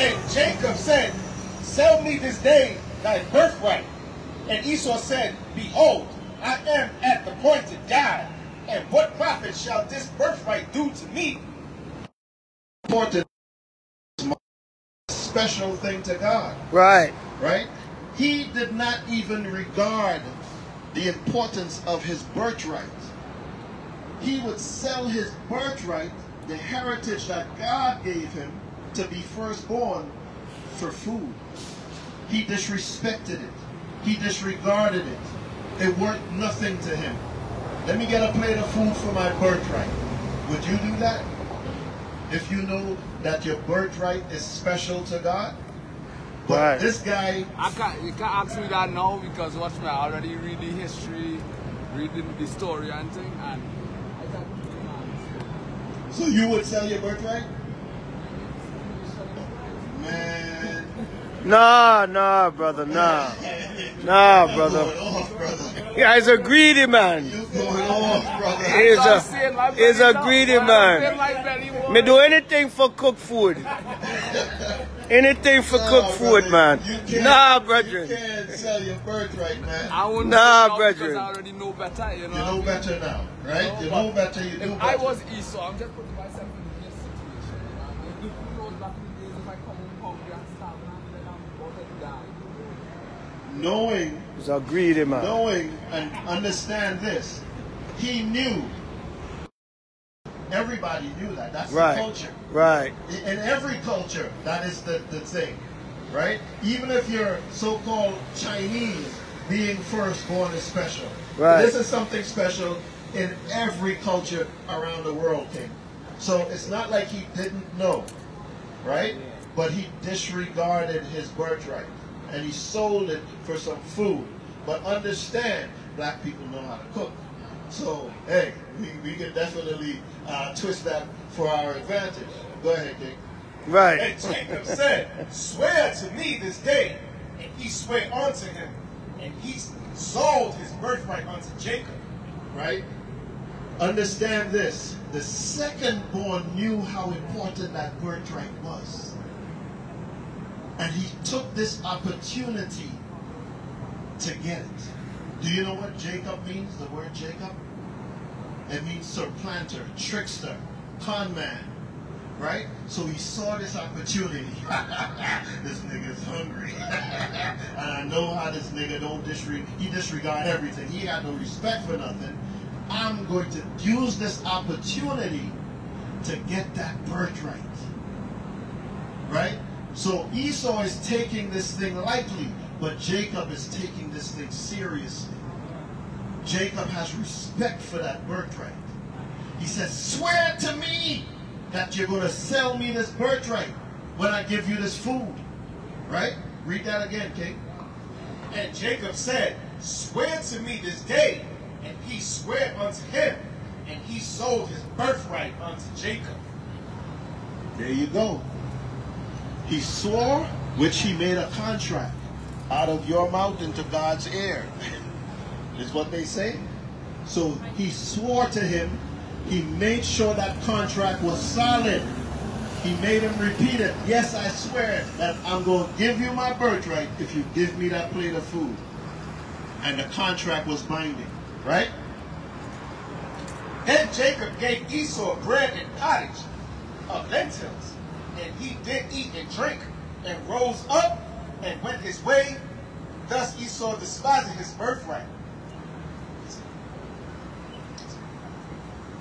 And Jacob said, Sell me this day thy birthright. And Esau said, Behold, I am at the point to die. And what profit shall this birthright do to me? Important special thing to God. Right. Right? He did not even regard the importance of his birthright. He would sell his birthright, the heritage that God gave him, to be firstborn for food. He disrespected it. He disregarded it. It worth nothing to him. Let me get a plate of food for my birthright. Would you do that? If you know that your birthright is special to God? But Right. this guy, I can't, you can't ask me that now because watch me, I already read the history, reading the story and thing, and I can't give you so you would sell your birthright? Man, Nah, nah, brother, nah. Nah, brother. going off, brother. Yeah, he's a greedy man. You going off. He's a, saying my he's a greedy man. my belly. Me do anything for cook food. Anything for Nah, cook food, man. you can't- Nah, You can't sell your birthright, man. I wouldn't Nah, know brethren. I already know better, you know. You know better now, right? You know better, you do If I better. was Esau, I'm just putting myself in this situation. you know. If who knows back in the days if I come home hungry and starving and then I'm about to die. Knowing, He's a greedy eh, man. knowing, and understand this. He knew. Everybody knew that. That's Right. the culture. Right. in every culture, that is the, the thing, right? Even if you're so-called Chinese, being firstborn is special. Right. This is something special in every culture around the world, King. So it's not like he didn't know, right? But he disregarded his birthright and he sold it for some food. But understand, black people know how to cook. So, hey, we, we can definitely uh, twist that for our advantage. Go ahead, King. Right. And Jacob said, Swear to me this day. And he swore unto him. And he sold his birthright unto Jacob. right? Understand this. The second born knew how important that birthright was. And he took this opportunity to get it. Do you know what Jacob means? The word Jacob? It means supplanter, trickster, con man. Right? So he saw this opportunity. this nigga's hungry. and I know how this nigga don't disregard, he disregard everything. He had no respect for nothing. I'm going to use this opportunity to get that birthright. Right? So Esau is taking this thing lightly, but Jacob is taking this thing seriously. Jacob has respect for that birthright. He says, Swear to me that you're going to sell me this birthright when I give you this food. Right? Read that again, King. And Jacob said, Swear to me this day. And he swore unto him. And he sold his birthright unto Jacob. There you go. He swore, which he made a contract out of your mouth into God's ear. is what they say. So he swore to him. He made sure that contract was solid. He made him repeat it. Yes, I swear that I'm going to give you my birthright if you give me that plate of food. And the contract was binding, right? Then Jacob gave Esau bread and pottage of lentils. And he did eat and drink, and rose up and went his way. Thus Esau despised his birthright.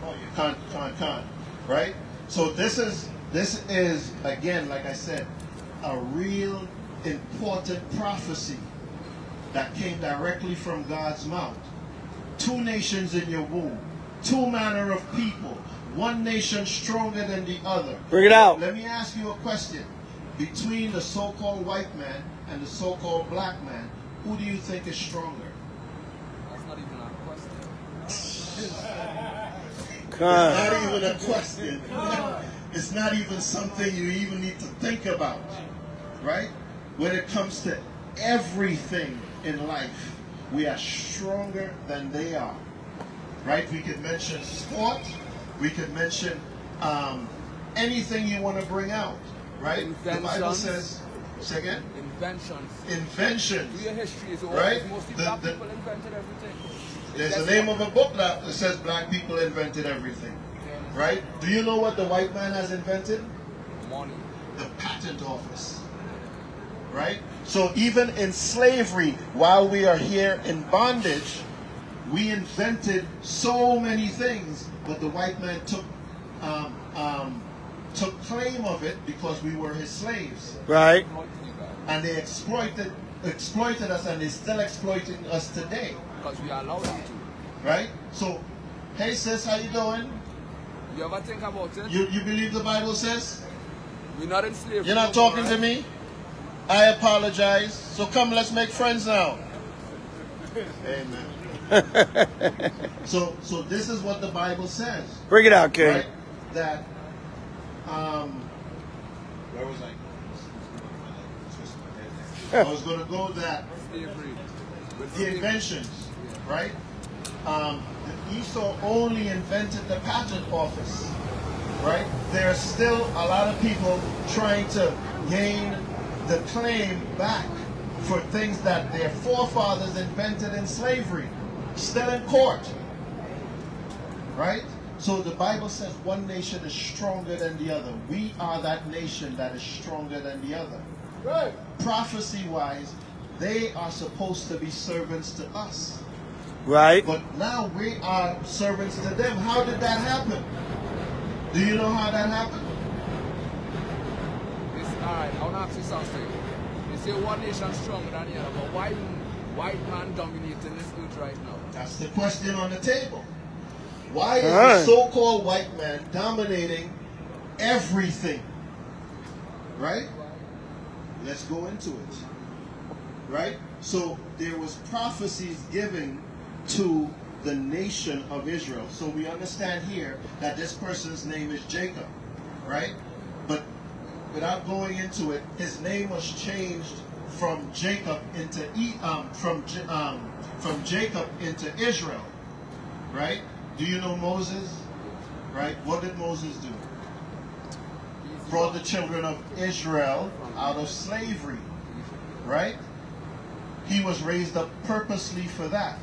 Oh, yeah. Con, con, con, right? So this is this is again, like I said, a real important prophecy that came directly from God's mouth. Two nations in your womb, two manner of people, one nation stronger than the other. Bring it out. Let me ask you a question. Between the so-called white man and the so-called black man, who do you think is stronger? That's not even a question. Con. not even a question. It's not even something you even need to think about, right? When it comes to everything in life, we are stronger than they are, right? We could mention sport, we could mention um, anything you want to bring out. right? The Bible says, say again, Inventions. inventions. History is Right? mostly The- black the- people invented everything. There's That's a name of a book that says black people invented everything, right? Do you know what the white man has invented? money. the patent office. Right? So even in slavery, while we are here in bondage, we invented so many things, but the white man took um, um, took claim of it because we were his slaves, Right. How did you guys? and they exploited exploited us, and they're still exploiting us today. Because we allow them to. Right? So, hey sis, how you doing? You ever think about it? You you believe the Bible says? We're not in slavery. You're not no more, talking to me? I apologize. So come, let's make friends now. Amen. so, so this is what the Bible says, Bring it out, King. right? That, um, where was I? I was going to go that With the inventions, right? Um, Esau only invented the patent office, right? There are still a lot of people trying to gain the claim back for things that their forefathers invented in slavery, still in court, right? So the Bible says one nation is stronger than the other. We are that nation that is stronger than the other Right. prophecy wise, they are supposed to be servants to us. Right. But now we are servants to them. How did that happen? Do you know how that happened? It's, all right, I want to ask you something. You say one nation stronger than the other, but why white man dominating this earth right now? That's the question on the table. Why is Alright. the so-called white man dominating everything? Right? Let's go into it. Right? So there was prophecies given to the nation of Israel. So we understand here that this person's name is Jacob, right? But without going into it, his name was changed from Jacob into e, um, from um, from Jacob into Israel, right? Do you know Moses? Right? What did Moses do? Brought the children of Israel out of slavery, right? He was raised up purposely for that.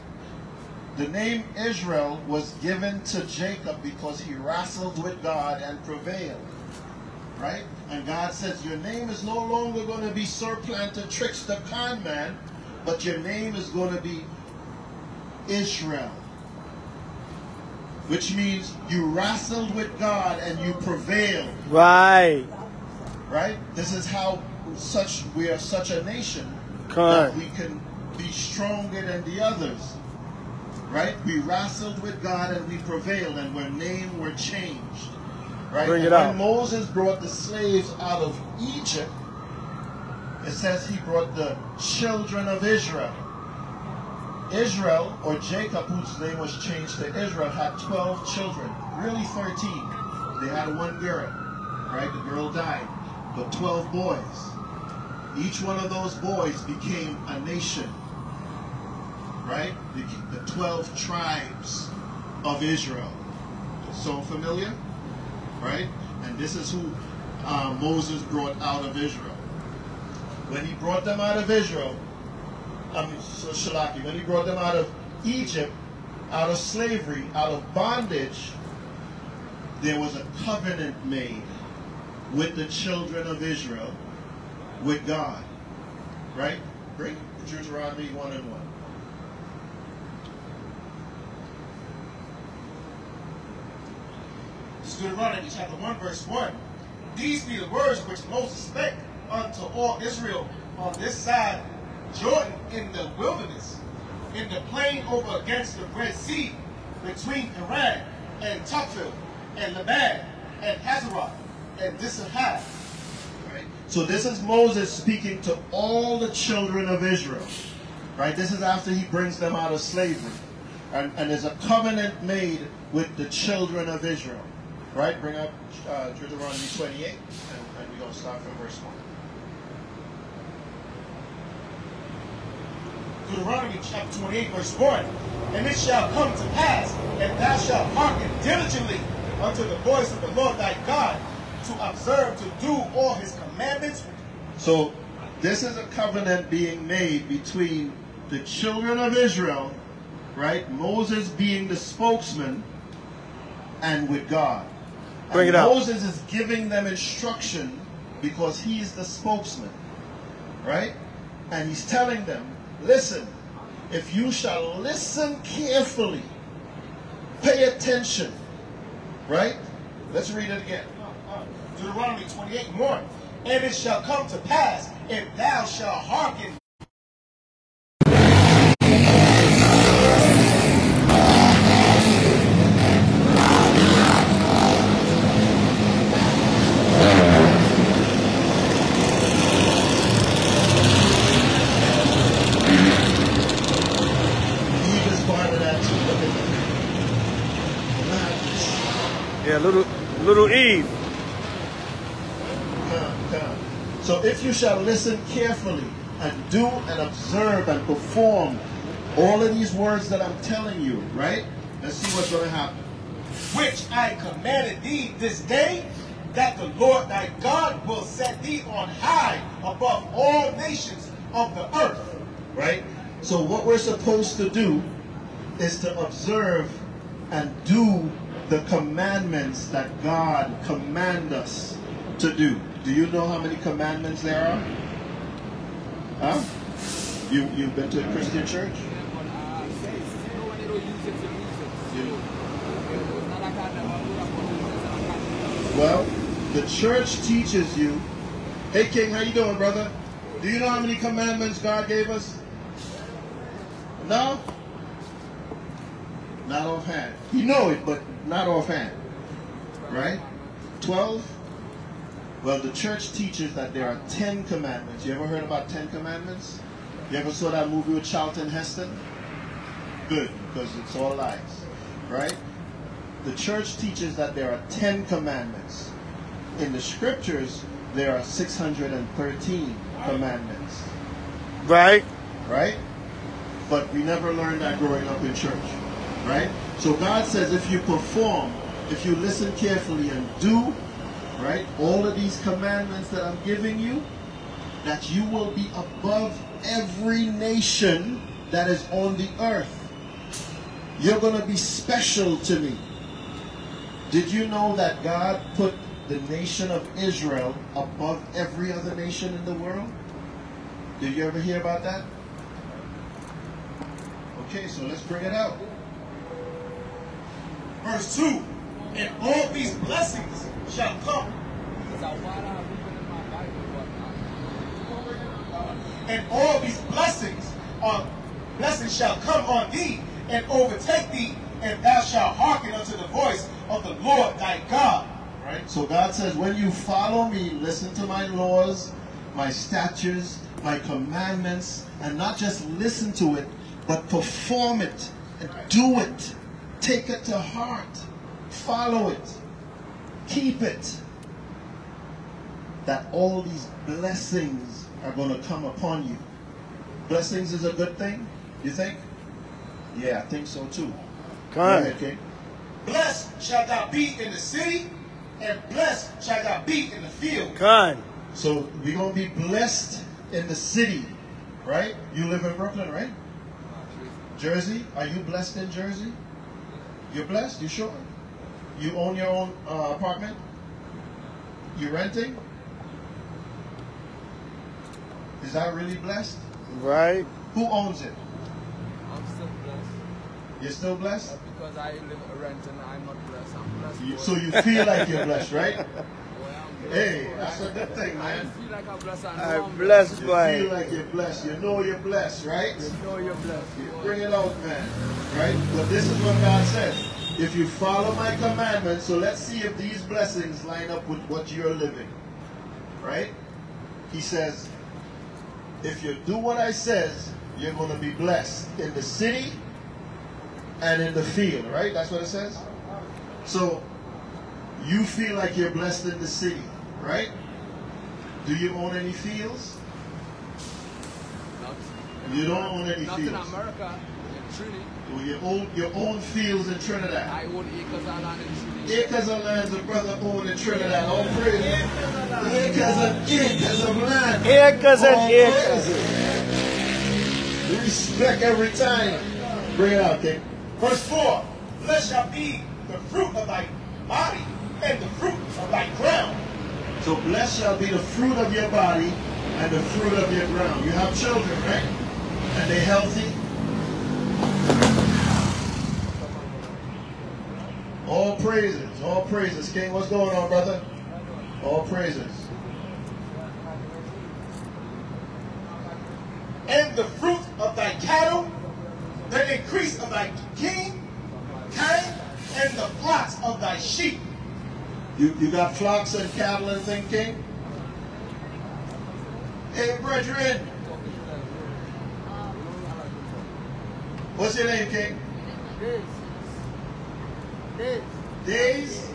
The name Israel was given to Jacob because he wrestled with God and prevailed. Right? And God says, Your name is no longer going to be surplanter, trickster, con man, but your name is going to be Israel. Which means you wrestled with God and you prevailed. Right. Right? This is how such we are such a nation that we can be stronger than the others. Right? We wrestled with God and we prevailed, and our name were changed. Right? Bring and it when out. Moses brought the slaves out of Egypt, it says he brought the children of Israel. Israel, or Jacob, whose name was changed to Israel, had 12 children. Really 13. They had one girl. Right? The girl died. But 12 boys. Each one of those boys became a nation. Right? The, the 12 tribes of Israel. So familiar? Right? And this is who uh, Moses brought out of Israel. When he brought them out of Israel, I mean, Shalaki, when he brought them out of Egypt, out of slavery, out of bondage, there was a covenant made with the children of Israel, with God. Right? Bring Deuteronomy 1 and 1. This is Deuteronomy chapter 1, verse 1. These be the words which Moses spake unto all Israel on this side Jordan in the wilderness, in the plain over against the Red Sea, between Paran and Tophel, and Laban, and Hazeroth, and Dizahab. Right? So this is Moses speaking to all the children of Israel. Right? This is after he brings them out of slavery. And, and there's a covenant made with the children of Israel. Right? Bring up uh, Deuteronomy 28, and, and we're going to start from verse 1. Deuteronomy chapter 28, verse 1. And it shall come to pass, and thou shalt hearken diligently unto the voice of the Lord thy God, to observe, to do all his commandments. So this is a covenant being made between the children of Israel, right? Moses being the spokesman and with God. Bring and it out. Moses is giving them instruction because he's the spokesman, right? And he's telling them, listen, if you shall listen carefully, pay attention, right? Let's read it again. Deuteronomy 28 1. And it shall come to pass, if thou shalt hearken Eve is part of that too. Look at that. Madness. Little little Eve. So if you shall listen carefully and do and observe and perform all of these words that I'm telling you, right? Let's see what's going to happen. which I commanded thee this day, that the Lord thy God will set thee on high above all nations of the earth. Right? So what we're supposed to do is to observe and do the commandments that God command us to do. Do you know how many commandments there are? Huh? You you've been to a Christian church? Well, the church teaches you. Hey King, how you doing, brother? Do you know how many commandments God gave us? No? Not offhand. You know it, but not offhand. Right? Twelve? Well, the church teaches that there are ten commandments. You ever heard about ten commandments? You ever saw that movie with Charlton Heston? Good, because it's all lies. Right? The church teaches that there are ten commandments. In the scriptures, there are 613 commandments. Right? Right? But we never learned that growing up in church. Right? So God says if you perform, if you listen carefully and do, right, all of these commandments that I'm giving you, that you will be above every nation that is on the earth. You're going to be special to me. Did you know that God put the nation of Israel above every other nation in the world? Did you ever hear about that? Okay, so let's bring it out. Verse 2. And all these blessings shall come, and all these blessings are blessings shall come on thee and overtake thee, and thou shalt hearken unto the voice of the Lord thy God. Right? So God says, when you follow me, listen to my laws, my statutes, my commandments, and not just listen to it, but perform it and do it. Take it to heart. Follow it. Keep it. That all these blessings are going to come upon you. Blessings is a good thing, you think? Yeah, I think so too. Go Come. ahead, King. Blessed shall thou be in the city, and blessed shall thou be in the field. Come. So we're gonna be blessed in the city, right? You live in Brooklyn, right? Jersey. Are you blessed in Jersey? You're blessed. You sure? You own your own uh, apartment? You're renting? Is that really blessed? Right? Who owns it? I'm still blessed. You're still blessed. But because I live renting, I'm not blessed. I'm blessed. You, so you feel like you're blessed, right? Boy, I'm blessed, Hey, that's a good thing, I man. feel like I'm blessed. I know I'm I'm blessed You by feel like you're blessed. You know you're blessed, right? You know you're blessed. You bring it out, man. Right? But this is what God says. If you follow my commandments, so let's see if these blessings line up with what you're living. Right? He says, if you do what I says, you're going to be blessed in the city and in the field, right? That's what it says. So you feel like you're blessed in the city, right? Do you own any fields? Not, You don't own any not in fields. America. Trinity. You own your own fields in Trinidad. I own acres of land in Trinity. Acres of land a brother owned in Trinidad. All praise. Acres and acres of land. Acres and All acres. praises. Respect every time. Bring it out, King. Verse 4 Blessed shall be the fruit of thy body and the fruit of thy ground. So blessed shall be the fruit of your body and the fruit of your ground. You have children, right? And they're healthy. All praises, all praises. King, what's going on, brother? All praises. And the fruit of thy cattle, the increase of thy king, kind, and the flocks of thy sheep. You, you got flocks and cattle and thing, King? Hey, brethren. What's your name, King? This. Days?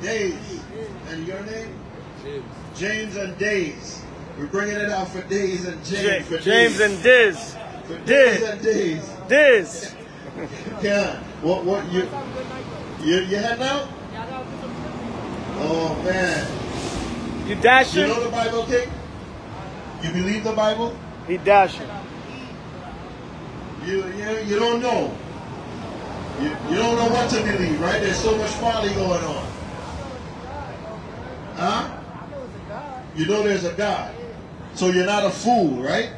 Days. And your name? James. James and Days. We're bringing it out for Days and James. James days. and Diz. for Days and Days. Diz. Yeah. What? What? You? Have a good night, though. You? You heading out? Y'all gotta put some Oh man. You dash it. You know the Bible, King? You believe the Bible? He dashing. You, you, you don't know. You, you don't know what to believe, right? There's so much folly going on. Huh? I know it's a God. You know there's a God. So you're not a fool, right?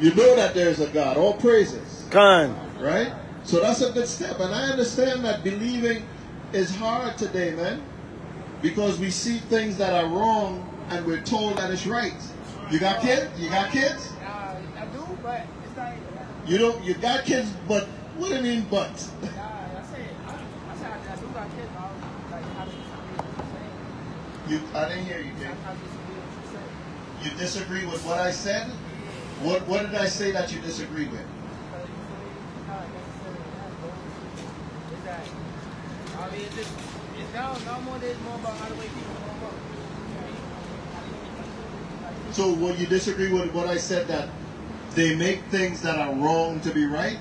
You know that there's a God. All praises, Khan. right? So that's a good step. And I understand that believing is hard today, man. Because we see things that are wrong and we're told that it's right. You got kids? You got kids? Uh, I do, but it's like, You don't you got kids, but what do you mean but? uh, I said, I, I said I, I do got kids, but I was like, how disagree with what. You I didn't hear you, King. How disagree with what you're saying. You disagree with what I said? What what did I say that you disagree with? Because you feel me? It's not necessarily that, bro. It's that, I mean, it's just, So would you disagree with what I said that they make things that are wrong to be right?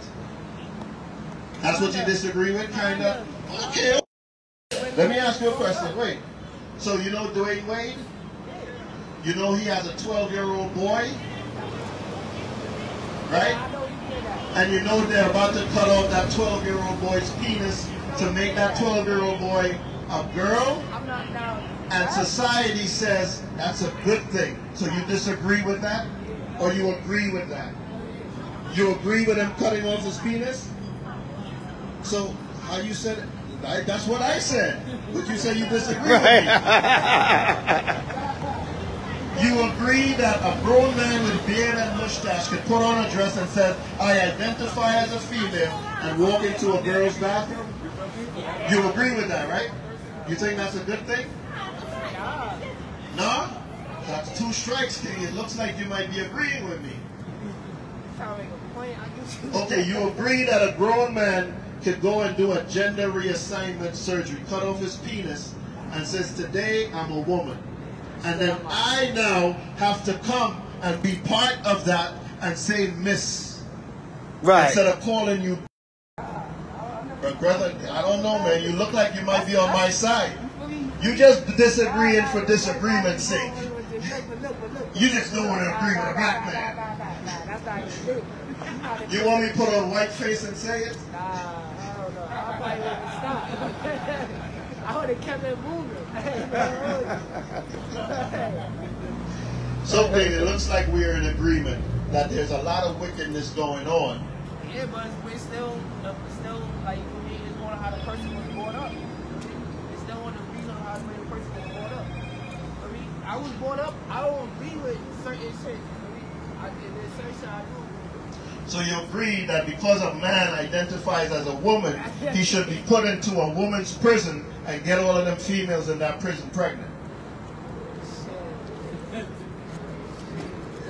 That's what you disagree with, kinda? Okay. Let me ask you a question. Wait. So you know Dwyane Wade? You know he has a 12 year old boy? Right? And you know they're about to cut off that 12 year old boy's penis to make that 12 year old boy a girl? I'm not now. And society says that's a good thing. So you disagree with that? Or you agree with that? You agree with him cutting off his penis? So how you said it? I, that's what I said. But you said you disagree with me. You agree that a grown man with beard and mustache could put on a dress and says, I identify as a female and walk into a girl's bathroom? You agree with that, right? You think that's a good thing? No? That's two strikes, King. It looks like you might be agreeing with me. trying to make a point. I just. Okay, you agree that a grown man could go and do a gender reassignment surgery, cut off his penis, and says, Today I'm a woman. And then I now have to come and be part of that and say Miss. Right. Instead of calling you. But brother, I don't know, man. You look like you might be on my side. You just disagreeing for disagreement's sake. You just don't want to agree with a black man. That's not even true. You want me to put on a white face and say it? Nah, I don't know. I'll probably would have stopped. I would have kept it moving. So, baby, it looks like we're in agreement that there's a lot of wickedness going on. yeah, but we're still, uh, still like for me, it's more how the person was brought up. It's still on the reason how the person was brought up. I mean, I was brought up. I don't agree with certain shit. I mean, I, there's certain shit I do. So you agree that because a man identifies as a woman, he should be put into a woman's prison and get all of them females in that prison pregnant.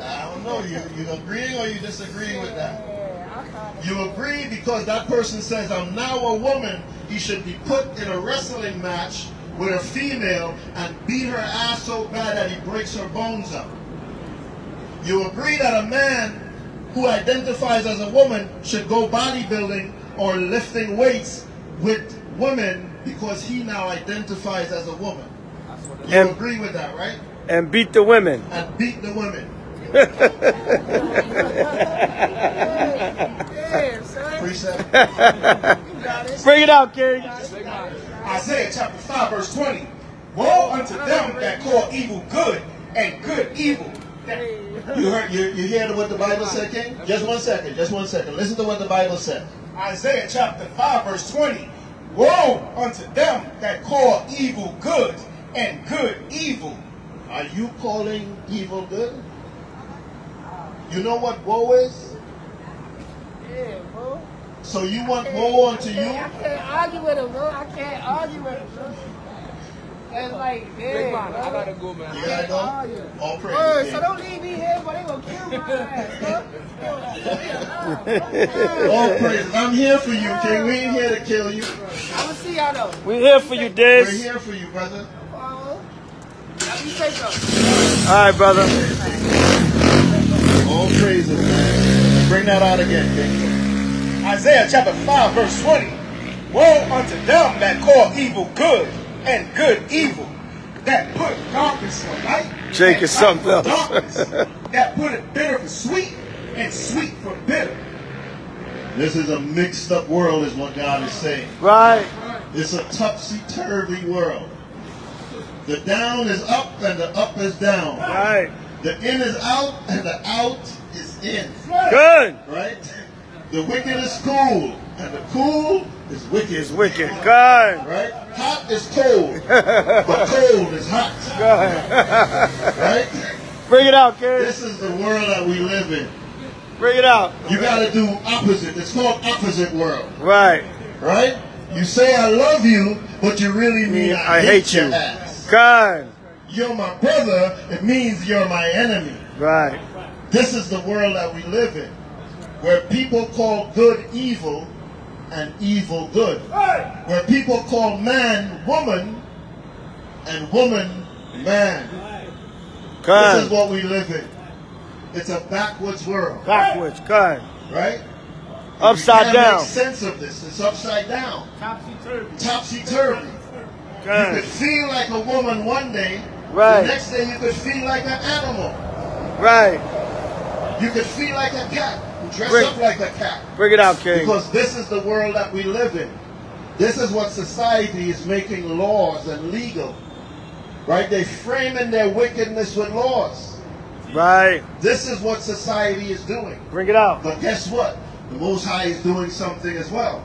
I don't know. You you agreeing or you disagreeing with that? Yeah, I kind of. You agree because that person says, I'm now a woman, he should be put in a wrestling match with a female and beat her ass so bad that he breaks her bones up. You agree that a man who identifies as a woman should go bodybuilding or lifting weights with women because he now identifies as a woman. You And- agree with that, right? And beat the women. And beat the women. Yeah, son. Precept. You got it. Bring it out, King. Isaiah chapter 5, verse 20. Woe unto them that call evil good and good evil. You heard you, you hear what the Bible said, King? Just one second, just one second. Listen to what the Bible said. Isaiah chapter 5, verse 20. Woe unto them that call evil good and good evil. Are you calling evil good? You know what woe is? Yeah, bro. So you want woe unto you? I can't argue with him, bro. I can't argue with him, bro. It's like, yeah, Big man, bro. I gotta go, man. You gotta go? All praise. Word, so don't leave me here, but they gonna kill my ass, bro. All praise. I'm here for you, King. We ain't here to kill you. I'm gonna see y'all though. We're here for you, We're here for you, brother. Follow. Let me say something. All right, brother. All praises, man. Bring that out again, King. Isaiah chapter 5, verse 20. Woe unto them that call evil good and good evil, that put darkness for light, Jake and is light something for else. darkness, that put it bitter for sweet and sweet for bitter. This is a mixed up world, is what God is saying. Right. It's a topsy turvy world. The down is up and the up is down. Right. The in is out and the out is in. Good. Right? The wicked is cool and the cool is wicked. It's wicked. Good. Right? Hot is cold, but cold is hot. Good. Right? Bring it out, King. This is the world that we live in. Bring it out. You gotta do opposite. It's called opposite world. Right. Right? You say I love you, but you really mean I, I hate your you. ass. Good. You're my brother, it means you're my enemy. Right. This is the world that we live in, where people call good evil and evil good. Where people call man woman and woman man. This is what we live in. It's a backwards world, Backwards. Good. right? Upside you can't down. Make sense of this. It's upside down, Topsy turvy. topsy turvy. You could feel like a woman one day. Right. The next day you could feel like an animal. Right. You could feel like a cat. Dress Bring- up like a cat. Bring it out, King. Because this is the world that we live in. This is what society is making laws and legal. Right? They're framing their wickedness with laws. Right. This is what society is doing. Bring it out. But guess what? The Most High is doing something as well.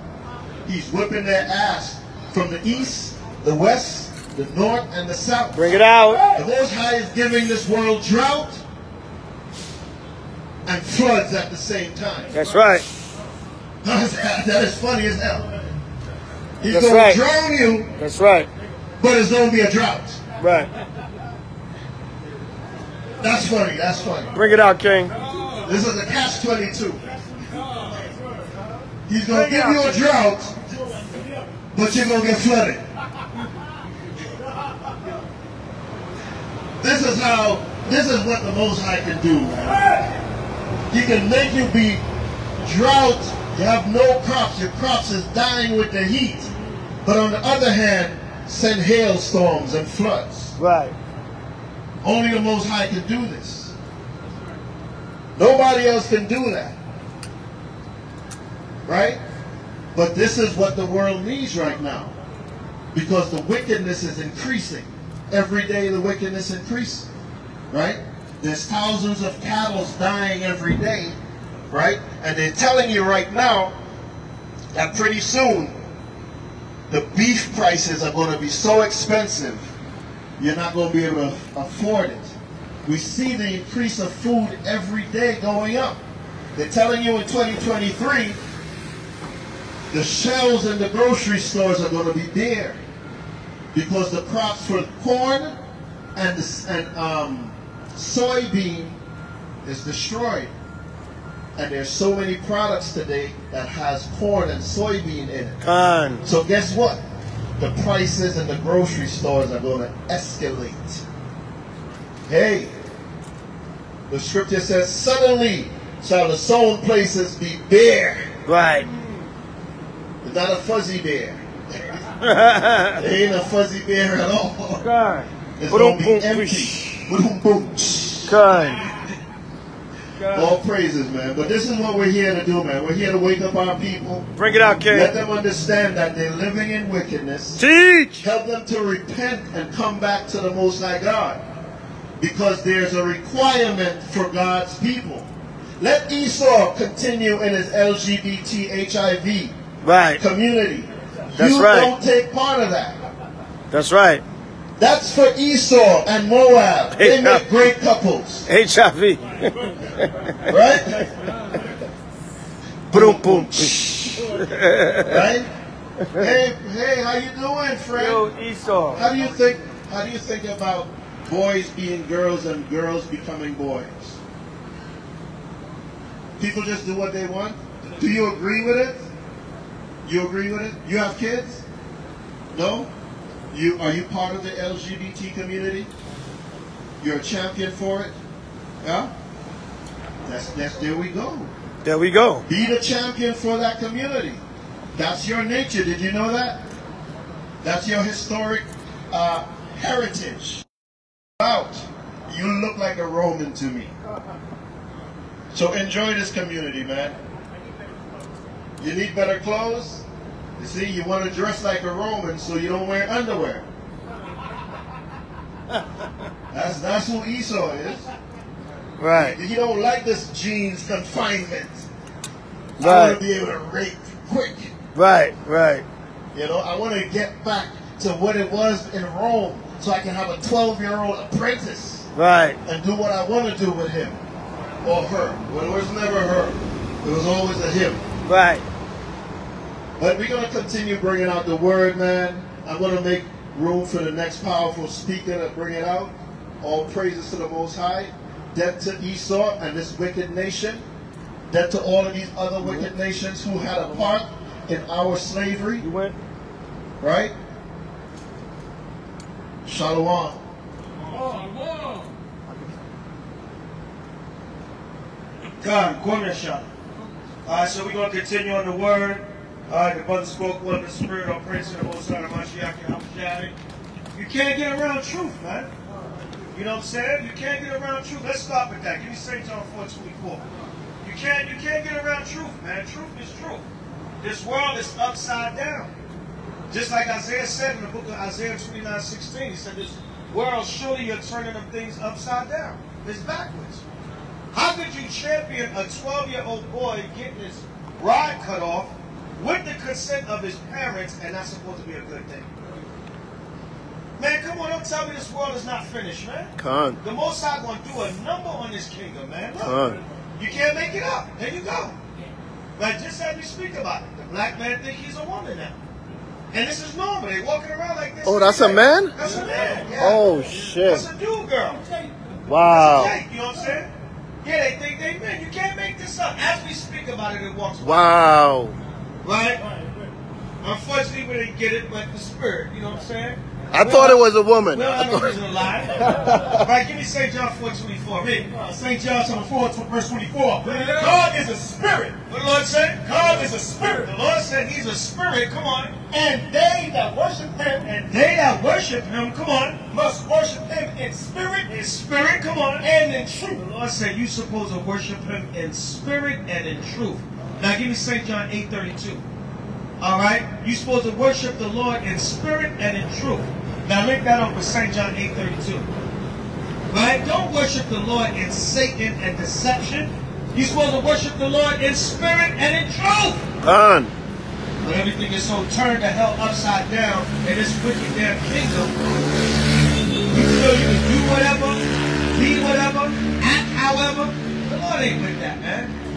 He's whipping their ass from the east, the west, the north, and the south. Bring it out. The Most High is giving this world drought and floods at the same time. That's right. that is funny as hell. He's That's going right. to drown you, That's right. but it's going to be a drought. Right. That's funny. That's funny. Bring it out, King. This is a catch 22. He's going to give you a drought, but you're going to get flooded. This is how, this is what the Most High can do. He can make you be drought, you have no crops, your crops is dying with the heat. But on the other hand, send hailstorms and floods. Right. Only the Most High can do this. Nobody else can do that. Right? But this is what the world needs right now. Because the wickedness is increasing. Every day the wickedness increases. Right? There's thousands of cattle dying every day. Right? And they're telling you right now that pretty soon the beef prices are going to be so expensive you're not going to be able to afford it. We see the increase of food every day going up. They're telling you in 2023, the shelves in the grocery stores are going to be bare because the crops for corn and, and um, soybean is destroyed. And there's so many products today that has corn and soybean in it. Con. So guess what? The prices in the grocery stores are going to escalate. Hey, the scripture says, suddenly shall the sown places be bare. Right. It's not a fuzzy bear. It ain't a fuzzy bear at all. Kind. It's going to be empty. boom. Kind. All praises, man. But this is what we're here to do, man. We're here to wake up our people. Bring it out, Let them understand that they're living in wickedness. Teach. Help them to repent and come back to the Most High God. Because there's a requirement for God's people. Let Esau continue in his LGBT HIV Right. community. That's you right. don't take part of that. That's right. That's for Esau and Moab. They Hey, make great couples. HIV. Right? Boom, boom. right? Hey, hey, how you doing, friend? Yo, Esau. How do you think how do you think about boys being girls and girls becoming boys? People just do what they want? Do you agree with it? You agree with it? You have kids? No? You are you part of the LGBT community? You're a champion for it? Yeah? That's that's there we go. There we go. Be the champion for that community. That's your nature. Did you know that? That's your historic uh, heritage. Out. You look like a Roman to me. So enjoy this community, man. You need better clothes? You see, you want to dress like a Roman so you don't wear underwear. That's that's who Esau is. Right. He don't like this jeans confinement. Right. I want to be able to rape quick. Right. Right. You know, I want to get back to what it was in Rome so I can have a 12 year old apprentice Right. and do what I want to do with him or her. Well, it was never her, it was always a him. Right. But we're going to continue bringing out the word, man. I'm going to make room for the next powerful speaker to bring it out. All praises to the Most High. Death to Esau and this wicked nation. Death to all of these other wicked nations who had a part in our slavery, You went. right? Shalom. God, Cornershot. Alright, so we're going to continue on the word. Alright, the brother spoke on the spirit of praise to the Most High, Mashiach, Yahushua. You can't get around truth, man. You know what I'm saying? You can't get around truth. Let's start with that. Give me St. John 4 24. You can't, you can't get around truth, man. Truth is truth. This world is upside down. Just like Isaiah said in the book of Isaiah 29 16, he said, This world, surely you're turning them things upside down. It's backwards. How could you champion a 12 year old boy getting his rod cut off with the consent of his parents and that's supposed to be a good thing? Man, come on, don't tell me this world is not finished, man. Con. The Most High going to do a number on this kingdom, man. Look, Con. you can't make it up. There you go. But just as we speak about it, the black man think he's a woman now. And this is normal. They walking around like this. Oh, that's a man? That's a man. Yeah. Oh shit. That's a dude girl. Wow. Jake, you know what I'm saying? Yeah, they think they men. You can't make this up. As we speak about it, it walks. Wow. Right? Unfortunately, we didn't get it, but the spirit, you know what I'm saying? I thought it was a woman. We don't I have no thought- reason lie. right, give me St. John 4 24. Read. St. John chapter 4, verse 24. God is a spirit. What the Lord said? God is a spirit. The Lord said he's a spirit. Come on. And they that worship him And they that worship him, come on. must worship him in spirit In spirit, come on. and in truth. The. Lord said you're supposed to worship him in spirit and in truth. Now give me St. John 8 32. All right? You're supposed to worship the Lord in spirit and in truth. Now link that up with St. John 8 32. Right? Don't worship the Lord in Satan and deception. You're supposed to worship the Lord in spirit and in truth. Con. But everything is so turned to hell upside down in this wicked damn kingdom. You feel you can do whatever, be whatever, act however. The Lord ain't with that, man.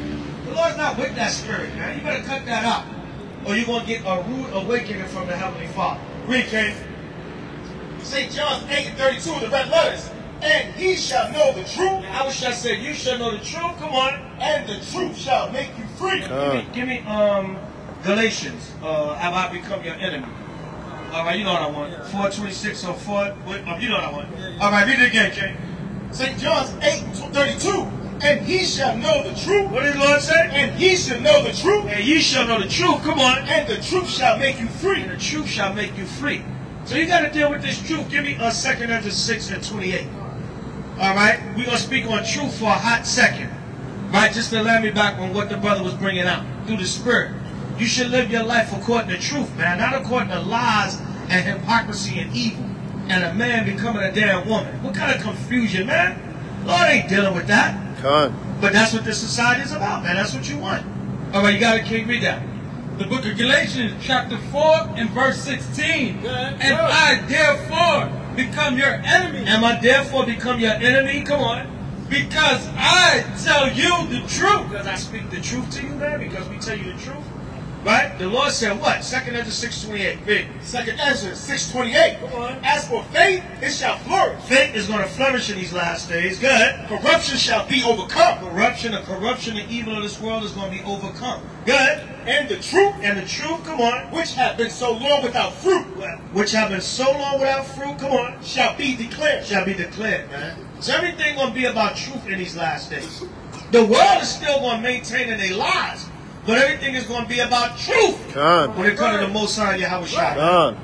The Lord's not with that spirit, man. You better cut that out. Or you're going to get a rude awakening from the Heavenly Father. Read, King. St. John 8 and 32 in the red letters. And he shall know the truth, I wish I said, you shall know the truth. Come on. and the truth shall make you free. Give me, give me um, Galatians. Uh, have I become your enemy? All right, you know what I want. 426 or 4. Um, you know what I want. All right, read it again, King. St. John's 8 and 32. And he shall know the truth. What did the Lord say? And he shall know the truth. And ye shall know the truth. Come on. And the truth shall make you free. And the truth shall make you free. So you got to deal with this truth. Give me a second under 6 and 28. All right? We're going to speak on truth for a hot second. Right? Just to land me back on what the brother was bringing out through the Spirit. You should live your life according to truth, man. Not according to lies and hypocrisy and evil. And a man becoming a damn woman. What kind of confusion, man? Lord ain't dealing with that. Con. But that's what this society is about, man. That's what you want. All right, you got to King. Read that. The book of Galatians, chapter 4, and verse 16. Good. And I therefore become your enemy. Am I therefore become your enemy? Come on. Because I tell you the truth. Because I speak the truth to you, man. Because we tell you the truth. Right? The Lord said what? Second Ezra 628. Read. Second Ezra 6.28. Come on. As for faith, it shall flourish. Faith is going to flourish in these last days. Good. Corruption shall be overcome. Corruption, the corruption and evil of this world is going to be overcome. Good. And the truth, And the truth, come on, which have been so long without fruit, which have been so long without fruit, come on, shall be declared. shall be declared, man. So everything gonna be about truth in these last days. The world is still gonna maintain in their lies, but everything is gonna be about truth Con. when it comes to the Most High Yahweh Shai. Con.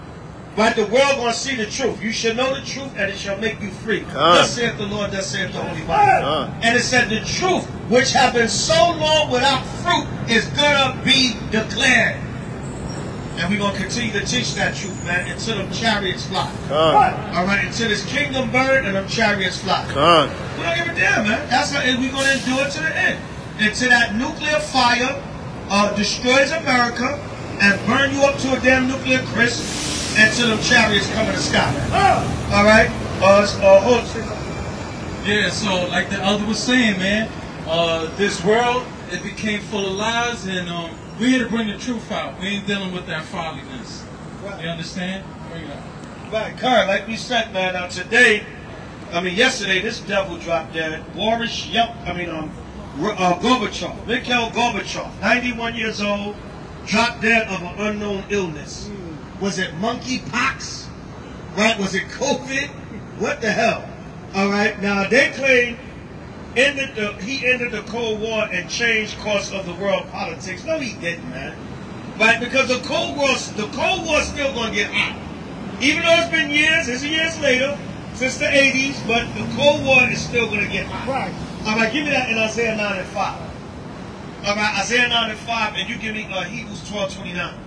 But the world gonna see the truth. You shall know the truth, and it shall make you free. Come. Thus saith the Lord, thus saith the Holy Bible. And it said the truth, which have been so long without fruit, is gonna be declared. And we're gonna continue to teach that truth, man, until them chariots fly. Con. All right, until this kingdom burn and them chariots fly. Con. We don't give a damn, man. That's how we're going to endure to the end. Until that nuclear fire uh, destroys America and burn you up to a damn nuclear crisp until them chariots come in the sky. All right? Uh, uh, Yeah, so like the elder was saying, man, uh, this world, it became full of lies, and um, we here to bring the truth out. We ain't dealing with that folliness. You understand? Bring it out. Right, Karen, like we said, man, now today, I mean, yesterday, this devil dropped dead. Boris Yelp, I mean, um, uh, Gorbachev, Mikhail Gorbachev, 91 years old, dropped dead of an unknown illness. Was it monkeypox? Right? Was it COVID? What the hell? All right. Now they claim ended the, he ended the Cold War and changed course of the world politics. No, he didn't, man. Right? Because the Cold War, the Cold War's still going to get hot. Even though it's been years, it's years later, since the 80s, but the Cold War is still going to get hot. Right. All right, give me that in Isaiah 9 and 5. All right, Isaiah 9 and 5, and you give me uh, Hebrews 12, 29.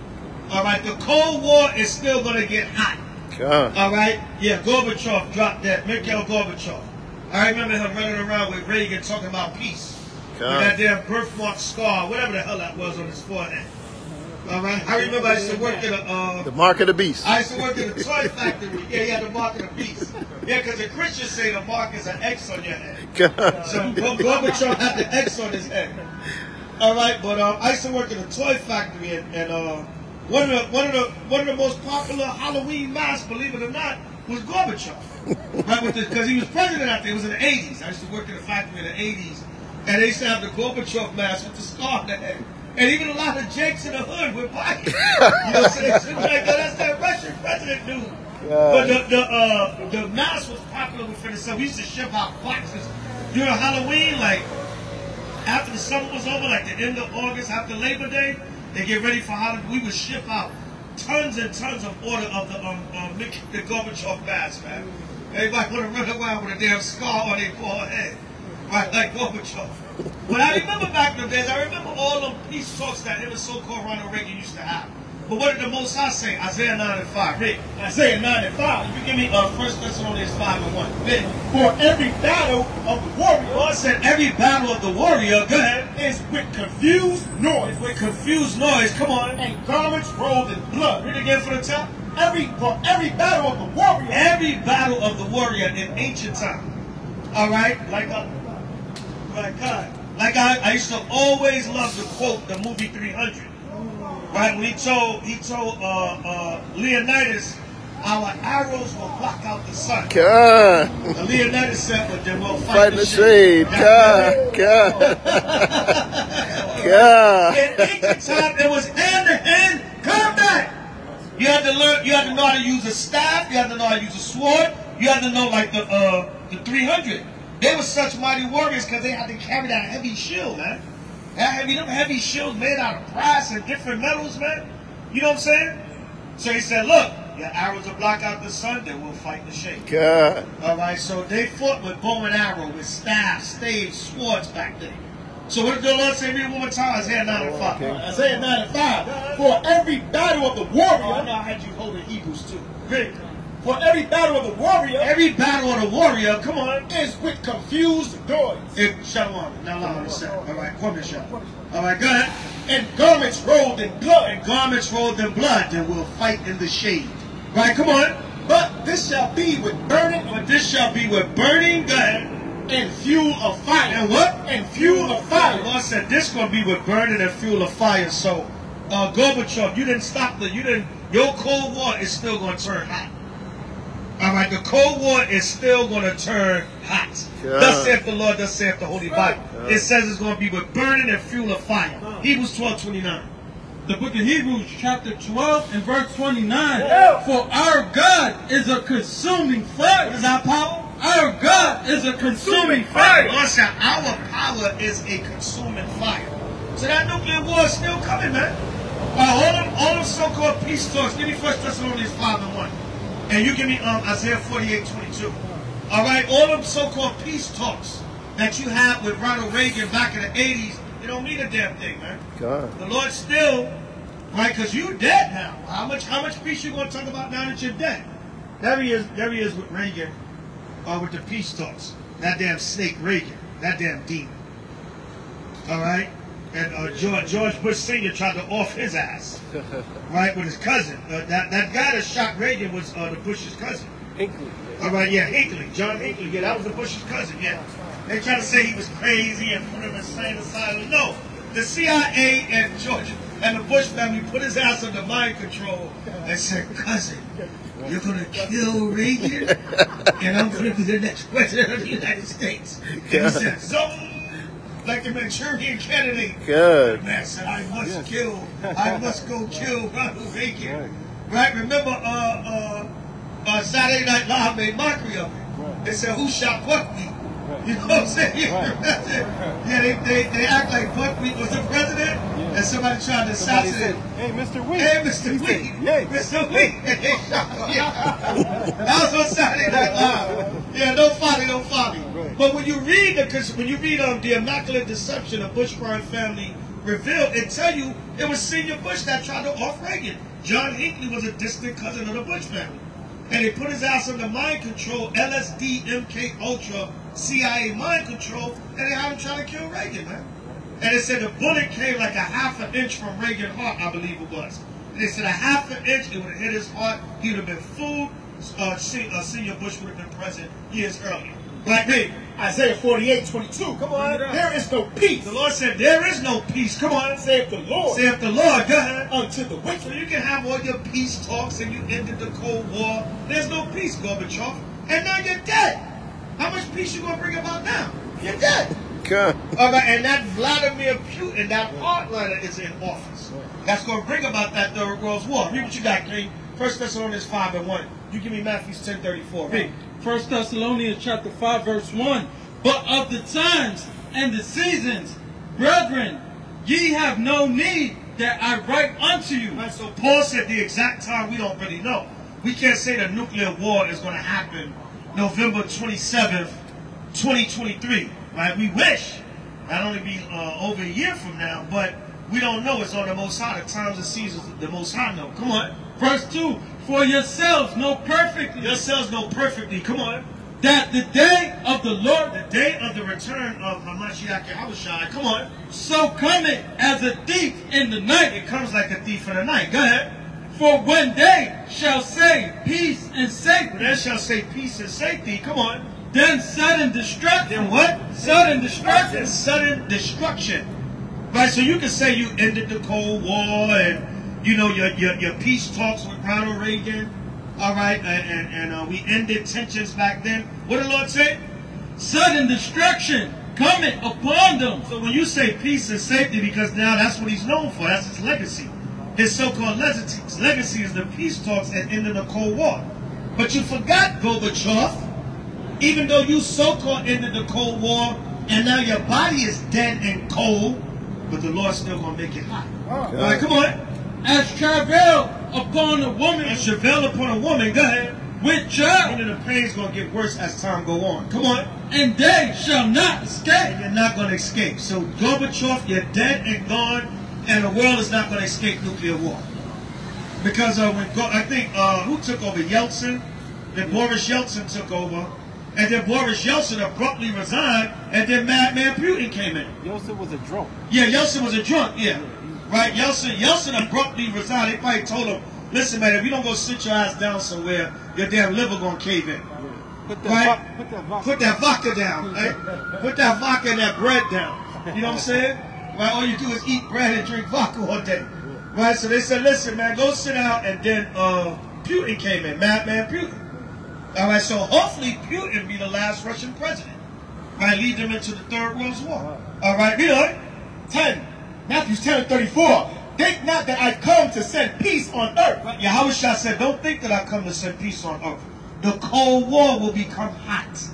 All right, the Cold War is still going to get hot. Con. All right, yeah, Gorbachev dropped that, Mikhail Gorbachev. I remember him running around with Reagan talking about peace. With that damn birthmark scar, whatever the hell that was on his forehead. All right, I remember I used to work at a, uh, The mark of the beast. I used to work in a toy factory. Yeah, he had the mark of the beast. Yeah, because the Christians say the mark is an X on your head. Con. So Gor- Gorbachev had the X on his head. All right, but um, I used to work in a toy factory, and, and uh, one of the one of the one of the most popular Halloween masks, believe it or not, was Gorbachev. right, because he was president out there. It was in the '80s. I used to work in a factory in the '80s, and they used to have the Gorbachev mask with the scar on the head. And even a lot of Jakes in the hood would buy. You know what I'm saying? Shit like that. That's that Russian president dude. But the the uh, the mask was popular with within itself. We used to ship out boxes during Halloween, like after the summer was over, like the end of August, after Labor Day, they get ready for Halloween. We would ship out tons and tons of order of the um, um the Gorbachev mask, man. Everybody want to run around with a damn scar on their forehead, right, like Gorbachev. But I remember back in the days, I remember all them peace talks that and so-called Ronald Reagan used to have. But what did the Most High say? Isaiah 9 and 5. Rick, Isaiah 9 and 5. You give me uh, 1 Thessalonians 5 and 1. Rick, For every battle of the warrior God said every battle of the warrior, go ahead, is with confused noise with confused noise. Come on. and garments rolled in blood. Read again for the top. Every for every battle of the warrior Every battle of the warrior in ancient time. All right, like a, like God, like I, I used to always love to quote the movie 300. Right when he told he told uh, uh, Leonidas, our arrows will block out the sun. Con. And Leonidas said, "But then we'll fight, Fight the shade. Con. Con. Con. In ancient time, it was hand to hand combat. You had to learn. You had to know how to use a staff. You had to know how to use a sword. You had to know like the uh, the 300. They were such mighty warriors because they had to carry that heavy shield, man. That heavy, them heavy shields made out of brass and different metals, man. You know what I'm saying? So he said, look, your arrows will block out the sun, then we'll fight the shade. God. All right, so they fought with bow and arrow, with staffs, staves, swords back then. So what did the Lord say? Read it one more time. Isaiah 9 and 5. Isaiah 9 and 5. For every battle of the Oh, I know I had you holding Hebrews too. Read. For every battle of the warrior Every battle of the warrior, come on, is with confused noise, If Shalom, now allow say. All right, quote. All right, go ahead. and garments rolled in blood. And garments rolled in blood, and we'll fight in the shade. Right, come on. But this shall be with burning But this shall be with burning, gun and fuel of fire. And what? And fuel of The fire. Lord said this gonna be with burning and fuel of fire. So, uh, Gorbachev, you didn't stop the, you didn't, your Cold War is still gonna turn hot. All right, the Cold War is still gonna turn hot. Yeah. Thus saith the Lord, thus saith the Holy Bible. Yeah. It says it's gonna be with burning and fuel of fire. Hebrews 12, 29. The book of Hebrews, chapter 12 and verse 29. Yeah. For our God is a consuming fire. What is our power? Our God is a consuming fire. Lord said our power is a consuming fire. So that nuclear war is still coming, man. Uh, all them, all them so-called peace talks. Give me First Thessalonians 5 and 1. And you give me um, Isaiah 48, 22. All right, all them so-called peace talks that you had with Ronald Reagan back in the 80s, they don't mean a damn thing, man. God. The Lord still, right, because you dead now. How much how much peace you going to talk about now that you're dead? There he is, there he is with Reagan, uh, with the peace talks. That damn snake Reagan, that damn demon. All right? And uh, George, George Bush Sr. tried to off his ass, right, with his cousin. Uh, that, that guy that shot Reagan was uh, the Bush's cousin. Hinckley. All right, yeah, Hinckley, John Hinckley. Yeah, that was the Bush's cousin. Yeah, they tried to say he was crazy and put him in insane asylum. No, the CIA and George and the Bush family put his ass under mind control and said, "Cousin, you're gonna kill Reagan, and I'm gonna be the next president of the United States." And he said, "Zoom." Like the Manchurian candidate. Good. Man said, I must kill, I must go kill Ronald Reagan. Right? Remember, uh, uh, uh, Saturday Night Live made mockery of it. They said, who shot Buckwheat? You know what I'm saying? yeah, they, they, they act like Buckwheat was the president, and somebody tried to assassinate. Hey, Mr. Wheat. Hey, Mr. Wheat. Yay. Mr. Wheat. And they shot. Yeah. That was on Saturday Night Live. Yeah, no don't follow. But when you read the, when you read um, the immaculate deception of Bush crime family revealed, it tell you it was Senior Bush that tried to off Reagan. John Hinckley was a distant cousin of the Bush family. And they put his ass under mind control, LSD, MK Ultra, CIA mind control, and they had him trying to kill Reagan, man. And they said the bullet came like a half an inch from Reagan's heart, I believe it was. And they said a half an inch, it would have hit his heart, he would have been fooled. Uh, uh, Senior Bush would have been president years earlier. Like me. Isaiah 48, 22. Come on. There is no peace. The Lord said, there is no peace. Come on. saith the Lord Saith the Lord. Go ahead. unto the So you can have all your peace talks and you ended the Cold War. There's no peace, Gorbachev. And now you're dead. How much peace you gonna bring about now? You're dead. God. All right, and that Vladimir Putin, that hardliner, is in office. That's gonna bring about that third world war. Read what you got, King. First Thessalonians 5 and 1. You give me Matthew 10 34. Read. First Thessalonians chapter 5 verse 1. But of the times and the seasons, brethren, ye have no need that I write unto you. Right, so Paul said the exact time we don't really know. We can't say the nuclear war is going to happen November 27th, 2023. Right? We wish. That'd only be uh, over a year from now, but we don't know. It's on the Most High. The times and seasons, the Most High know. Come on. Verse 2. For yourselves know perfectly Yourselves know perfectly. Come on. that the day of the Lord The day of the return of Hamashiach Yahushua. Come on. so cometh as a thief in the night. It comes like a thief in the night. Go ahead. For when they shall say peace and safety, then shall say peace and safety. Come on. then sudden destruction. Then what? Sudden destruction. and sudden destruction. Right, so you can say you ended the Cold War and you know your your, your peace talks with Ronald Reagan. All right, and and, and uh, we ended tensions back then. What did the Lord say? Sudden destruction coming upon them. So when you say peace and safety, because now that's what he's known for, that's his legacy. His so-called legacy, his legacy is the peace talks and ending the Cold War. But you forgot, Gorbachev, Even though you so-called ended the Cold War, and now your body is dead and cold, but the Lord's still gonna make it hot. All right, come on. As travail upon a woman As travail upon a woman, go ahead. with child, Meaning the pain's gonna get worse as time go on. Come on. and they shall not And escape. you're not gonna escape. So Gorbachev, you're dead and gone, and the world is not gonna escape nuclear war. Because uh, when Go- I think uh, who took over Yeltsin, then Boris Yeltsin took over, and then Boris Yeltsin abruptly resigned, and then Madman Putin came in. Yeltsin was a drunk. Yeah, Yeltsin was a drunk. Yeah, right. Yeltsin, Yeltsin abruptly resigned. They probably told him, "Listen, man, if you don't go sit your ass down somewhere, your damn liver gonna cave in." Put that, Right. put that vodka. Put that vodka down. Right? Put that vodka and that bread down. You know what I'm saying? Right? All you do is eat bread and drink vodka all day. Right? So they said, listen, man, go sit down. And then uh, Putin came in, Madman Putin. All right, so hopefully Putin be the last Russian president. Right? Lead them into the Third World War. All right, you know it. 10. Matthew 10 and 34. Think not that I come to send peace on earth. Right? Yahweh said, don't think that I come to send peace on earth. The Cold War will become hot.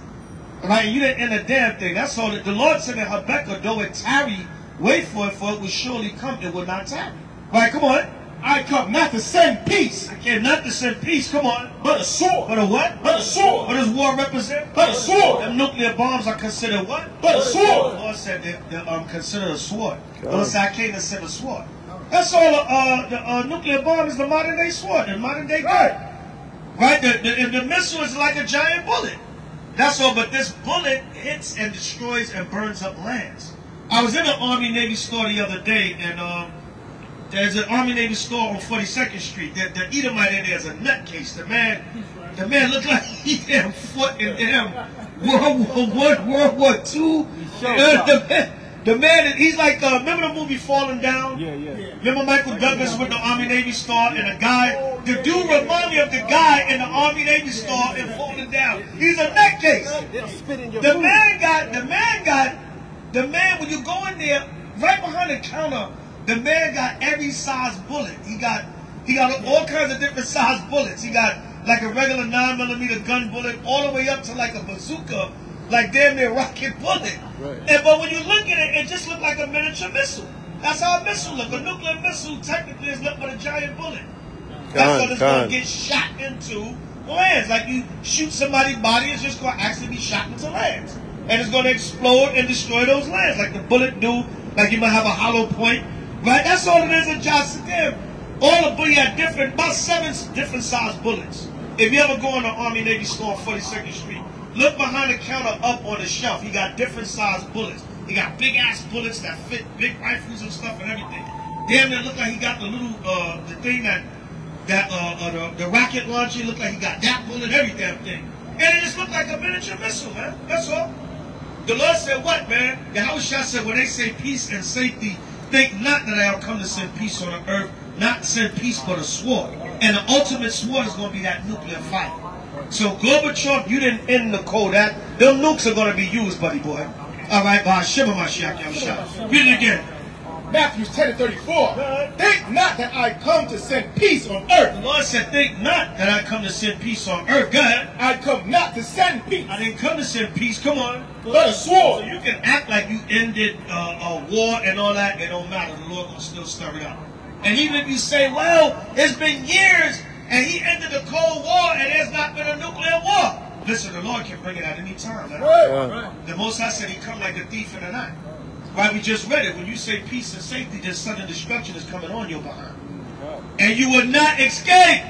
Right, you didn't end a damn thing. That's all that the Lord said in Habakkuk, though it tarry, wait for it, for it will surely come, it will not tarry. Right, come on. I come not to send peace, I came not to send peace, come on. but a sword. But a what? But a sword. What does war represent? But a sword. Them nuclear bombs are considered what? But a sword. The Lord said they, they're um, considered a sword. The Lord said, I came to send a sword. That's all uh, the uh, nuclear bomb is the modern day sword, the modern day gun. Right? The, the, the missile is like a giant bullet. That's all, but this bullet hits and destroys and burns up lands. I was in an Army Navy store the other day, and um, there's an Army Navy store on 42nd Street. The, the Edomite in there is a nutcase. The man, the man looked like he damn foot in damn World War One, World War Two. The man, the man, he's like, uh, remember the movie Falling Down? Yeah, yeah. Remember Michael Douglas with the Army Navy Star and the guy? The dude remind me of the guy in the Army Navy Star and falling down. He's a nutcase. They'll spit in your The food. man got, the man got, the man, when you go in there, right behind the counter, the man got every size bullet. He got, he got all kinds of different size bullets. He got like a regular 9 millimeter gun bullet all the way up to like a bazooka, like damn near rocket bullet. Right. And but when you look at it, it just looked like a miniature missile. That's how a missile look. A nuclear missile technically is nothing but a giant bullet. That's what it's gonna get shot into lands. Like you shoot somebody's body, it's just going to actually be shot into lands. And it's going to explode and destroy those lands. Like the bullet do, like you might have a hollow point. Right? That's all it is in Jocelyn. All the bullet had different, about seven different size bullets. If you ever go in the Army Navy store on 42nd Street, look behind the counter up on the shelf. He got different size bullets. He got big ass bullets that fit big rifles and stuff and everything. Damn, it look like he got the little, uh, the thing that that uh, uh the, the rocket launcher looked like he got that bullet, every damn thing. And it just looked like a miniature missile, man. That's all. The Lord said what, man? The house Shah said, when they say peace and safety, think not that I have come to send peace on the earth, not send peace but a sword. And the ultimate sword is going to be that nuclear fight. So Gorbachev, you didn't end the cold act. Them nukes are going to be used, buddy boy. All right, Shiva Mashiach Yahweh Read it again. Matthew 10 and 34. Think not that I come to send peace on earth. The Lord said, think not that I come to send peace on earth. Go ahead. I come not to send peace, I didn't come to send peace. Come on. but a So you can act like you ended uh, a war and all that. It don't matter. The Lord will still stir it up. And even if you say, well, it's been years and he ended the Cold War and there's not been a nuclear war. Listen, the Lord can bring it at any time. man. Yeah. The Most High said he come like a thief in the night. Right? We just read it. When you say peace and safety, then sudden destruction is coming on your behind. And you will not escape.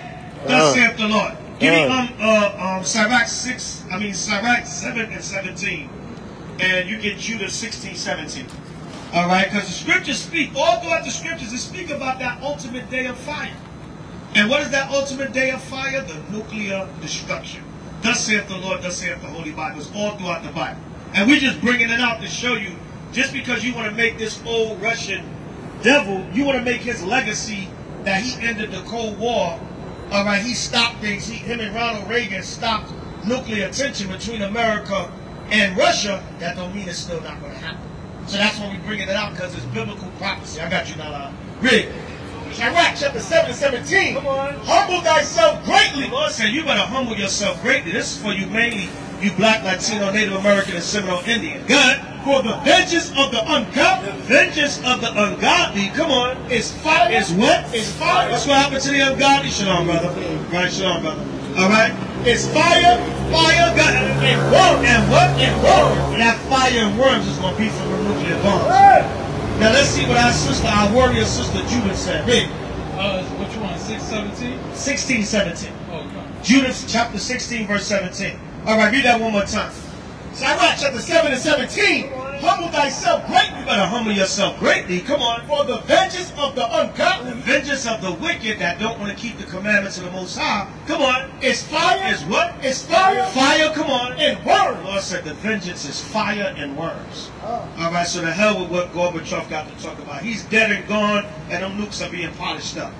Thus Uh. saith the Lord. Give me Uh. um uh um Sirach 6, I mean Sirach 7 and 17. And you get Judah 16, 17. All right, because the scriptures speak, all throughout the scriptures, they speak about that ultimate day of fire. And what is that ultimate day of fire? The nuclear destruction. Thus saith the Lord, thus saith the Holy Bible. It's all throughout the Bible. And we're just bringing it out to show you, just because you want to make this old Russian devil, you want to make his legacy that he ended the Cold War. All right, he stopped things. He, him and Ronald Reagan stopped nuclear tension between America and Russia. That don't mean it's still not going to happen. So that's why we're bringing it out because it's biblical prophecy. I got you now. Uh, Read. Sirach chapter 7 and 17. Humble thyself The greatly, Lord said, you better humble yourself greatly. This is for you mainly you black, Latino, Native American, and Seminole Indian. Good. For the vengeance of the ungodly, the vengeance of the ungodly, come on, is fire. Is what? Is fire. That's what happened to the ungodly. Shalom, brother. Right, shalom, brother. All right. It's fire, fire, God, and worm, and what? And worm. And that fire and worms is going to be from the nuclear bombs. Now let's see what our sister, our warrior sister Judith said. Read. Uh, what you want? Six seventeen. 16, 17. Oh, come. Judith chapter 16, verse 17. All right, read that one more time. Sirach chapter 7 and 17. Humble thyself greatly You better humble yourself greatly. Come on. for the vengeance of the The ungodly vengeance of the wicked that don't want to keep the commandments of the Most High. Come on. is fire, Is what? is fire, Fire, come on. and The worms. Lord said the vengeance is fire and worms. Oh. All right, so the hell with what Gorbachev got to talk about. He's dead and gone, and them nukes are being polished up.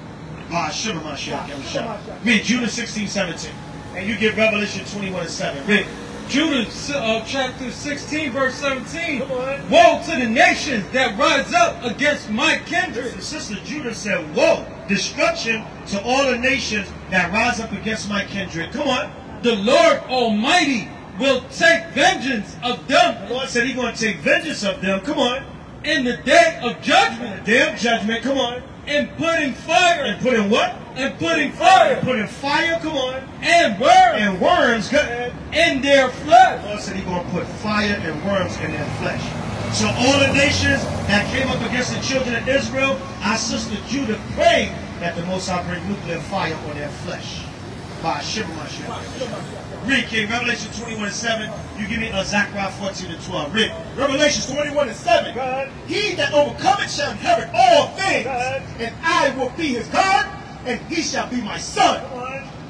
Ah, Shimmer Mashiach, Yahushua. Read Judah 16, 17. And you get Revelation 21 and 7. Read. Judah uh, chapter 16, verse 17. Come on. Woe to the nations that rise up against my kindred. The sister Judah said, Woe, destruction to all the nations that rise up against my kindred. Come on. The Lord Almighty will take vengeance of them. The Lord said he's going to take vengeance of them. Come on. in the day of judgment Day of judgment. Come on. And putting fire And putting what? and putting fire Put in fire. Come on. and worms And worms. Go ahead. in their flesh. Lord said he's going to put fire and worms in their flesh. So all the nations that came up against the children of Israel, our sister Judah prayed that the Most High bring nuclear fire on their flesh. By Shimon Read King, Revelation 21 and 7. You give me uh, Zechariah 14 and 12. Read. Revelations 21 and 7. God. He that overcometh shall inherit all things, God. and I will be his God, and he shall be my son.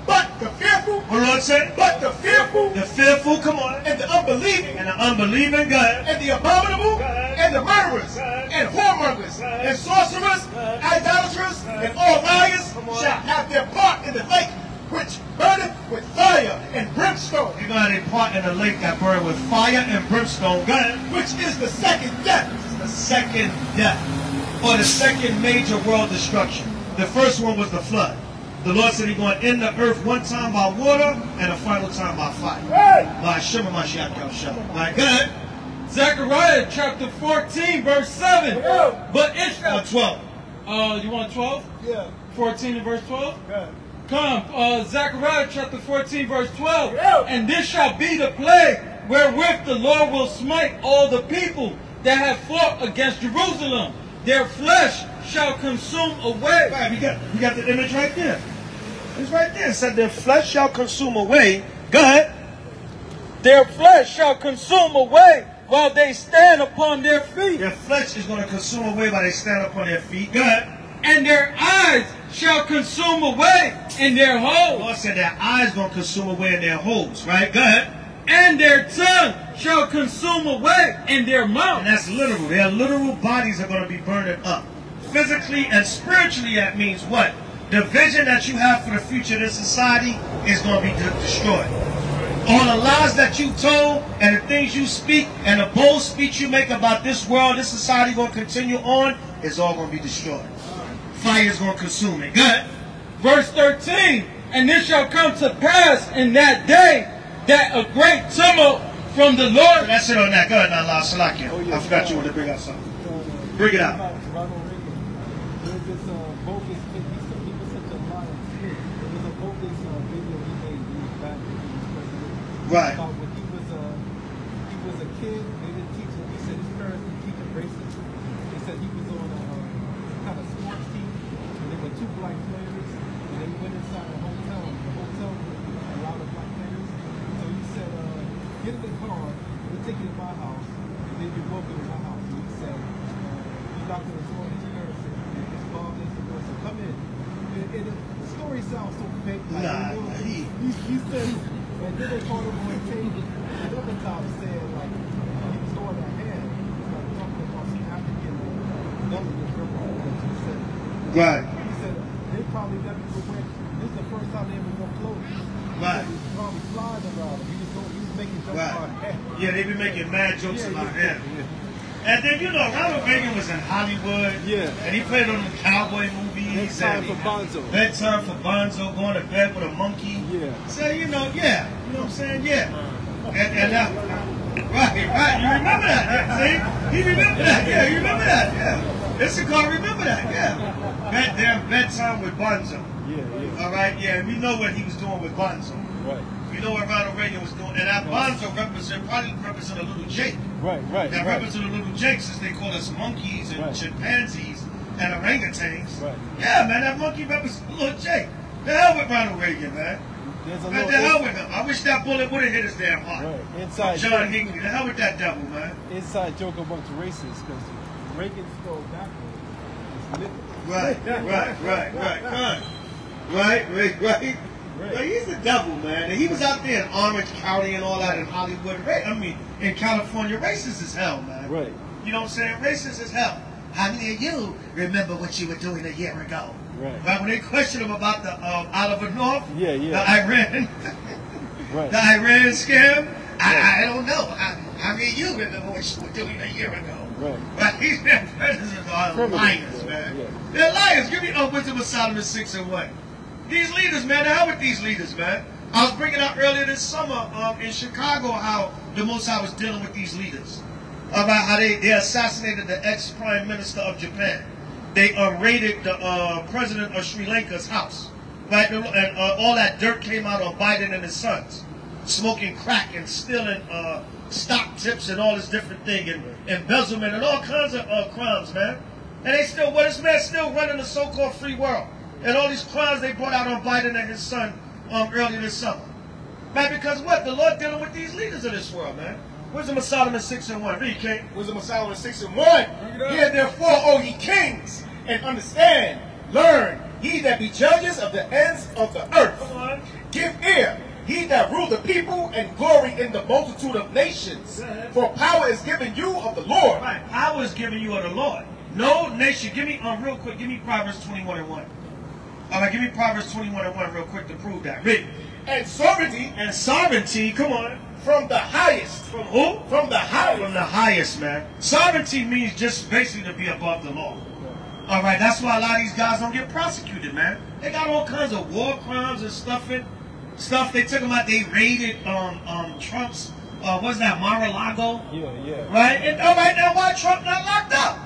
But the fearful, What the Lord said? but the fearful, The fearful, come on. and the unbelieving, And the unbelieving, God. and the abominable, God. and the murderers, God. and whoremongers, and sorcerers, God. idolaters, and all liars shall have their part in the lake which burneth with fire and brimstone, You're going to part in the lake that burned with fire and brimstone. God. which is the second death. the second death, or the second major world destruction. The first one was the flood. The Lord said He's going to end the earth one time by water and a final time by fire. By Shema Mashiach Yahushua. My God. Zechariah chapter 14, verse 7. But Uh, Israel. 12. Uh, you want 12? Yeah. 14 and verse 12? Yeah. Come, uh, Zechariah chapter 14, verse 12. Yeah. And this shall be the plague wherewith the Lord will smite all the people that have fought against Jerusalem. Their flesh shall consume away. Right, we got, we got the image right there. It's right there. It said, their flesh shall consume away. Go ahead. Their flesh shall consume away while they stand upon their feet. Their flesh is going to consume away while they stand upon their feet. Go ahead. And their eyes shall consume away in their The holes. Lord said their eyes going to consume away in their holes. Right? Go ahead. And their tongue shall consume away in their mouth. And that's literal. Their literal bodies are going to be burning up. Physically and spiritually, that means what? The vision that you have for the future of this society is going to be de- destroyed. All the lies that you told and the things you speak and the bold speech you make about this world, this society going to continue on, is all going to be destroyed. Fire is going to consume it. Good. Verse 13, and it shall come to pass in that day that a great tumult from the Lord. That's it on that. Go ahead now, La Salakia. I forgot you wanted to bring out something. Bring it out. Ronald Reagan. There's this uh, bogus, he, he, he was such a liar. There was a bogus uh, video he made years back when he was president. Right. About when he was, uh, he was a kid, they didn't teach him, he said his parents didn't teach him racism. They said he was on a uh, kind of sports team, and there were two black players, and they went inside a hotel, the hotel room, a lot of black players. So he said, uh, get in the car, we'll take you to my house, and then you're welcome to my house. And he said, uh, he knocked on the door, and he heard, and his mom answered the door, said, come in. And, and the, the story sounds so fake. Like, Nah, you know, he- he, he said, and then they called him on tape. Another time said, like, he was throwing that hand. He was like talking about some African government criminal that he said. Right. He said they probably never even went. This is the first time they ever wore clothes. He Right. said He was probably flying around. him. He was going, he was making jokes Right. about him. Yeah, they be making Yeah, about yeah, him. And then, you know, Ronald Reagan was in Hollywood. Yeah. And he played on the cowboy movies. Bedtime and for Bonzo. Bedtime for Bonzo, going to bed with a monkey. Yeah. So, you know, yeah. You know what I'm saying? Yeah. And, and now, right, right, you remember that, yeah, see? He remember that, yeah, you remember that, yeah. This is called remember that, yeah. Bed, their bedtime with Bonzo. Yeah, yeah. All right, yeah, we know what he was doing with Bonzo. Right. We know what Ronald Reagan was doing, and Bonzo represent probably represent a little Jake. Right, right, That right. represent a little Jake, since they call us monkeys and Right. chimpanzees and orangutans. Right. Yeah, man, that monkey represents a little Jake. The hell with Ronald Reagan, man. There's a Man, little the hell with him. I wish that bullet would have hit his damn heart. Right. Inside John Hinckley. The hell with that devil, man. inside joke amongst racists because Reagan stole backwards. Right, right, right, right, right. Right, right, right. Right, he's the devil, man. And he was out there in Orange County and all that in Hollywood. I mean, in California, racist as hell, man. Right. You know what I'm saying? Racist as hell. How many of you remember what you were doing a year ago? Right. When they questioned him about the um, Oliver North, Yeah, yeah. the Iran, Right. the Iran scam, I, I don't know. How, how many of you remember what you were doing a year ago? Right. But these presidents are liars, man. yeah. They're liars. Give me no wisdom of Solomon 6 and 1. These leaders, man, the hell with these leaders, man. I was bringing out earlier this summer um, in Chicago how the Most High was dealing with these leaders. About how they, they assassinated the ex-prime minister of Japan. They uh, raided the uh, president of Sri Lanka's house. Right? And uh, all that dirt came out on Biden and his sons. Smoking crack and stealing uh, stock tips and all this different thing and embezzlement and all kinds of uh, crimes, man. And they still, well, this man's still running the so-called free world. And all these crimes they brought out on Biden and his son um, earlier this summer. Man, because what? The Lord dealing with these leaders of this world, man. Wisdom of Solomon 6 and 1. Read, King. Wisdom of Solomon 6 and 1. Hear therefore, O ye kings, and understand, learn, ye that be judges of the ends of the earth. Come on. Give ear, he that rule the people, and glory in the multitude of nations. For power is given you of the Lord. Right. Power is given you of the Lord. No nation. Give me, um, real quick, give me Proverbs 21 and 1. All right, give me Proverbs 21 and 1 real quick to prove that. Read. And sovereignty And sovereignty, come on. from the highest. From who? From the highest. From the highest, man. Sovereignty means just basically to be above the law. All right, that's why a lot of these guys don't get prosecuted, man. They got all kinds of war crimes and stuff. In, stuff they took them out. They raided um um Trump's uh what's that Mar-a-Lago, Yeah, yeah. right? And all right now, why Trump not locked up?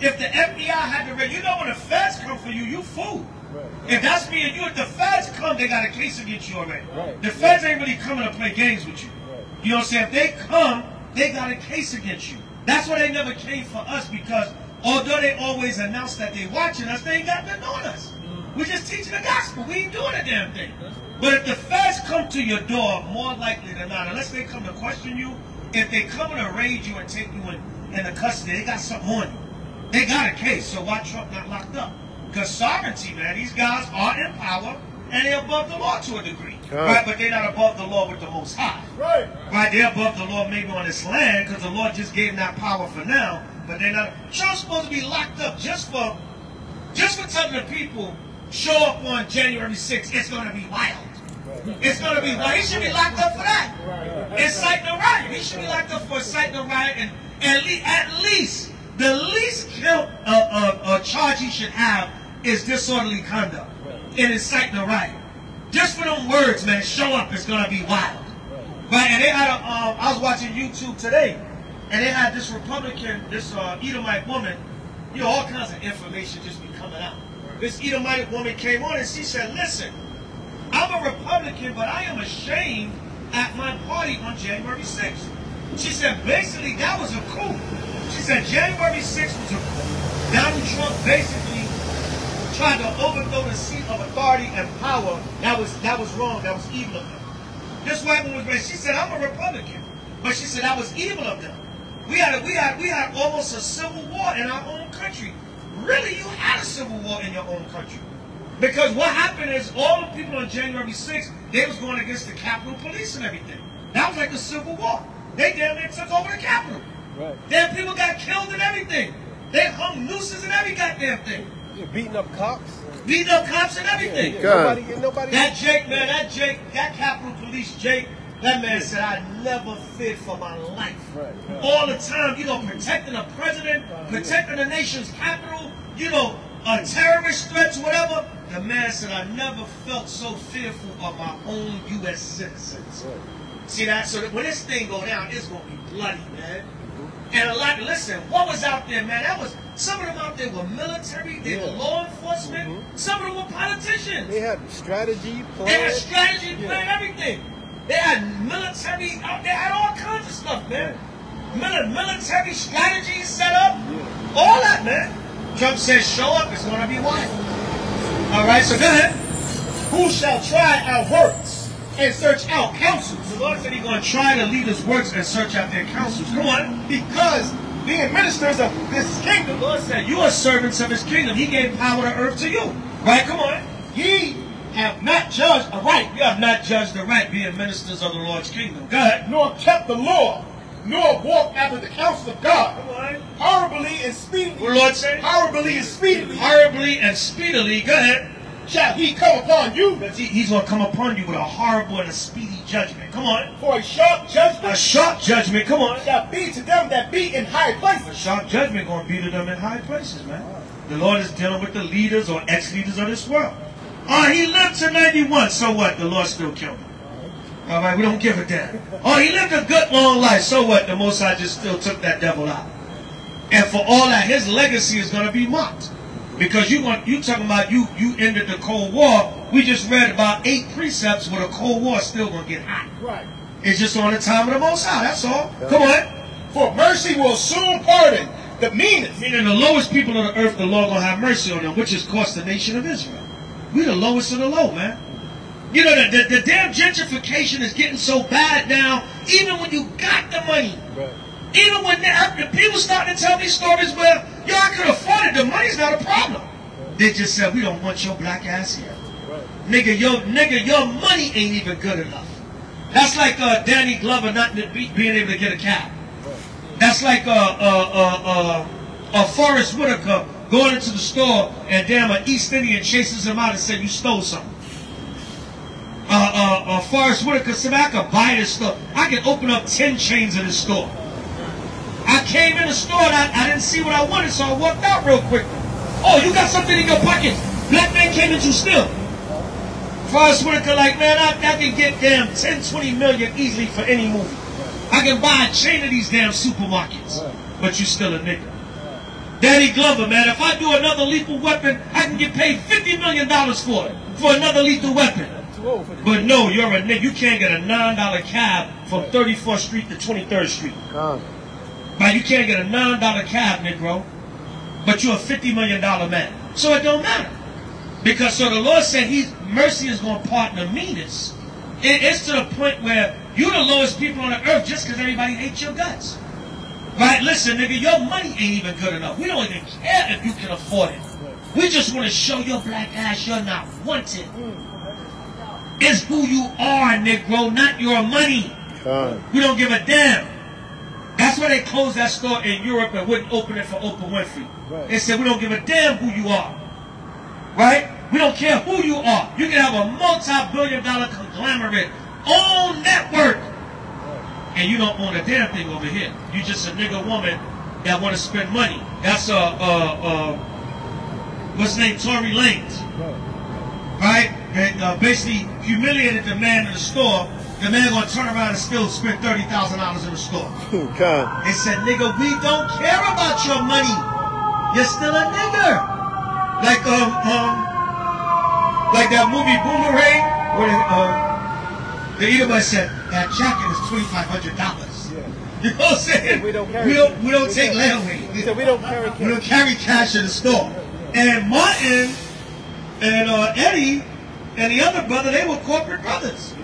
If the FBI had to raid, you know when the feds come for you, you fool. Right. If that's me and you, if the feds come, they got a case against you already. Right. The feds ain't really coming to play games with you. Right. You know what I'm saying? If they come, they got a case against you. That's why they never came for us because although they always announce that they watching us, they ain't got nothing on us. Mm. We're just teaching the gospel. We ain't doing a damn thing. But if the feds come to your door, more likely than not, unless they come to question you, if they come to raid you and take you in, in the custody, they got something on you. They got a case, so why Trump not locked up? Because sovereignty, man, these guys are in power and they're above the law to a degree. Right. Right, but they're not above the law with the most high. Right. Right, they're above the law maybe on this land because the Lord just gave them that power for now, but they're not. Trump's supposed to be locked up just for, just for telling the people, show up on January 6th, it's going to be wild. It's going to be wild. He should be locked up for that. Inciting a riot. He should be locked up for inciting a riot and at least, at least the least count uh, uh, uh, charge he should have is disorderly conduct and inciting a riot. Just for them words, man, show up, it's going to be wild. Right, and they had a, um, I was watching YouTube today, and they had this Republican, this uh, Edomite woman, you know, all kinds of information just be coming out. This Edomite woman came on and she said, listen, I'm a Republican, but I am ashamed at my party on January 6th. She said, basically, that was a coup. She said, January 6th was a coup. Donald Trump basically tried to overthrow the seat of authority and power. That was that was wrong. That was evil of them. This white woman was raised. She said, I'm a Republican. But she said that was evil of them. We had a, we had we had almost a civil war in our own country. Really, you had a civil war in your own country. Because what happened is all the people on January 6th, they was going against the Capitol Police and everything. That was like a civil war. They damn near took over the Capitol. Right. Damn people got killed and everything. They hung nooses and every goddamn thing. Yeah, beating up cops. Beating up cops and everything. yeah. God. Nobody, nobody. That Jake, man, that Jake, that Capitol Police Jake, that man said, I never feared for my life. Right, right. All the time, you know, protecting the president, protecting the nation's capital, you know, uh, terrorist threats, whatever. The man said, I never felt so fearful of my own U.S. citizens. Right. See that? So that when this thing go down, it's gonna be bloody, man. And a lot. Listen, what was out there, man? That was some of them out there were military, they were law enforcement. Mhm. Some of them were politicians. They had strategy, They had strategy, Yeah. plan, everything. They had military out. They had all kinds of stuff, man. Mil- military strategy set up. All that, man. Trump says, show up. It's gonna be what? All right. So go ahead. Who shall try our works and search out counsels? The Lord said He's gonna try to lead His works and search out their counsels. Come on. Because being ministers of this kingdom, The Lord said, You are servants of his kingdom. He gave power to earth to you. Right? Come on. ye have not judged aright, You have not judged the right being ministers of the Lord's kingdom. Go ahead. nor kept the law, nor walked after the counsel of God. Come on. Horribly and speedily, What the Lord said? horribly and speedily Horribly and speedily. Go ahead. Shall he come upon you he- he's going to come upon you with a horrible and a speedy judgment. Come on. for a sharp judgment. A sharp judgment. Come on. shall be to them that be in high places. A sharp judgment going to be to them in high places, man. The Lord is dealing with the leaders or ex-leaders of this world. Oh, he lived to 91. So what? The Lord still killed him. All right, we don't give a damn. Oh, he lived a good long life. So what? The Most High just still took that devil out. And for all that, his legacy is going to be mocked. Because you want you talking about you you ended the Cold War. We just read about eight precepts where the Cold War is still going to get hot. Right. It's just on the time of the Most High. That's all. Come on. For mercy will soon pardon the meanest. Meaning the lowest people on the earth, the Lord gonna have mercy on them, which is cost the nation of Israel. We the lowest of the low, man. You know, the, the, the damn gentrification is getting so bad now, even when you got the money. Right. Even when the people start to tell me stories where, yo, I could afford it, the money's not a problem. They just said, we don't want your black ass here. Nigga, your nigga, your money ain't even good enough. That's like uh, Danny Glover not be, being able to get a cab. That's like uh, uh, uh, uh, uh, Forest Whitaker going into the store and damn an East Indian chases him out and said you stole something. Uh, uh, uh, Forest Whitaker said I could buy this stuff. I can open up ten chains in this store. I came in the store and I, I didn't see what I wanted, so I walked out real quick. Oh, you got something in your pocket. Black man came into steal. Forest Whitaker like, man, I, I can get damn 10, 20 million easily for any movie. I can buy a chain of these damn supermarkets. But you still a nigga. Danny Glover, man, if I do another lethal weapon, I can get paid $50 million for it. For another lethal weapon. But no, you're a nigga. You can't get a $9 cab from 34th Street to 23rd Street. But you can't get a $9 cab, Negro. But you're a $50 million man. So it don't matter. Because so the Lord said He's mercy is going to pardon the meanest. It- it's to the point where you're the lowest people on the earth just because everybody hates your guts. Right? Listen, nigga, your money ain't even good enough. We don't even care if you can afford it. We just want to show your black ass you're not wanted. It's who you are, Negro, not your money. We don't give a damn. That's why they closed that store in Europe and wouldn't open it for Oprah Winfrey. Right. They said we don't give a damn who you are. Right? We don't care who you are. You can have a multi-billion dollar conglomerate, own network, and you don't own a damn thing over here. You just a nigga woman that want to spend money. That's uh uh uh what's his name? Tory Lanez Right. right? That uh, basically humiliated the man in the store. The man gonna turn around and still spend thirty thousand dollars in the store. Con. They said, "Nigga, we don't care about your money. You're still a nigga. Like um um, like that movie Boomerang, where uh, the Edomite said that jacket is twenty five hundred dollars. Yeah. You know what I'm saying? We don't carry. We don't, we don't take layaway. we don't carry We don't cash. carry cash in the store. And Martin and uh, Eddie and the other brother, they were corporate brothers.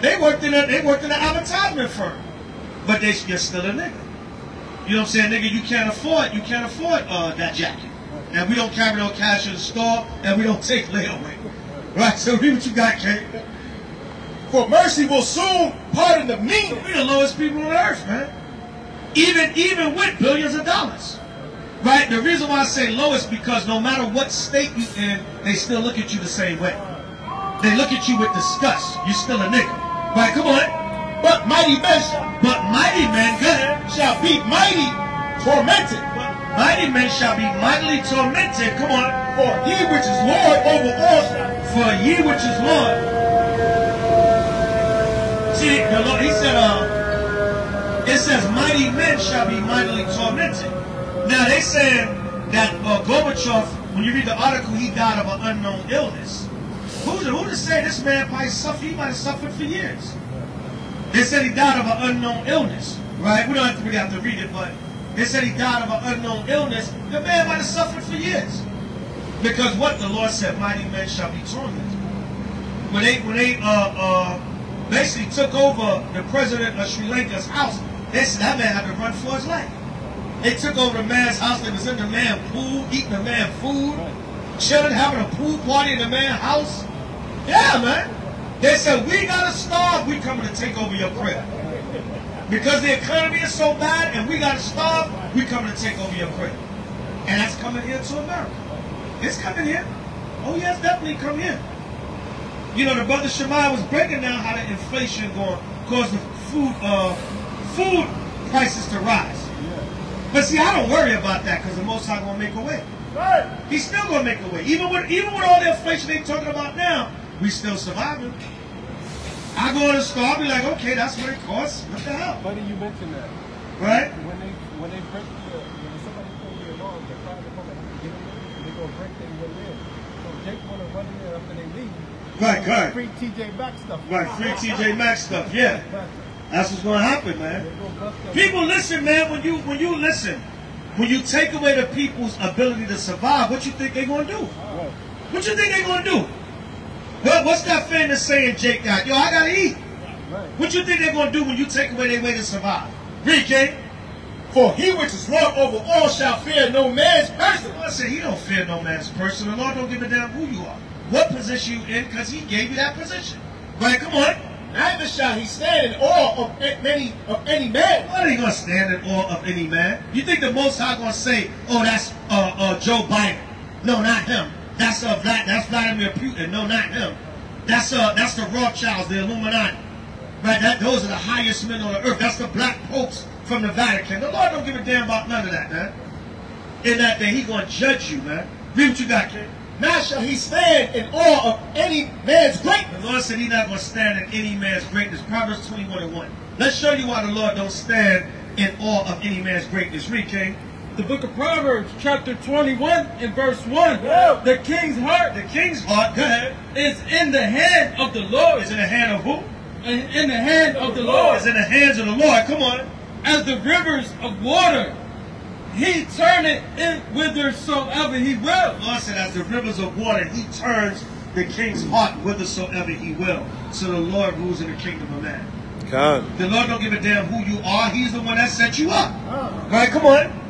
They worked in a they worked in an advertisement firm, but they you're still a nigga. You know what I'm saying, nigga? You can't afford you can't afford uh, that jacket, and we don't carry no cash in the store, and we don't take layaway. Right? So read what you got, Kate. For mercy will soon pardon the mean. We're the lowest people on earth, man. Even even with billions of dollars. Right? The reason why I say lowest because no matter what state you in, they still look at you the same way. They look at you with disgust. You're still a nigga. Right, come on. But mighty men But mighty men, shall be mighty tormented. Mighty men shall be mightily tormented. Come on. For he which is Lord over all For ye which is Lord. See, the Lord, he said, uh, it says, mighty men shall be mightily tormented. Now, they saying that uh, Gorbachev, when you read the article, he died of an unknown illness. Who's who to say this man probably suffered? He might have suffered for years. They said he died of an unknown illness, right? We don't have to, really have to read it, but they said he died of an unknown illness. The man might have suffered for years. Because what the Lord said, mighty men shall be tormented. When they, when they, uh, uh, basically took over the president of Sri Lanka's house, they said that man had to run for his life. They took over the man's house. They was in the man pool, eating the man food, chilling, having a pool party in the man's house. Yeah, man. They said, we got to starve. We coming to take over your crib. Because the economy is so bad and we got to starve, we coming to take over your crib. And that's coming here to America. It's coming here. Oh, yes, definitely come here. You know, the brother Shemai was breaking down how the inflation going cause the food, uh, food prices to rise. But see, I don't worry about that because the Most High going to make a way. He's still going to make a way. Even with, even with all the inflation they talking about now, we still surviving. I go in the store, I'll be like, okay, that's what it costs. What the hell? Funny you mentioned that. Right? When they when they break the when somebody pulls the alarm, the fire department has to get in they go break their way in. So Jake wanna run in there after they leave. Right, right. Free TJ Maxx stuff. Right, free TJ Maxx stuff, yeah. That's what's going to happen, man. They go bust them. People listen, man. When you when you listen, when you take away the people's ability to survive, what you think they're gonna do? What you think they're gonna do? What, what's that famous saying, Jake got? Yo, I gotta eat. What you think they're gonna do when you take away their way to survive? Read, Jake. For he which is Lord over all shall fear no man's person. I said he don't fear no man's person. The Lord don't give a damn who you are, what position you in, because He gave you that position. Right? Come on. Neither shall he stand in awe of a- many of any man. What are you gonna stand in awe of any man? You think the Most High gonna say, "Oh, that's uh, uh, Joe Biden"? No, not him. That's uh, Vlad, that's Vladimir Putin. No, not him. That's uh, that's the Rothschilds, the Illuminati. Right? That those are the highest men on the earth. That's the black popes from the Vatican. The Lord don't give a damn about none of that, man. In that day, He gonna judge you, man. Read what you got, kid. Neither shall he stand in awe of any man's greatness. The Lord said He's not gonna stand in any man's greatness. Proverbs 21 and 1. Let's show you why the Lord don't stand in awe of any man's greatness. Read, King. The book of Proverbs, chapter 21 and verse 1. Yeah. The king's heart The king's heart, go ahead, is in the hand of the Lord. is in the hand of who? In in the hand of the Lord. Is in the hands of the Lord. Come on. As the rivers of water, he turneth it whithersoever he will. The Lord said, as the rivers of water, he turns the king's heart whithersoever he will. So the Lord rules in the kingdom of man. God. The Lord don't give a damn who you are. He's the one that set you up. All right, Come on.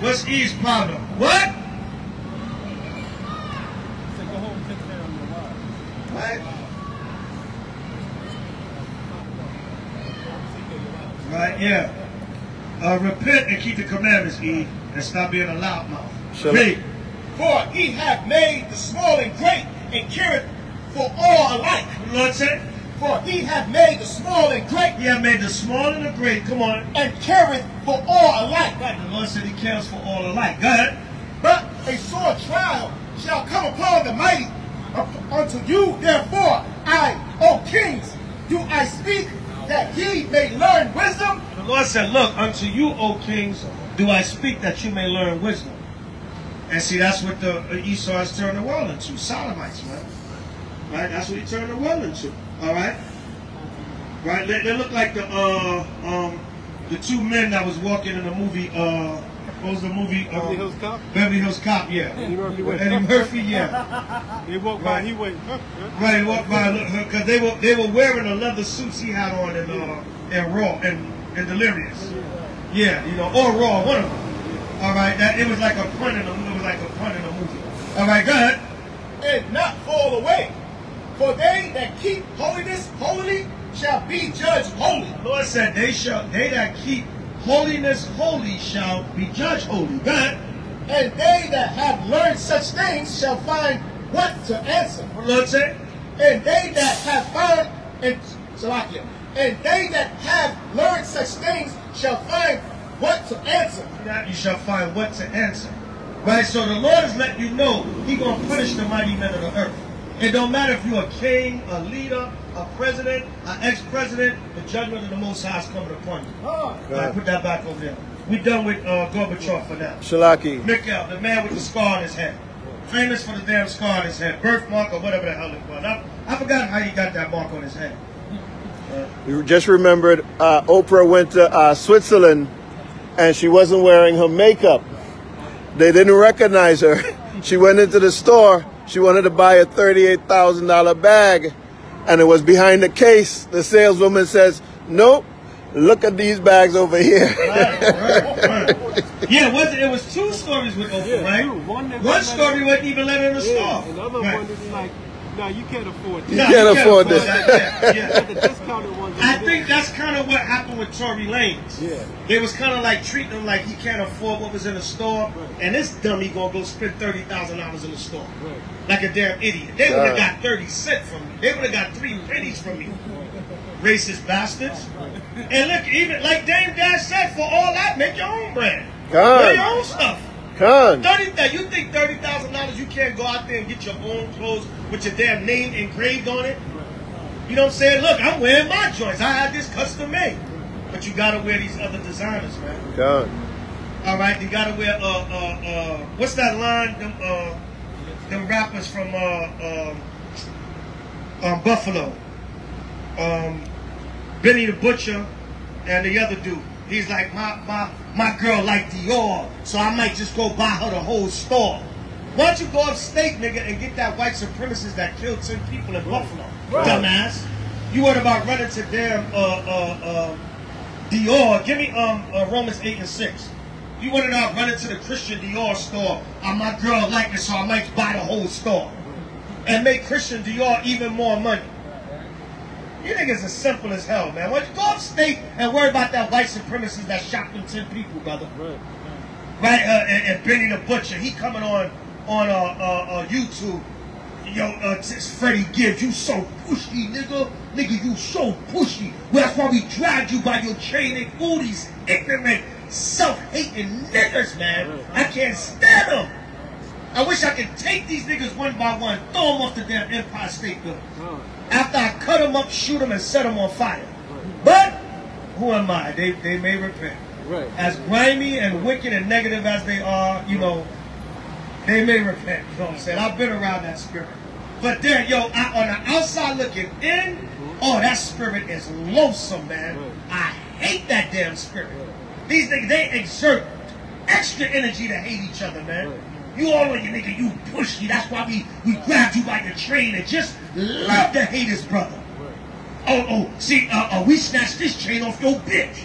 What's Eve's problem? What? So go home and take care of your wives. Right? Right, yeah. Uh, repent and keep the commandments, Eve, and stop being a loudmouth. Shall Read. For he hath made the small and great and careth for all alike. The Lord said, For he hath made the small and great He hath made the small and the great. Come on. and careth for all alike. Right, the Lord said he cares for all alike. Go ahead. But a sore trial shall come upon the mighty. Unto you, therefore, I, O kings, do I speak that ye may learn wisdom. The Lord said, Look, unto you, O kings, do I speak that you may learn wisdom. And see, that's what the uh, Esau has turned the world into. Sodomites, man. Right? That's what he turned the world into. All right? Right? They, they look like the uh um the two men that was walking in the movie uh what was the movie? Beverly Um, Hills Cop. Beverly Hills Cop, yeah. Eddie Murphy With went. Eddie Murphy, yeah. They walked by, he went. Huh, huh. Right, walked by because they were they were wearing the leather suits he had on in uh, in Raw and in Delirious. Yeah, you know, or Raw, one of them. All right, that it was like a pun in the it was like a pun in the movie. All right, go ahead. and not fall away. For they that keep holiness holy shall be judged holy. The Lord said, "They shall they that keep holiness holy shall be judged holy." Go ahead. And they that have learned such things shall find what to answer. What the Lord said? And they that have found and Salakia, and they that have learned such things shall find what to answer. That you shall find what to answer. Right, so the Lord is letting you know He gonna punish the mighty men of the earth. It don't matter if you're a king, a leader, a president, an ex-president, the judgment of the Most High is coming upon you. All right, put that back over there. We done with uh, Gorbachev for now. Shalaki. Mikhail, the man with the scar on his head. Famous for the damn scar on his head. Birthmark or whatever the hell it was. I, I forgot how he got that mark on his head. We just remembered uh, Oprah went to uh, Switzerland and she wasn't wearing her makeup. They didn't recognize her. She went into the store. She wanted to buy a $38,000 bag and it was behind the case. The saleswoman says, Nope, look at these bags over here. Right, right, right. Yeah, it was, it was two stories with Oprah, Yeah, right? two. One One story wasn't even let in the Yeah, store. another Right. one is like, no, you can't afford You this. No, can't afford this. that, yeah, yeah. the discounted ones. I think that's kind of what happened with Tory Lanez. Yeah. They was kind of like treating him like he can't afford what was in the store, Right. and this dummy gonna go spend thirty thousand dollars in the store, Right. like a damn idiot. They would have Right. got thirty cent from me. They would have got three pennies from me. Racist bastards. And look, even like Dame Dash said, for all that, make your own brand. God. Wear your own stuff. Thirty that you think thirty thousand dollars you can't go out there and get your own clothes with your damn name engraved on it? You know what I'm saying? Look, I'm wearing my joints. I had this custom made. But you gotta wear these other designers, man. Con. All right, you gotta wear uh uh uh what's that line? Them uh them rappers from uh um, um Buffalo. Um Benny the Butcher and the other dude. He's like my my my girl like Dior, so I might just go buy her the whole store. Why don't you go upstate, nigga, and get that white supremacist that killed ten people in Buffalo, dumbass? You worried about running to damn uh uh uh Dior? Give me um uh, Romans eight and six. You wanted out running to the Christian Dior store. Uh, my girl like it, so I might buy the whole store and make Christian Dior even more money. You niggas are simple as hell, man. Why don't you go upstate and worry about that white supremacist that shot them ten people, brother? Right. right? Uh, and, and Benny the Butcher, he coming on on uh, uh, uh, YouTube. Yo, uh, Freddie Gibbs, you so pushy, nigga. Nigga, you so pushy. Well, that's why we dragged you by your chain and all these ignorant, self-hating niggas, man. I can't stand them. I wish I could take these niggas one by one, throw them off the damn Empire State Building. After I cut them up, shoot them, and set them on fire. But, who am I? They, they may repent Right. as grimy and wicked and negative as they are, you know, they may repent. You know what I'm saying? I've been around that spirit. But there, yo, I, on the outside looking in, mm-hmm. oh, that spirit is loathsome, man. I hate that damn spirit. These niggas, they exert extra energy to hate each other, man. You all your nigga, you pushy. That's why we, we grabbed you by the train and just love to hate his brother. Oh, oh, see, uh, uh, we snatched this chain off your bitch.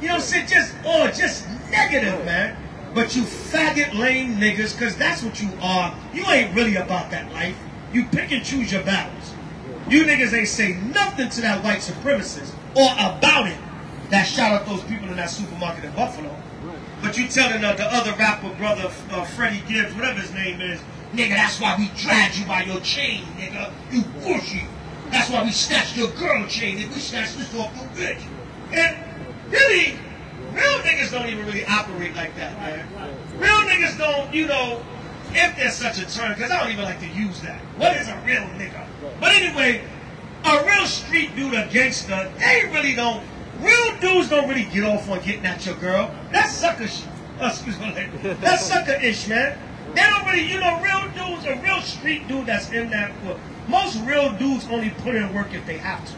You know what I'm saying? Just, oh, just negative, man. But you faggot lame niggas, because that's what you are. You ain't really about that life. You pick and choose your battles. You niggas ain't say nothing to that white supremacist or about it that shot up those people in that supermarket in Buffalo. But you telling uh, the other rapper brother, uh, Freddie Gibbs, whatever his name is, nigga, that's why we dragged you by your chain, nigga. You bullshit. That's why we snatched your girl chain and we snatched this off your bitch. And really, real niggas don't even really operate like that, man. Real niggas don't, you know, if there's such a term, because I don't even like to use that. What is a real nigga? But anyway, a real street dude, a gangster, they really don't, real dudes don't really get off on getting at your girl. That's sucker shit. Excuse language. That's sucker-ish, man. They don't really, you know, real dudes, a real street dude that's in that, well, most real dudes only put in work if they have to.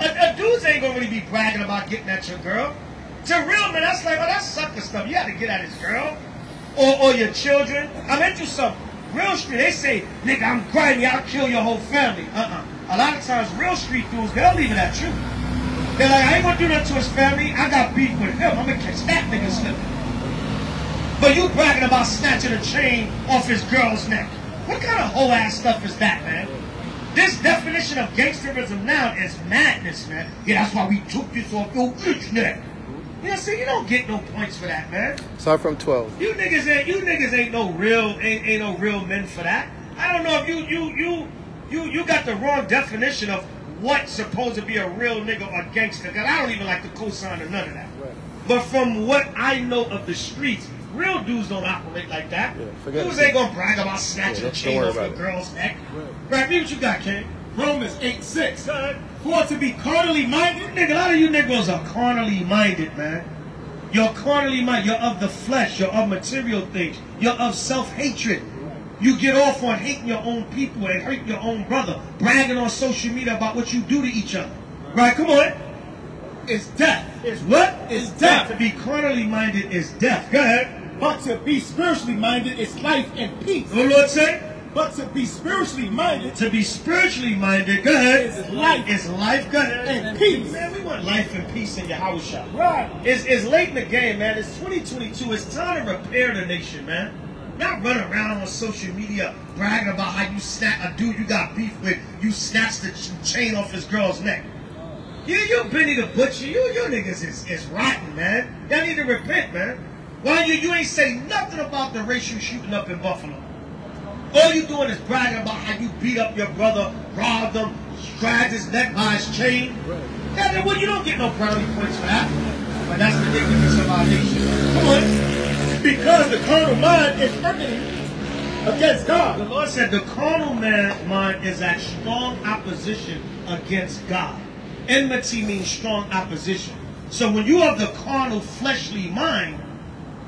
A, a dudes ain't gonna really be bragging about getting at your girl. To real man, that's like, oh, that's sucker stuff. You had to get at his girl. Or, or your children. I'm into some real street. They say, nigga, I'm grinding, I'll kill your whole family. Uh-uh. A lot of times, real street dudes, they'll leave it at you. They're like, I ain't gonna do nothing to his family. I got beef with him. I'm gonna catch that nigga slipping. But you bragging about snatching a chain off his girl's neck. What kind of whole ass stuff is that, man? This definition of gangsterism now is madness, man. Yeah, that's why we took this off your bitch neck. You know, see, you don't get no points for that, man. Start from 12. You niggas ain't you niggas ain't no real ain't, ain't no real men for that. I don't know if you you you you you got the wrong definition of what's supposed to be a real nigga or gangster. Cause I don't even like to co-sign or none of that. But from what I know of the streets, real dudes don't operate like that. Yeah, forget dudes it. ain't gonna brag about snatching Yeah, a chain off a girl's neck. Right, me what you got, King? Romans 8 6. Go ahead. For to be carnally minded, Nigga, a lot of you niggas are carnally minded, man. You're carnally minded. You're of the flesh. You're of material things. You're of self-hatred. You get off on hating your own people and hurting your own brother, bragging on social media about what you do to each other. Right? Come on. It's death. Is what? Is death. To be carnally minded is death. Go ahead. But to be spiritually minded is life and peace. What the Lord say? But to be spiritually minded To be spiritually minded, go ahead. Is life. Is life, go ahead. And peace. Man, we want life and peace in your house shop. Right. It's, it's late in the game, man. It's 2022. It's time to repair the nation, man. Not run around on social media bragging about how you snap a dude you got beef with. You snatched the ch- chain off his girl's neck. You, you Benny the Butcher. You, you niggas is, is rotten, man. Y'all need to repent, man. Why you, you ain't say nothing about the race you shooting up in Buffalo? All you doing is bragging about how you beat up your brother, robbed him, dragged his neck by his chain. Yeah, then, well, you don't get no brownie points for that. But that's the wickedness of our nation. Because the carnal mind is working against God. The Lord said the carnal man mind is at strong opposition against God. Enmity means strong opposition. So when you have the carnal fleshly mind,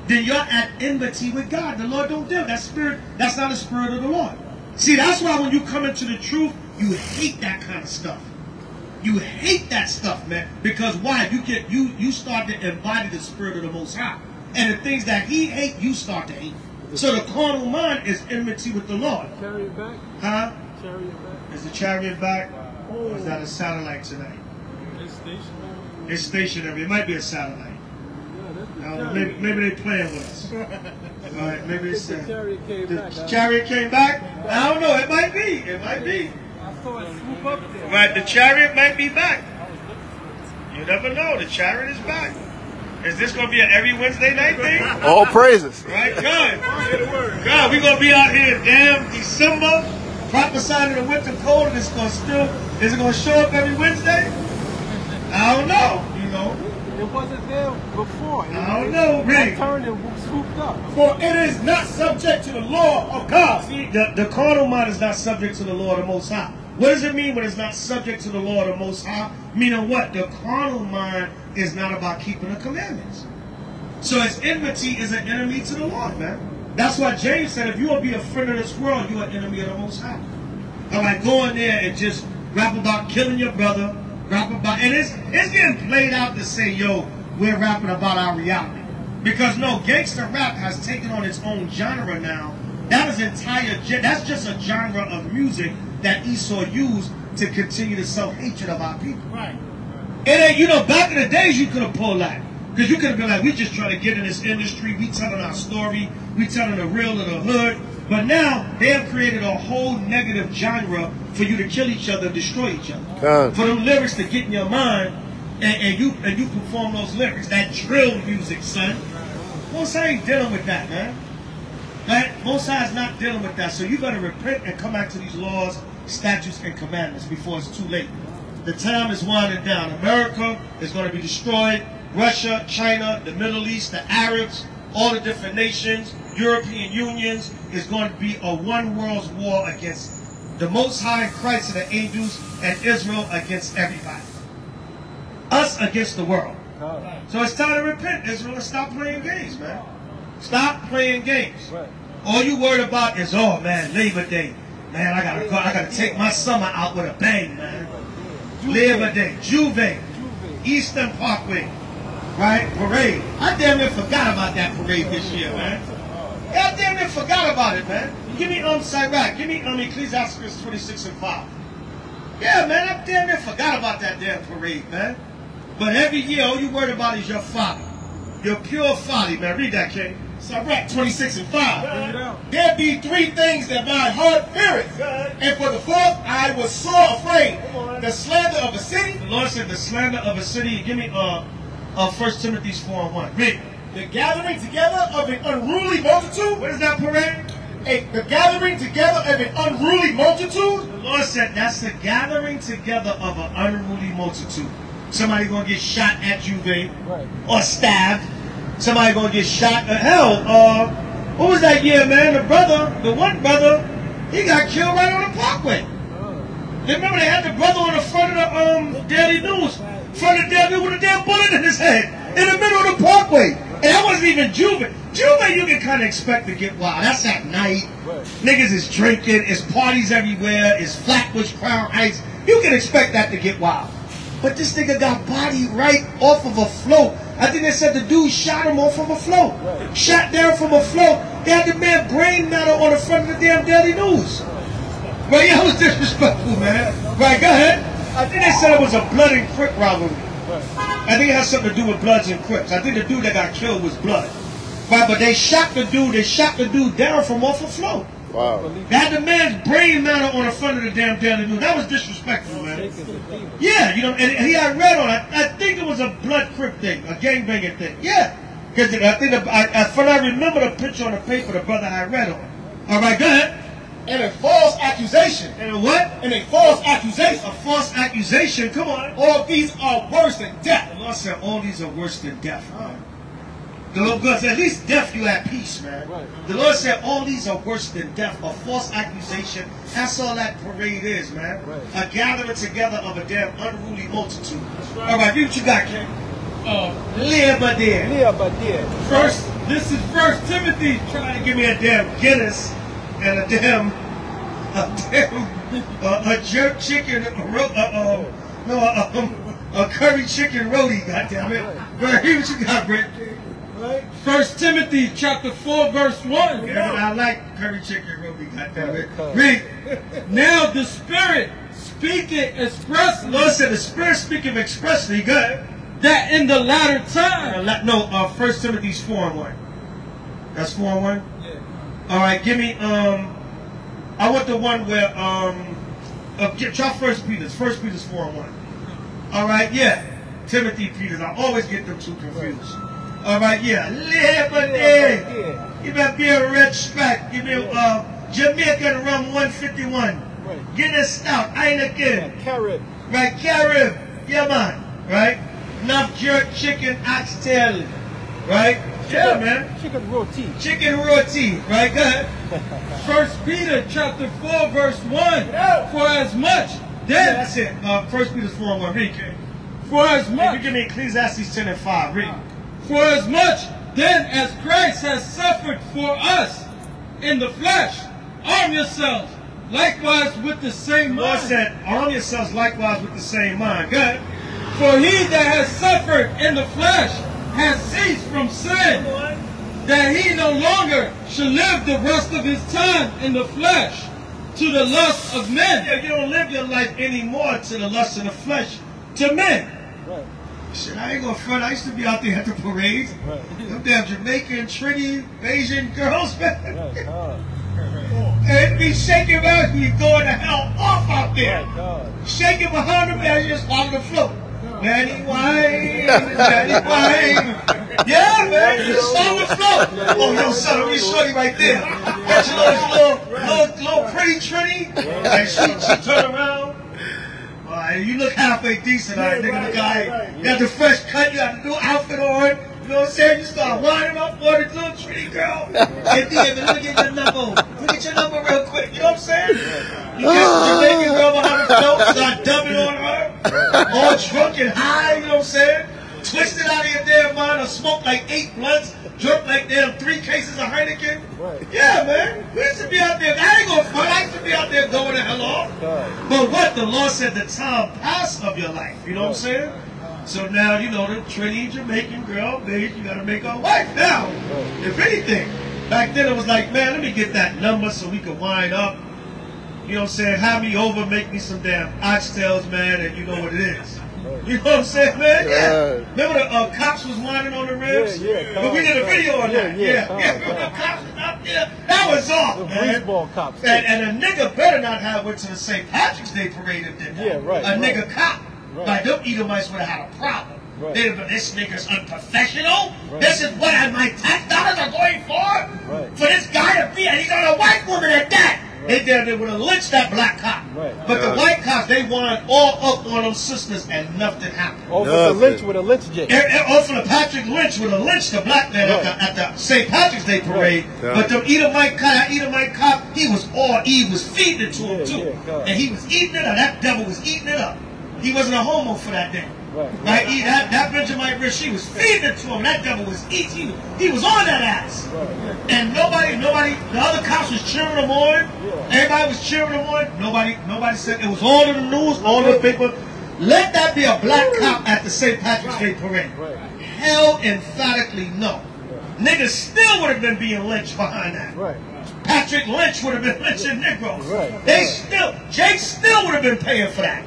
then you're at enmity with God. The Lord don't deal. That spirit, that's not the spirit of the Lord. See, that's why when you come into the truth, you hate that kind of stuff. You hate that stuff, man. Because why? You get you you start to embody the spirit of the most high. And the things that he hate, you start to hate. So the carnal mind is enmity with the Lord. It back. Huh? It back. Is the chariot back? Or is that a satellite tonight? It's stationary. It's stationary. It might be a satellite. Yeah, that's the Uh, chariot. maybe, maybe they playing with us. All right, maybe it's The uh, chariot came the back. chariot came back. I don't know. It might be. It might be. I saw it swoop up there. Right, the chariot might be back. You never know. The chariot is back. Is this gonna be an every Wednesday night thing? All praises. Right, good. God, we gonna be out here damn December, prophesying the winter cold, and it's gonna still is it gonna show up every Wednesday? I don't know. You know, It wasn't there before. It- I don't know, It turned and swooped up. For it is not subject to the law of God. See, the, the carnal mind is not subject to the law of the Most High. What does it mean when it's not subject to the law of the Most High? Meaning what? The carnal mind is not about keeping the commandments. So its enmity is an enemy to the Lord, man. That's why James said, if you will be a friend of this world, you're an enemy of the Most High. All right, go in there and just rap about killing your brother, rap about, and it's it's getting played out to say, yo, we're rapping about our reality. Because no, gangster rap has taken on its own genre now. That is entire, that's just a genre of music that Esau used to continue the self-hatred of our people. Right. It ain't, you know, back in the days you could have pulled that. Because you could have been like, we just trying to get in this industry, we telling our story, we telling the real of the hood. But now they have created a whole negative genre for you to kill each other, destroy each other. Con. For them lyrics to get in your mind and, and you and you perform those lyrics. That drill music, son. Most High ain't dealing with that, man. That Most High is not dealing with that. So you better repent and come back to these laws, statutes, and commandments before it's too late. The time is winding down. America is going to be destroyed. Russia, China, the Middle East, the Arabs, all the different nations, European unions is going to be a one world's war against the Most High, Christ, and the angels, and Israel against everybody. Us against the world. So it's time to repent, Israel, and stop playing games, man. Stop playing games. Right. All you worried about is, oh man, Labor Day. Man, I gotta go, I gotta take my summer out with a bang, man. Labor Day, J'ouvert, Eastern Parkway, right? Parade. I damn near forgot about that parade this year, man. Yeah, I damn near forgot about it, man. Give me um Sirach, give me um Ecclesiastes 26 and 5. Yeah, man, I damn near forgot about that damn parade, man. But every year, all you worried about is your folly. Your pure folly, man. Read that, King. Sirach 26 and 5. There be three things that my heart feareth. And for the fourth, I was sore afraid. The slander of a city, The Lord said the slander of a city. Give me uh, uh 1 Timothy 4 and 1. Read. the gathering together of an unruly multitude. What is that parade? A, the gathering together of an unruly multitude. The Lord said that's the gathering together of an unruly multitude. Somebody gonna get shot at J'ouvert Right. or stabbed. Somebody gonna get shot. Hell, uh, what was that year, man? The brother, the one brother, he got killed right on the parkway. Remember they had the brother on the front of the um, Daily News, front of the Daily with a damn bullet in his head in the middle of the parkway. And that wasn't even J'ouvert. J'ouvert, you can kind of expect to get wild. That's at night. Niggas is drinking. It's parties everywhere. It's Flatbush, Crown Heights. You can expect that to get wild. But this nigga got bodied right off of a float. I think they said the dude shot him off of a float. Shot down from a float. They had the man brain matter on the front of the damn Daily News. Right, yeah, that was disrespectful, man. Right, go ahead. I think they said it was a blood and crip rivalry. I think it has something to do with Bloods and Crips. I think the dude that got killed was Blood. Right, but they shot the dude, they shot the dude down from off a float. Wow. They had the man's brain matter on the front of the damn Daily News. That was disrespectful, man. Jake is a demon. Yeah, you know, and, and he had read on it. I think it was a blood crip thing, a gangbanging thing. Yeah, because I think the, I, I, from I remember the picture on the paper the brother had read on. All right, go ahead. And a false accusation. And a what? And a false accusation. A false accusation. Come on. All these are worse than death. The Lord said all these are worse than death. Man. The Lord God said, at least death you at peace, man. Right. The Lord said all these are worse than death. A false accusation. That's all that parade is, man. Right. A gathering together of a damn unruly multitude. All right, read what you got, King. Uh, Live but there. Yeah, but yeah. First, this is First Timothy trying to give me a damn Guinness and a damn, a damn, uh, a jerk chicken, a ro- uh, um, no, a, um, a curry chicken roti. Goddamn it! Right, here what you got, Brent. Right? First Timothy chapter 4 verse 1. Yeah, I like curry chicken roti. Goddamn it! Right. Read. Now the Spirit speaking The expressly Lord said the Spirit speaking expressly. Good. that in the latter Uh, time la- no, uh, First Timothy's four and one. That's four and one. Yeah. All right, give me. Um, I want the one where um, uh, try First Peter's. First Peter's four and one. All right, yeah. Timothy Peters. I always get them two confused. All right, yeah. Liberty. Give me a beer Red Stripe. Give me uh, Jamaican rum 151. Right. Get a stout. Yeah, Heineken. Carib. Right, Carib. Yeah, man. Right. Enough jerk chicken oxtail. Right. Yeah, man. Chicken roti. Chicken roti. Right. Go ahead. First Peter chapter 4 verse 1. For as much Yeah, that's it. Uh, First Peter 4 and 1. Read. For as If you much give me Ecclesiastes 10 and 5. Read. For as much then as Christ has suffered for us in the flesh, arm yourselves likewise with the same The Lord mind. said, arm yourselves likewise with the same mind. Good. For he that has suffered in the flesh has ceased from sin, that he no longer should live the rest of his time in the flesh to the lust of men. Yeah, you don't live your life anymore to the lust of the flesh, to men. Right. Shit, I ain't gonna front. I used to be out there at the parades. Right. Them damn Jamaican, Trinity, Asian girls, man. Right. God. And be shaking around you, going to hell off out there. Right. Shaking behind them as just on the floor. Nanny wine, nanny wine. Yeah, man, you just on the floor. Oh, yo, son, let me show you right there. That's your little, little, little, little pretty Trinity. And she, she turn around. Right, you look halfway decent, all right, nigga. The guy, you got the fresh cut, you got the new outfit on. You know what I'm saying? You start winding up for the little Trinity girl. And then, look at your number. Look at your number real quick. You know what I'm saying? You get the Jamaican girl behind the float, start dumping on her. All drunk and high, you know what I'm saying? Twisted out of your damn mind or smoked like eight blunts, drunk like damn three cases of Heineken. Right. Yeah, man. We used to be out there. I ain't gonna front. I used to be out there going the hell off. God. But what the Lord said, the time past of your life. You know what I'm saying? So now, you know, the Trinity Jamaican girl, babe, you gotta make her wife now. If anything. Back then it was like, man, let me get that number so we can wind up. You know what I'm saying? Have me over, make me some damn oxtails, man, and you know what it is. You know what I'm saying, man? Yeah. Remember the uh, cops was whining on the ribs? Yeah, yeah, But we did a video on that. yeah, Yeah, yeah. Remember the cops was out there? That was off, The man. baseball cops. And, and a nigga better not have went to the St. Patrick's Day parade and did that. Yeah, right, A right. nigga cop. Right. Like them Edomites would have had a problem. Right. They'd have been, this nigga's unprofessional. Right. This is what my tax dollars are going for? Right. For this guy to be, and he's on a white woman at that. They down there would have lynched that black cop. Right. But the white cops, they wanted all up on them sisters and nothing happened. Officer Nothing. Lynch with a lynch jet. And, and Officer Patrick Lynch would have lynched the black man Right. at, the, at the St. Patrick's Day parade. Right. But the Edomite cop, that Edomite cop, he was all he was feeding it to him too. yeah, and he was eating it up. That devil was eating it up. He wasn't a homo for that day. Right. Like he, that, that Benjamin Rich, she was feeding it to him. That devil was eating. He, he was on that ass. Right. And nobody, nobody, the other cops was cheering him on. Yeah. Everybody was cheering him on. Nobody, nobody said it was all in the news, all in the paper. Let that be a black cop at the St. Patrick's Day parade. Hell emphatically no. Niggas still would have been being lynched behind that. Right. Patrick Lynch would have been lynching Negroes. Right. They still, Jake still would have been paying for that.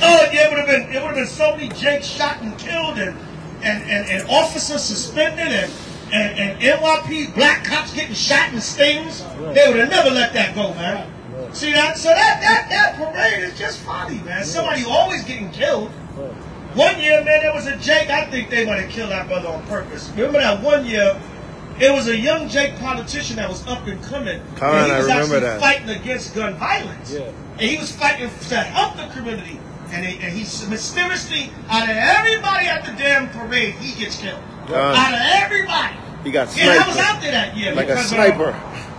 Oh, yeah, it would have been, it would have been so many Jakes shot and killed and, and, and, and officers suspended and, and, and NYP black cops getting shot in stings. They would have never let that go, man. See that? So that, that, that parade is just funny, man. Somebody always getting killed. Right. One year, man, there was a Jake. I think they might have killed that brother on purpose. Remember that one year? It was a young Jake politician that was up and coming. Con, and he I was remember actually that. fighting against gun violence. Yeah. And he was fighting to help the community. And, he, and he mysteriously, out of everybody at the damn parade, he gets killed. Con. Out of everybody. He got Yeah, I was out there that year. Like a because, uh, sniper.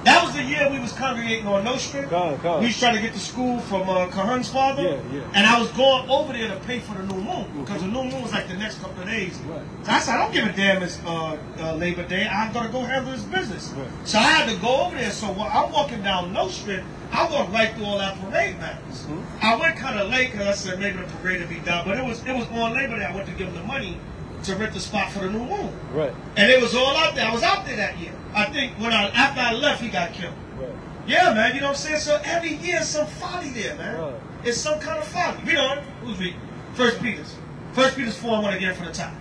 That was the year we was congregating on No. God, God. We was trying to get to school from uh, father. Yeah, yeah. And I was going over there to pay for the new moon because the new moon was like the next couple of days. Right. So I said, I don't give a damn it's uh, uh, Labor Day. I'm going to go handle this business. Right. So I had to go over there. So while I'm walking down No Street, I walked right through all that parade matters. Mm-hmm. I went kind of late because I said maybe the parade would be done. But it was it was on Labor Day. I went to give them the money to rent the spot for the new moon. Right. And it was all out there. I was out there that year. I think when I after I left, he got killed. Right. Yeah, man, you know what I'm saying? So every year some folly there, man. Right. It's some kind of folly. You know, who's reading? First Peter's. First Peter's 4 1 again for the top.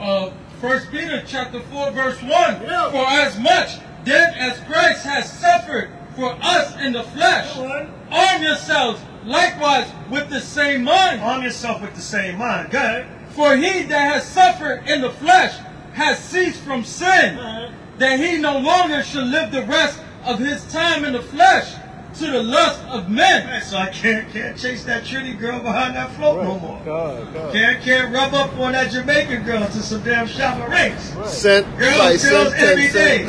uh, First Peter chapter 4 verse 1. Yeah. For as much then as Christ has suffered for us in the flesh, arm yourselves likewise with the same mind. Arm yourself with the same mind. Go ahead. For he that has suffered in the flesh has ceased from sin, that he no longer should live the rest of his time in the flesh to the lust of men. Right, so I can't can't chase that Trinity girl behind that float no more. God, God. Can't can't rub up on that Jamaican girl to some damn Shabba Ranks. Cent, Girls, five girls cent, every ten day. cent.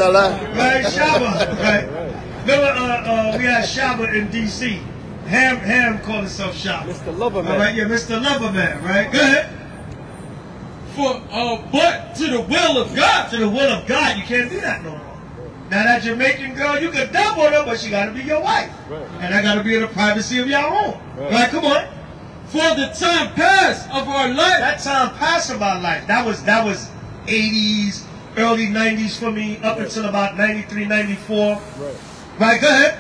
Right, Shabba. Right. Right. Remember, uh, uh, we had Shabba in D.C. Ham Ham called himself Shabba. Mr. Loverman. All right, yeah, Mr. Loverman, right? Go ahead. For uh, but to the will of God. To the will of God, you can't do that no more. Now that Jamaican girl, you can double her, but she got to be your wife, Right. and I got to be in the privacy of your home. Right. Right? Come on. For the time past of our life That time past of our life. That was that was 80s, early 90s for me, up until about 93, 94. Right. Right? Go ahead.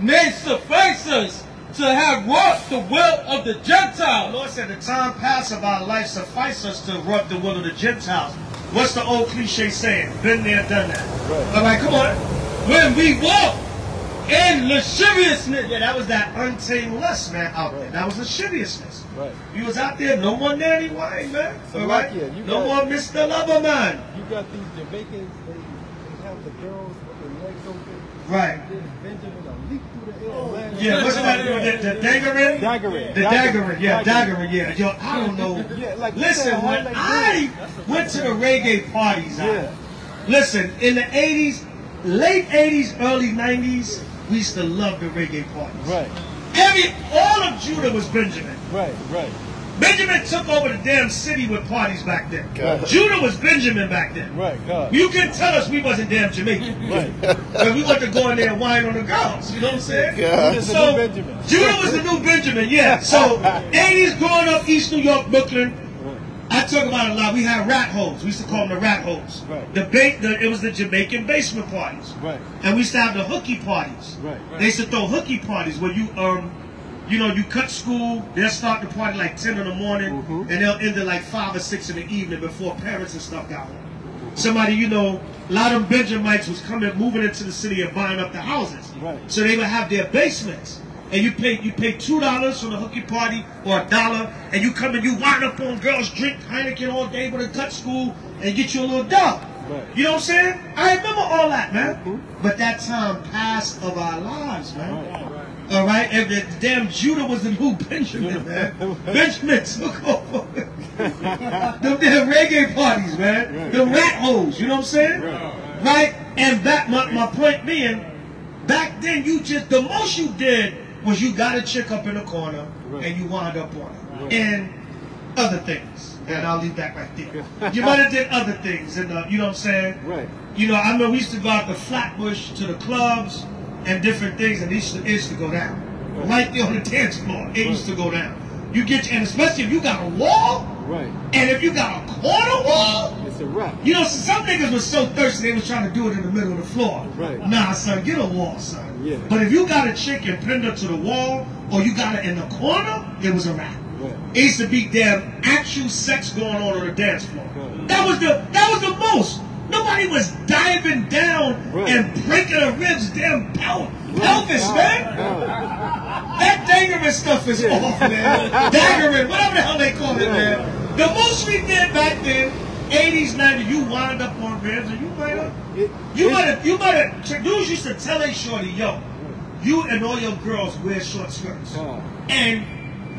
may suffice us to have wrought the will of the The Gentiles. Lord said the time past of our life suffice us to work the will of the Gentiles. What's the old cliche saying? Been there, done that. Right. All right, come on. When we walk in lasciviousness. Yeah, that was that untamed lust, man, out there. That was lasciviousness. Right. You was out there, no more nanny wine, man. So, All right? Lakia, you no got- more Mr. Lover, man. You got these Jamaicans, they, they have the girls with their legs open. Right. Then Benjamin will leap through the air. and land Yeah, what's that? The, the daggerin? Daggerin. The daggerin, yeah, Daggerin. daggerin, yeah. Yo, I don't know. Yeah, like, Listen, the when hell I went to the reggae parties, out, Yeah. listen, in the 80s, late 80s, early 90s, we used to love the reggae parties. Right. Every, all of Judah was Benjamin. Right. Right. Benjamin took over the damn city with parties back then. God. Judah was Benjamin back then. Right. God. You can tell us we wasn't damn Jamaican. Right. But we want to go in there and wine on the girls. You know what I'm saying? God. So, Benjamin. Judah was the new Benjamin, yeah. So, 80s growing up, East New York, Brooklyn, I talk about it a lot. We had rat holes. We used to call them the rat holes. Right. The, ba- the It was the Jamaican basement parties. Right. And we used to have the hooky parties. Right. They used to throw hooky parties where you, um, you know, you cut school, they'll start the party like 10 in the morning, Mhm. and they'll end at like 5 or 6 in the evening before parents and stuff got home. Somebody, you know, a lot of Benjamites was coming, moving into the city and buying up the houses. Right. So they would have their basements. And you pay you pay two dollars for the hooky party or a dollar, and you come and you wind up on girls drink Heineken all day with a cut school and get you a little dub. Right. You know what I'm saying? I remember all that, man. But that time passed of our lives, man. All right, and the damn Judah was the new Benjamin, man. Benjamin took over. Them damn reggae parties, man. The rat holes, you know what I'm saying? Right? And that my, my point being, back then you just the most you did was you got a chick up in the corner and you wound up on it. And other things. And I'll leave that right there. You might have did other things and uh, you know what I'm saying? Right. You know, I remember we used to go out to Flatbush to the clubs and different things, and it used to, it used to go down. Right there on the dance floor, it used to go down. You get, and especially if you got a wall, Right. and if you got a corner wall, It's a wrap. you know, some niggas was so thirsty they was trying to do it in the middle of the floor. Right. Nah, son, get a wall, son. Yeah. But if you got a chick and pinned her to the wall, or you got her in the corner, it was a wrap. Right. It used to be damn actual sex going on on the dance floor. Right. That was the that was the most. Nobody was diving down Right. and breaking a ribs damn pel- pelvis, man. That daggering stuff is off, man. Daggering, whatever the hell they call it, man. The most we did back then, 80s, 90s, you wind up on ribs and you might have, you might have, you might have, dudes used to tell a shorty, yo, you and all your girls wear short skirts. And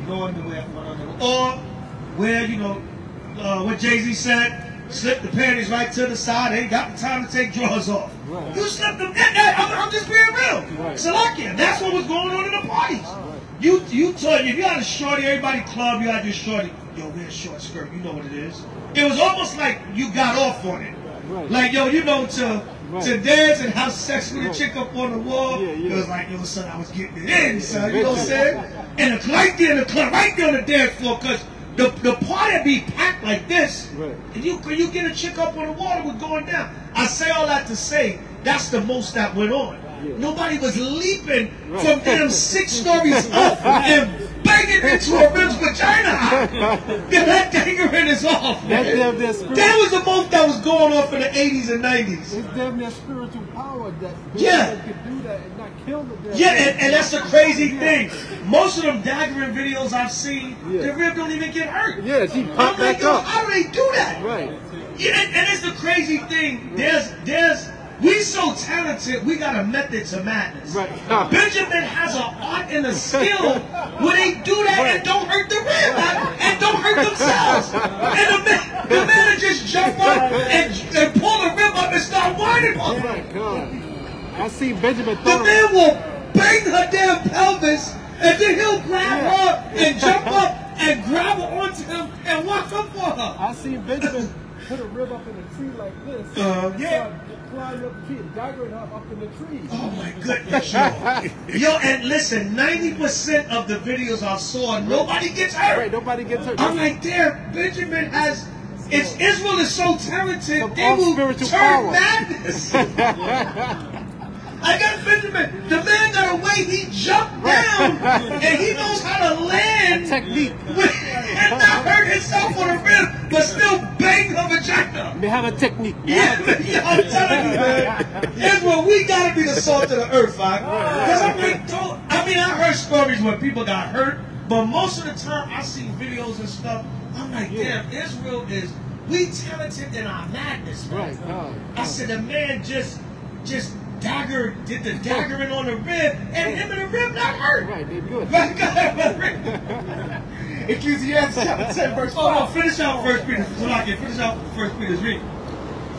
no underwear, one underwear. Or wear, you know, uh, what Jay-Z said, slip the panties right to the side, ain't got the time to take drawers off. Right. You slip them, that, that, I'm, I'm just being real. Right. Salakia, that's what was going on in the parties. You you told if you had a shorty, everybody club, you had your shorty, yo, wear a short skirt, you know what it is. It was almost like you got off on it. Right. Like, yo, you know, to Right. to dance and have sex with a chick up on the wall, Yeah, yeah. it was like, yo, son, I was getting it in, son. You know what I'm saying? And the, right there in the club, right there on the dance floor, because the, the party be packed like this. Right. And you, you get a chick up on the it was going down. I say all that to say, that's the most that went on. Yeah. Nobody was leaping Right. from them six stories up and banging into a rib's vagina. That daggering is off, That damn near That was the most that was going off in the 80s and 90s. It's damn near spiritual power that Yeah. that could do that and not kill the damn Yeah, and, and that's the crazy Yeah. thing. Most of them daggering videos I've seen, Yeah. the rib don't even get hurt. Yeah, she I'm popped like, back up. how do they do that? Right. Yeah, and, and it's the crazy thing. There's, there's, we so talented. We got a method to madness. Right. Benjamin has an art and a skill where they do that and don't hurt the rib man, and don't hurt themselves. And the man, the man just jump up and, and pull the rib up and start whining. Oh my God. I see Benjamin The man will bang her damn pelvis, and then he'll grab Yeah. her and jump up and grab her onto him and walk up for her. I see Benjamin put a rib up in a tree like this. Uh, and yeah. climbing up the tree, daggering her up in the tree. Oh my goodness, yo. Yo, and listen, 90% of the videos I saw, nobody gets hurt. Right, nobody gets hurt. I'm like, damn, Benjamin has. It's Israel is so talented, Some they will turn power. madness. I got Benjamin. The man got away. he jumped down, and he knows how to land Technique. and not hurt himself on the rim, but still bang her vagina. They have a technique. Yeah, yeah, I'm telling you, man. Israel, we gotta be the salt of the earth, right? Because I'm like, I mean, I heard stories where people got hurt, but most of the time I see videos and stuff. I'm like, Yeah. damn, Israel is we talented in our madness, man. Right. Oh, I oh. said the man just, just dagger did the daggering on the rib, and him and the rib not hurt. right, they good. Right, go ahead. Ecclesiastes chapter 10, verse 4. Oh, no, finish out First Peter. So I can finish out First Peter's read.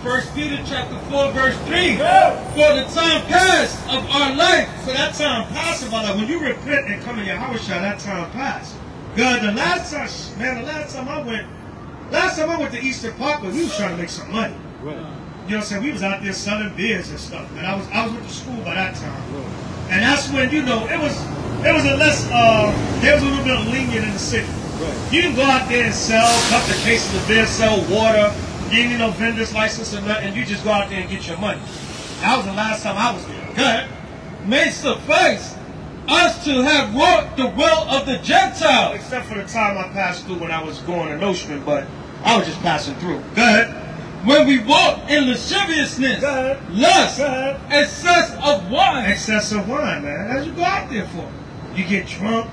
First Peter chapter 4, verse 3. For the time past of our life. So that time passed about like when you repent and come in your house, shall that time passed. God, the last time, man, the last time I went, last time I went to Eastern Park, we was trying to make some money. Right. You know what I'm saying? We was out there selling beers and stuff. And I was I was with the school by that time. And that's when, you know, it was it was a less uh there was a little bit of lenient in the city. Right. You can go out there and sell a couple of cases of beer, sell water, you ain't need no vendor's license or nothing, you just go out there and get your money. That was the last time I was there. God may suffice us to have wrought the will of the Gentiles. Except for the time I passed through when I was going to Nostrand, but I was just passing through. Go ahead. When we walk in lasciviousness, lust, excess of wine, Excess of wine, man. That's what you go out there for. You get drunk.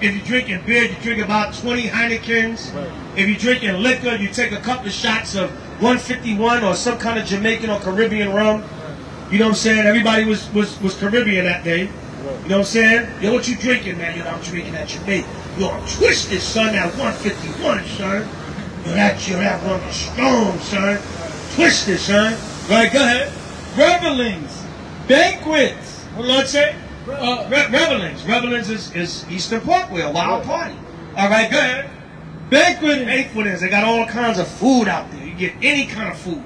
If you're drinking beer, you drink about 20 Heinekens. Right. If you're drinking liquor, you take a couple of shots of 151 or some kind of Jamaican or Caribbean rum. You know what I'm saying? Everybody was was, was Caribbean that day. You know what I'm saying? Yo, what you drinking, man? Yo, I'm drinking that Jamaican. Yo, I'm twisted, son. That 151, son. Yo, that, yo, that rum is strong, son. Twisted, son. Right, go ahead. Revelings, banquets, What did Lord say? Uh, re- revelings. Revelings is, is Eastern Parkway, a wild party. All right, go ahead. banquet, Banquetings. They got all kinds of food out there. You get any kind of food.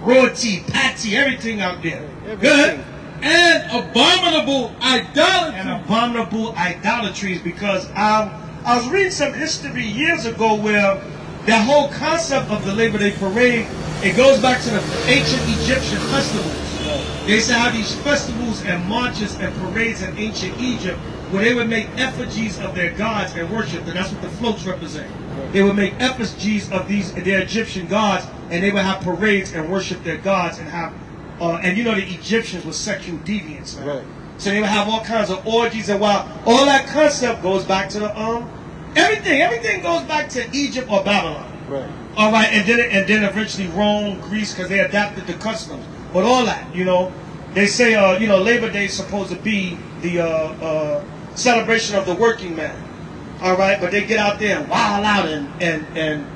Roti, patty, everything out there. Go ahead. and abominable idolatry. and abominable idolatries because I, I was reading some history years ago where that whole concept of the Labor Day parade, it goes back to the ancient Egyptian festivals. They used to have these festivals and marches and parades in ancient Egypt where they would make effigies of their gods and worship them. That's what the floats represent. They would make effigies of these their Egyptian gods and they would have parades and worship their gods and have uh, and you know the Egyptians were sexual deviants. Right. So they would have all kinds of orgies and while all that concept goes back to the um everything everything goes back to Egypt or Babylon. Right. All right, and then and then eventually Rome, Greece, because they adapted the customs. But all that, you know, they say, uh, you know, Labor Day is supposed to be the uh, uh, celebration of the working man. All right, but they get out there and wild out and and and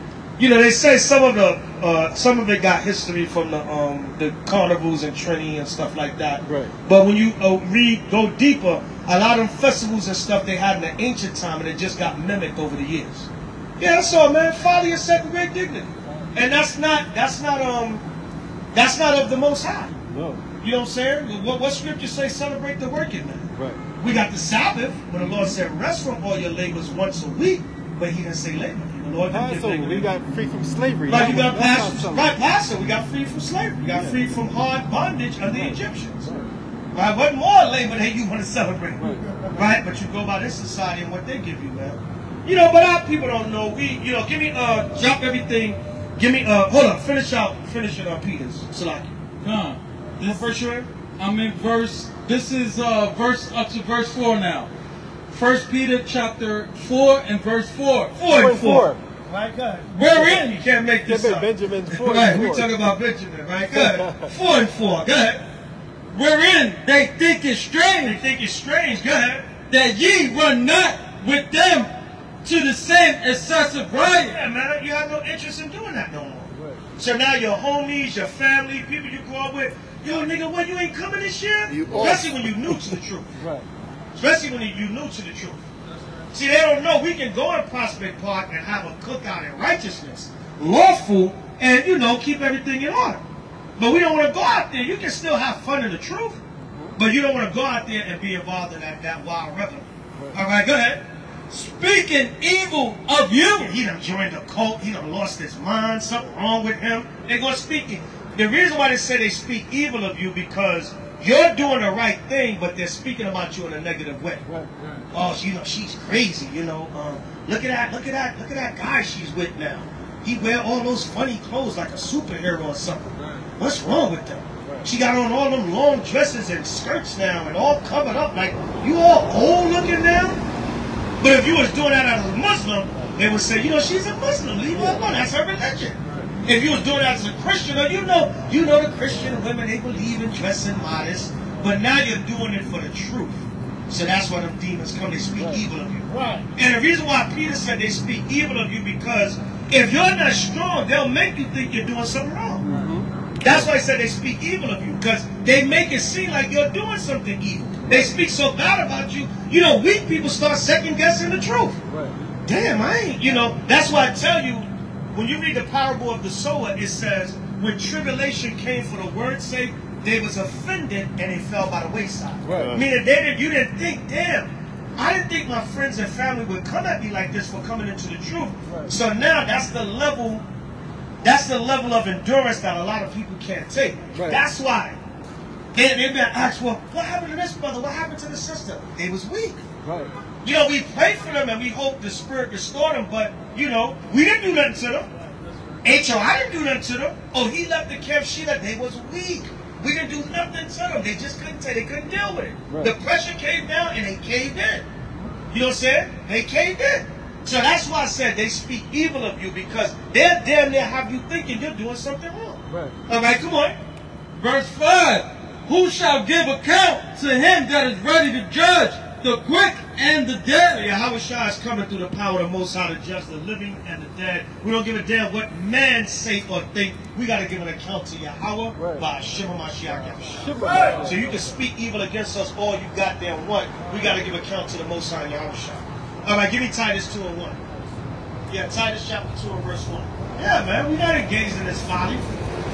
you know they say some of the uh, some of it got history from the um, the carnivals and Trinidad and stuff like that. Right. But when you uh, read go deeper, a lot of them festivals and stuff they had in the ancient time and it just got mimicked over the years. Yeah, that's all, man. Folly is second grade dignity, and that's not that's not um that's not of the Most High. No. You know what I'm saying? What, what scripture say celebrate the working man? Right. We got the Sabbath, where the Lord said rest from all your labors once a week, but He didn't say labor. The Lord didn't Passover, labor. we got free from slavery. Right, you got that's not past, something- right, Passover. We got free from slavery. We got Yeah. free from hard bondage of the Egyptians. Right, what more Labor Day you want to celebrate? Right. Right, but you go by this society and what they give you, man. You know, but our people don't know. We, you know, give me, uh, drop everything. Give me, uh, hold on, finish out, finish it on Peter's, Salaki. Come. What verse you in? I'm in verse. This is uh, verse up to verse four now. First Peter chapter four and verse four. Four and four. Four. Right, good. Wherein you can't make this up. Benjamin's four right, we four. talking about Benjamin, right? Good. four and four. Go ahead. Wherein they think it They think it's strange. Go ahead. that ye run not with them to the same excessive riot. Yeah, man, you have no interest in doing that no more. Right. So now your homies, your family, people you grew up with, yo, nigga, what, you ain't coming this year? You off. Especially when you new to the truth. Right. Especially when you new to the truth. See, they don't know we can go in Prospect Park and have a cookout in righteousness, lawful, and, you know, keep everything in order. But we don't want to go out there. You can still have fun in the truth, but you don't want to go out there and be involved in that, that wild revel. All right, go ahead. Speaking evil of you. He done joined a cult. He done lost his mind. Something wrong with him. They're going to speak. The reason why they say they speak evil of you because you're doing the right thing, but they're speaking about you in a negative way. Right. Oh, you know, she's crazy. You know, um, look at that. Look at that. Look at that guy she's with now. He wear all those funny clothes like a superhero or something. What's wrong with them? She got on all them long dresses and skirts now and all covered up. Like you all old looking now. But if you was doing that as a Muslim, they would say, you know, she's a Muslim. Leave her alone. That's her religion. If you was doing that as a Christian, or you know, you know the Christian women, they believe in dressing modest. But now you're doing it for the truth. So that's why them demons come. They speak evil of you. Right. And the reason why Peter said they speak evil of you because if you're not strong, they'll make you think you're doing something wrong. That's why I said they speak evil of you because they make it seem like you're doing something evil. They speak so bad about you. You know, weak people start second guessing the truth. Right. Damn, I ain't. You know, that's why I tell you, when you read the parable of the sower, it says, when tribulation came for the word's sake, they was offended and they fell by the wayside. Right. Uh. Meaning they didn't, you didn't think, damn, I didn't think my friends and family would come at me like this for coming into the truth. Right. So now that's the level, that's the level of endurance that a lot of people can't take. Right. That's why. They, they've been asked, well, what happened to this brother? What happened to the sister? They was weak. Right. You know, we prayed for them and we hope the Spirit restored them, but, you know, we didn't do nothing to them. H.O., I didn't do nothing to them. Oh, he left the camp, she left. They was weak. We didn't do nothing to them. They just couldn't say, they couldn't deal with it. Right. The pressure came down and they caved in. You know what I'm saying? They caved in. So that's why I said they speak evil of you because they're damn near have you thinking you're doing something wrong. Right. All right, come on. Verse 5. Who shall give account to him that is ready to judge the quick and the dead? Yahweh Shah is coming through the power of the Most High to judge the living and the dead. We don't give a damn what man say or think. We got to give an account to Yahweh Right. by Shema Mashiach Yahushua. Shema. So you can speak evil against us all you goddamn want. We got to give account to the Most High Yahweh Shah. All right, give me Titus 2 and 1. Yeah, Titus chapter 2 and verse 1. Yeah, man, we not engaged in this folly.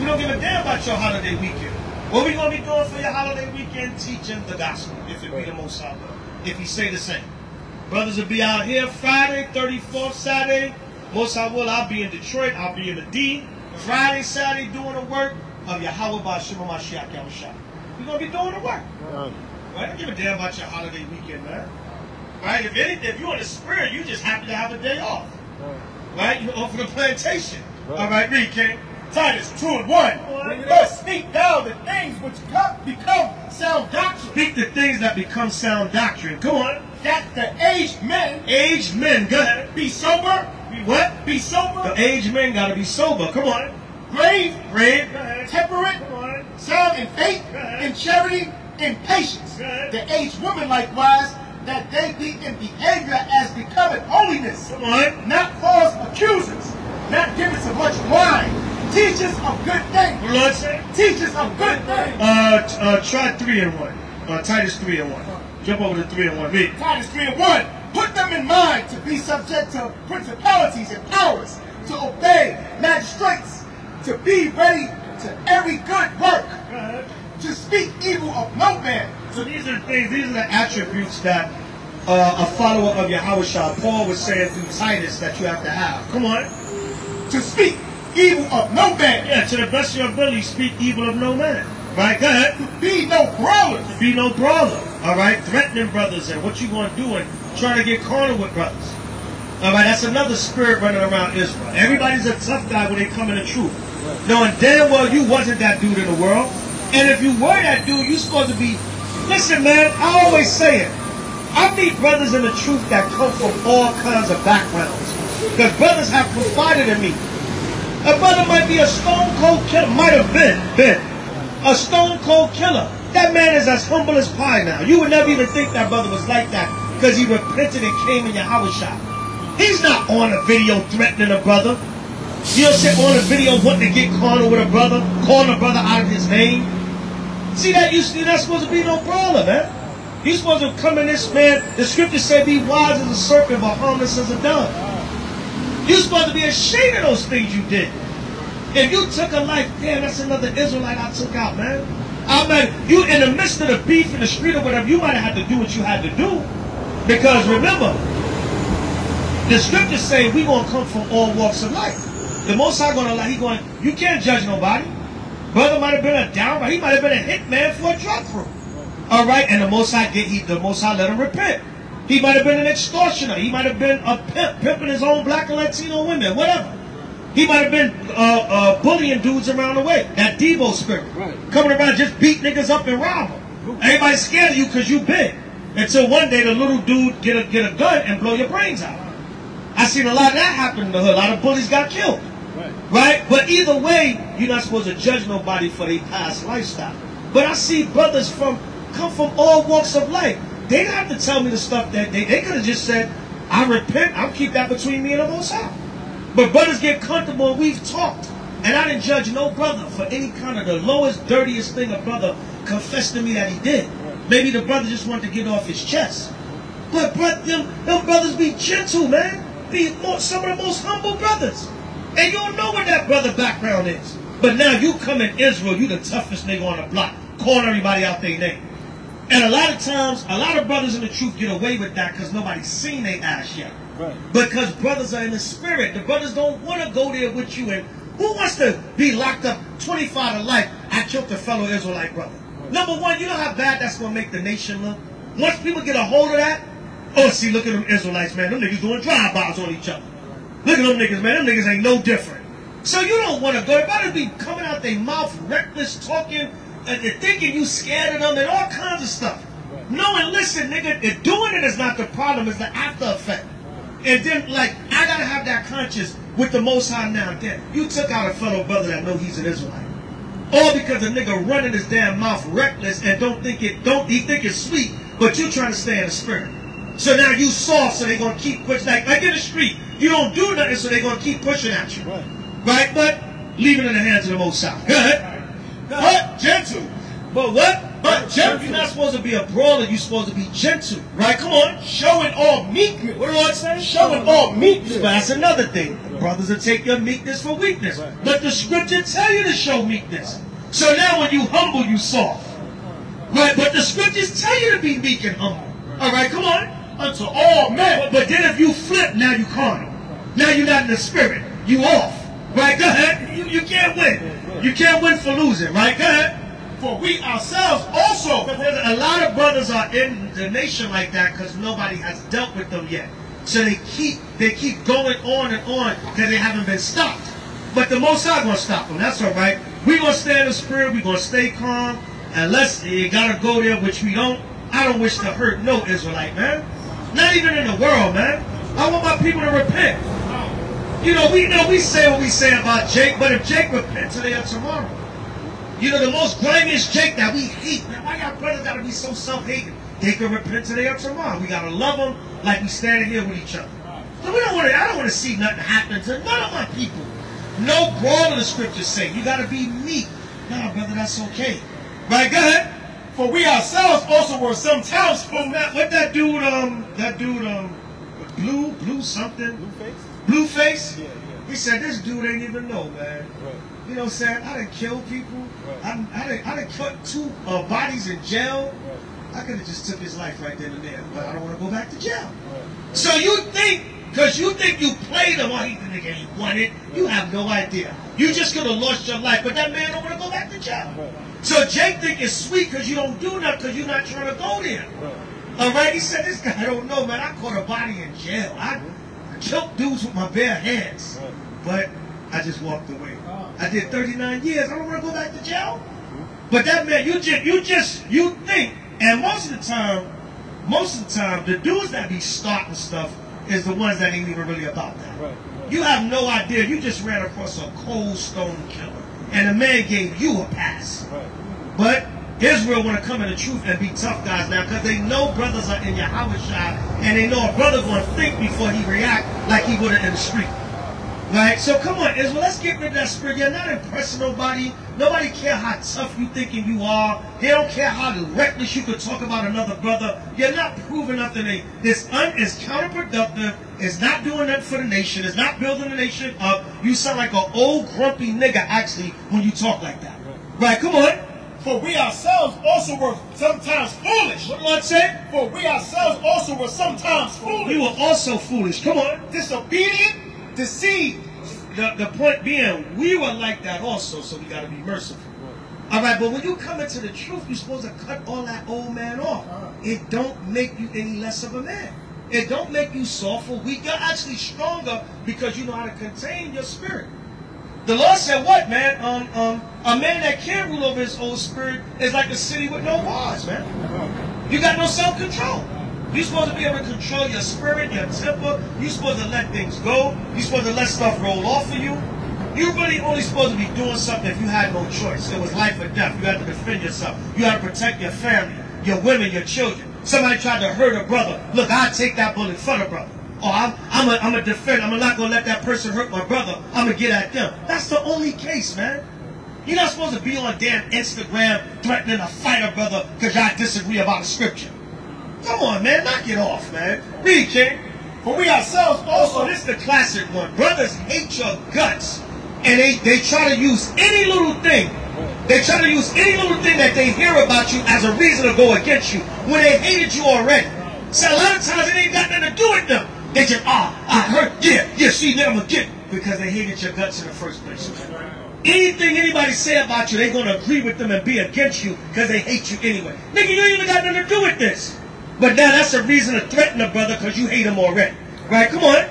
We don't give a damn about your holiday weekend. What we gonna be doing for your holiday weekend? Teaching the gospel, if it be the most high will. If he say the same. Brothers will be out here Friday, 34th Saturday. Most I will, I'll be in Detroit, I'll be in the D. Friday, Saturday, doing the work of Yahweh by Shema Mashiach Yahushua. We're gonna be doing the work. Right? Don't give a damn about your holiday weekend, man. Right? If anything, if you're in the spirit, you just happen to have a day off. Right? You're off for the plantation. All right, read, King. Titus 2 and 1. Bring it But up. speak thou the things which become sound doctrine, Speak the things that become sound doctrine. Come on. that the aged men Aged men, go ahead. be sober, Be what? be sober, The aged men gotta be sober. Come on. grave, Grave. Temperate, Come on. sound in faith, in charity, in patience. The aged women likewise, that they be in behavior as becoming holiness, Come on. not false accusers, not givers of much wine, teachers of good things, What Lord say? teachers of good things. Uh, uh, try three and one. Uh, Titus three and one. Jump over to three and one. Read. Titus 3 and 1. Put them in mind to be subject to principalities and powers, to obey magistrates, to be ready to every good work, to speak evil of no man, So these are the things, these are the attributes that uh, a follower of Yahweh Shah, Paul was saying through Titus that you have to have. Come on. to speak evil of no man, Yeah, to the best of your ability, speak evil of no man. Right? Go ahead. to be no brawlers, Be no brawler. All right? Threatening brothers and what you going to do and trying to get cornered with brothers. All right? That's another spirit running around Israel. Everybody's a tough guy when they come in the truth. Knowing damn well you wasn't that dude in the world. And if you were that dude, you're supposed to be. Listen, man, I always say it. I meet brothers in the truth that come from all kinds of backgrounds. Because brothers have confided in me. A brother might be a stone cold killer, might have been, been a stone cold killer. That man is as humble as pie now. You would never even think that brother was like that because he repented and came in Yahweh shop. He's not on a video threatening a brother. You know, sit on a video wanting to get cornered with a brother, calling a brother out of his name. See that? You, you're not supposed to be no brawler, man. Eh? You're supposed to come in this man. The scriptures say, "Be wise as a serpent, but harmless as a dove." You're supposed to be ashamed of those things you did. If you took a life, damn, that's another Israelite I took out, man. I mean, you in the midst of the beef in the street or whatever, you might have had to do what you had to do. Because remember, the scriptures say we gonna come from all walks of life. The most High gonna lie, he going, you can't judge nobody. Brother might have been a downright, he might have been a hitman for a drug crew. All right, and the Most High get he, the Most High let him repent. He might have been an extortioner. He might have been a pimp, pimping his own black and Latino women, whatever. He might have been uh, uh, bullying dudes around the way. That Debo spirit, Right. coming around just beat niggas up and rob them. Everybody scared of you because you big. Until one day the little dude get a get a gun and blow your brains out. I seen a lot of that happen in the hood. A lot of bullies got killed. Right. Right? But either way, you're not supposed to judge nobody for their past lifestyle. But I see brothers from come from all walks of life. They don't have to tell me the stuff that they, they could have just said, I repent, I'll keep that between me and the Most High. But brothers get comfortable and we've talked. And I didn't judge no brother for any kind of the lowest, dirtiest thing a brother confessed to me that he did. Maybe the brother just wanted to get off his chest. But bro, them, them brothers be gentle, man. Be more, some of the most humble brothers. And you don't know what that brother background is. But now you come in Israel, you the toughest nigga on the block, calling everybody out their name. And a lot of times, a lot of brothers in the truth get away with that because nobody's seen their ass yet. Right. Because brothers are in the spirit. The brothers don't want to go there with you. And who wants to be locked up 25 to life? I killed a fellow Israelite brother. Number one, you know how bad that's going to make the nation look? Once people get a hold of that, oh, see, look at them Israelites, man. Them niggas doing drive-bys on each other. Look at them niggas, man. Them niggas ain't no different. So you don't want to go. Everybody be coming out their mouth, reckless, talking, and they're thinking you scared of them and all kinds of stuff. No, and listen, nigga, if doing it is not the problem, it's the after effect. And then, like, I gotta have that conscience with the Most High now then. You took out a fellow brother that know he's an Israelite. All because a nigga running his damn mouth reckless and don't think it, don't, he think it's sweet, but you trying to stay in the spirit. So now you soft, so they're gonna keep pushing, like, like in the street, you don't do nothing, so they're gonna keep pushing at you. Right. Right? But leave it in the hands of the Most High. Go ahead. But gentle. But what? But gentle. You're not supposed to be a brawler, you're supposed to be gentle. Right? Come on. Showing all meekness. What do I say? Showing all meekness. But that's another thing. Brothers will take your meekness for weakness. But the scripture tell you to show meekness. So now when you humble, you soft. Right? But the scriptures tell you to be meek and humble. All right, come on. Unto all men. But then if you flip, now you carnal. Now you're not in the spirit. You off. Right? Go ahead. You, you can't win. You can't win for losing. Right? Go ahead. For we ourselves also. A lot of brothers are in the nation like that because nobody has dealt with them yet. So they keep they keep going on and on because they haven't been stopped. But the Most High gonna stop them. That's all right. We gonna stay in the spirit. We gonna stay calm. Unless you gotta go there, which we don't. I don't wish to hurt no Israelite man. Not even in the world, man. I want my people to repent. You know, we know we say what we say about Jake, but if Jake repents today or tomorrow, you know, the most grimiest Jake that we hate. Man, why y'all brothers gotta be so self-hating? They can repent today or tomorrow. We gotta love them like we standing here with each other. So we don't want to. I don't want to see nothing happen to none of my people. No brawl in the scriptures say. You gotta be meek. Nah, brother, that's okay. Right? Go ahead. For we ourselves also were sometimes From that, what that dude, um, that dude, um, blue, blue something, Blueface? blue face. Yeah, yeah. He said, this dude ain't even know, man. Right. You know what I'm saying? I done killed people. Right. I, I, done, I done put two uh, bodies in jail. Right. I could have just took his life right then and there, but I don't want to go back to jail. Right. So you think, because you think you played him, or he the nigga he won it, you have no idea. You just could have lost your life, but that man don't want to go back to jail. Right. So Jake think it's sweet because you don't do nothing because you're not trying to go there. Right. All right, he said, this guy don't know, man. I caught a body in jail. I killed dudes with my bare hands. Right. But I just walked away. Oh. I did 39 years. I don't want to go back to jail. But that man, you just, you just, you think, and most of the time, most of the time, the dudes that be starting stuff is the ones that ain't even really about that. Right. Right. You have no idea. You just ran across a cold stone killer, and a man gave you a pass. Right. But Israel want to come in the truth and be tough guys now because they know brothers are in your house shot and they know a brother going to think before he react like he would in the street. Right? So come on, Israel, let's get rid of that spirit. You're not impressing nobody. Nobody care how tough you thinking you are. They don't care how reckless you could talk about another brother. You're not proving nothing. This un is counterproductive. It's not doing nothing for the nation. It's not building the nation up. You sound like an old grumpy nigga actually when you talk like that. Right? Come on. For we ourselves also were sometimes foolish. What the Lord said? For we ourselves also were sometimes foolish. We were also foolish. Come on. disobedient, deceived. The, the point being, we were like that also, so we got to be merciful. All right, but when you come into the truth, you're supposed to cut all that old man off. It don't make you any less of a man. It don't make you soft or weak. You're actually stronger because you know how to contain your spirit. The Lord said, "What man? Um, um, a man that can't rule over his own spirit is like a city with no walls, man. You got no self control. You're supposed to be able to control your spirit, your temper. You're supposed to let things go. You're supposed to let stuff roll off of you. You're really only supposed to be doing something if you had no choice. It was life or death. You had to defend yourself. You had to protect your family, your women, your children. Somebody tried to hurt a brother. Look, I take that bullet for the brother. Oh, I'm, I'm a, I'm a defend. I'm not gonna let that person hurt my brother. I'm gonna get at them. That's the only case, man. You're not supposed to be on damn Instagram threatening to fight a brother because y'all disagree about a scripture. Come on, man, knock it off, man. Read, King. For we ourselves Also, this is the classic one. Brothers hate your guts, and they, they try to use any little thing. They try to use any little thing that they hear about you as a reason to go against you when they hated you already. So a lot of times it ain't got nothing to do with them. They just, ah, I heard, yeah, yeah, see, now I'm gonna get because they hated your guts in the first place. Anything anybody say about you, they're gonna agree with them and be against you because they hate you anyway. Nigga, you ain't even got nothing to do with this. But now that's a reason to threaten a brother because you hate him already. Right? Come on.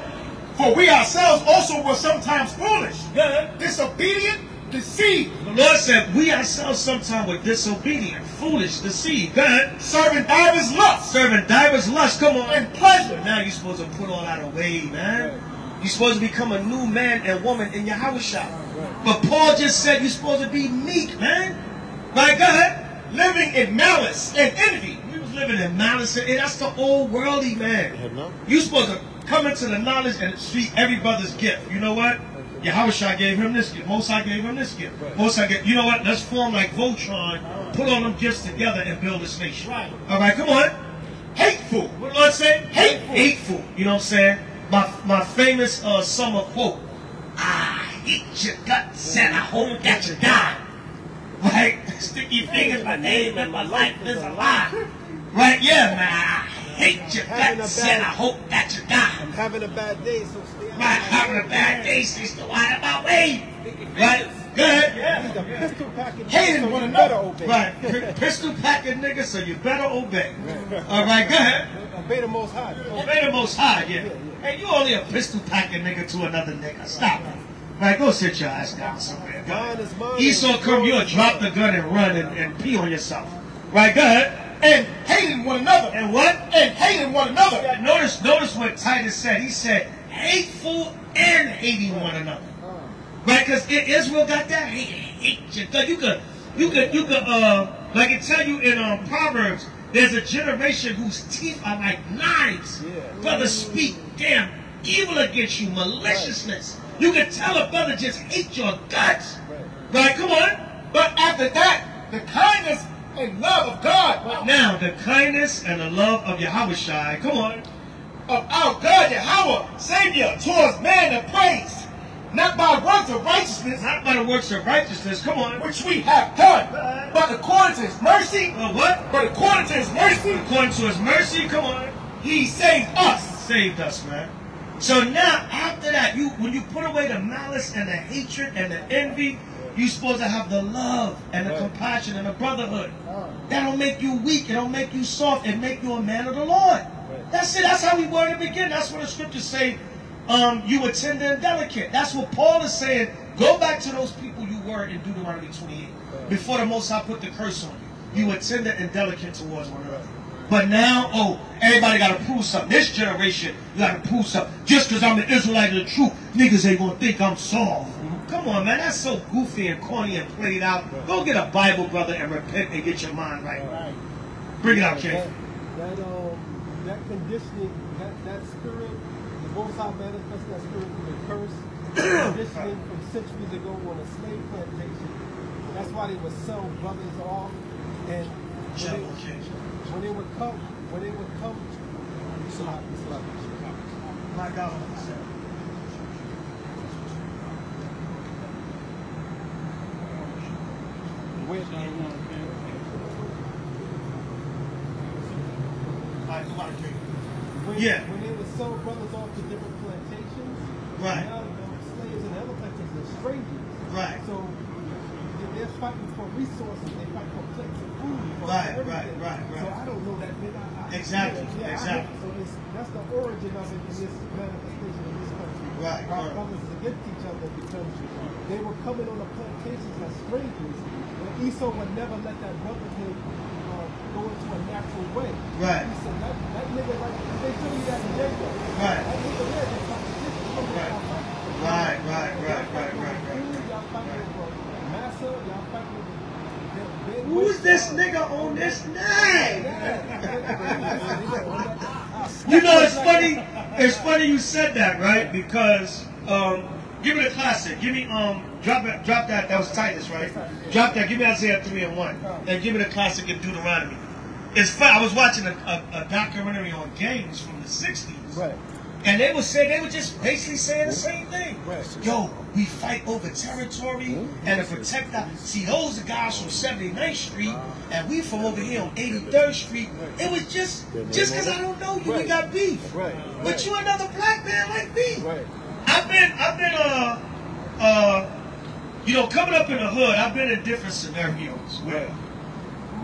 for we ourselves also were sometimes foolish, Yeah. disobedient, deceived, The Lord said, we ourselves sometimes were disobedient, foolish, deceived. Go ahead. serving divers lusts Serving divers lusts. Come on. and pleasure, Now you're supposed to put all that away, man. You're supposed to become a new man and woman in Yahushua. But Paul just said you're supposed to be meek, man. Right, go ahead. Living in malice and envy. We was living in malice and that's the old worldly man. You're supposed to come into the knowledge and treat every brother's gift. You know what? Yahushua gave him this gift. Most High gave him this gift. Most High gave, you know what? Let's form like Voltron, put all them gifts together and build this nation. Right. All right, come on. Hateful. What the Lord say? Hateful. Hateful. You know what I'm saying? My, my famous uh, summer quote. I hate your guts and I hope that you die. Right? Sticky fingers, my name and my life is a lie. Right? Yeah, man. I hate a guts and I hope that you die. I'm having a bad day, so stay out. Right, having a bad day, sister. Why am I way? Right? Good. He's a pistol packing. Hating so one you another. better obey. Right. Pistol packing nigga, so you better obey. All right, go ahead. Obey the Most High. Obey the most high, yeah. Hey, you only a pistol packing nigga to another nigga. Stop it. Right, go sit your ass down somewhere. Mine is mine. Esau come, you'll drop the gun and run and, and pee on yourself. Right, go ahead. And hating one another. And what? And hating one another. Yeah, notice, notice what Titus said. He said, hateful and hating one another. Right? Because Israel got that hate, hate You could, you could, you could, uh, like it tell you in um, Proverbs, there's a generation whose teeth are like knives. Yeah. Brothers speak damn evil against you, maliciousness. You can tell a brother just hate your guts. Right? Come on. But after that, the kindness and love of God, Now, the kindness and the love of Yahweh come on. of our God, Yahweh, Savior, towards man and praise, not by works of righteousness, Not by the works of righteousness, come on. which we have done, but according to his mercy, Uh, what? but according to his mercy, According to his mercy, come on. he saved us. saved us, man. So now, after that, you when you put away the malice and the hatred and the envy, you're supposed to have the love and the compassion and the brotherhood. That'll make you weak. It'll make you soft and make you a man of the Lord. That's it. That's how we were to begin. That's what the scriptures say. Um, you were tender and delicate. That's what Paul is saying. Go back to those people you were in Deuteronomy 28. Before the Most High put the curse on you. You were tender and delicate towards one another. But now, oh, everybody got to prove something. This generation, got to prove something. Just because I'm an Israelite of the truth, niggas ain't going to think I'm soft. Come on, man. That's so goofy and corny and played out. Go get a Bible, brother, and repent and get your mind right. Bring it out, That, that, um, that conditioning, that, that spirit, the Most High manifest that spirit from the curse, conditioning from centuries ago on a slave plantation. That's why they would sell brothers off. And when they, Shalom, King. when they would come, when they would come, Salah, Salah. My God. When, when, Yeah. when they would sell brothers off to different plantations, Right. now the slaves and the other plantations are strangers. Right. So they- they're fighting for resources, they fight for plates for Right, right, right, So. I don't know that. I, I, Exactly, yeah, I- exactly. so it's, that's the origin of it in this manifestation in this country. Right, Our right. brothers against each other because they were coming on the plantations as strangers. And Esau would never let that brotherhood uh, go into a natural way. Right. He said, that, that nigga, like, they show you that in Jacob. Right. That nigga there. Come on, Right. Right, right, right, fighting right, right, right, Y'all fighting over massa, y'all fighting over the big Who's this nigga on this name? You know, it's funny. It's funny you said that, right? Because um, give me the classic. Give me um, drop it, drop that. That was Titus, right? Drop that. Give me Isaiah three and one, and give me the classic in Deuteronomy. It's fun. I was watching a, a, a documentary on gangs from the '60s, Right. And they would say they were just basically saying the same thing. Yo, we fight over territory and to protect our See, those are guys from 79th Street, and we from over here on 83rd Street. It was just just because I don't know you, we got beef. But you another black man like me. I've been I've been uh uh you know coming up in the hood. I've been in different scenarios where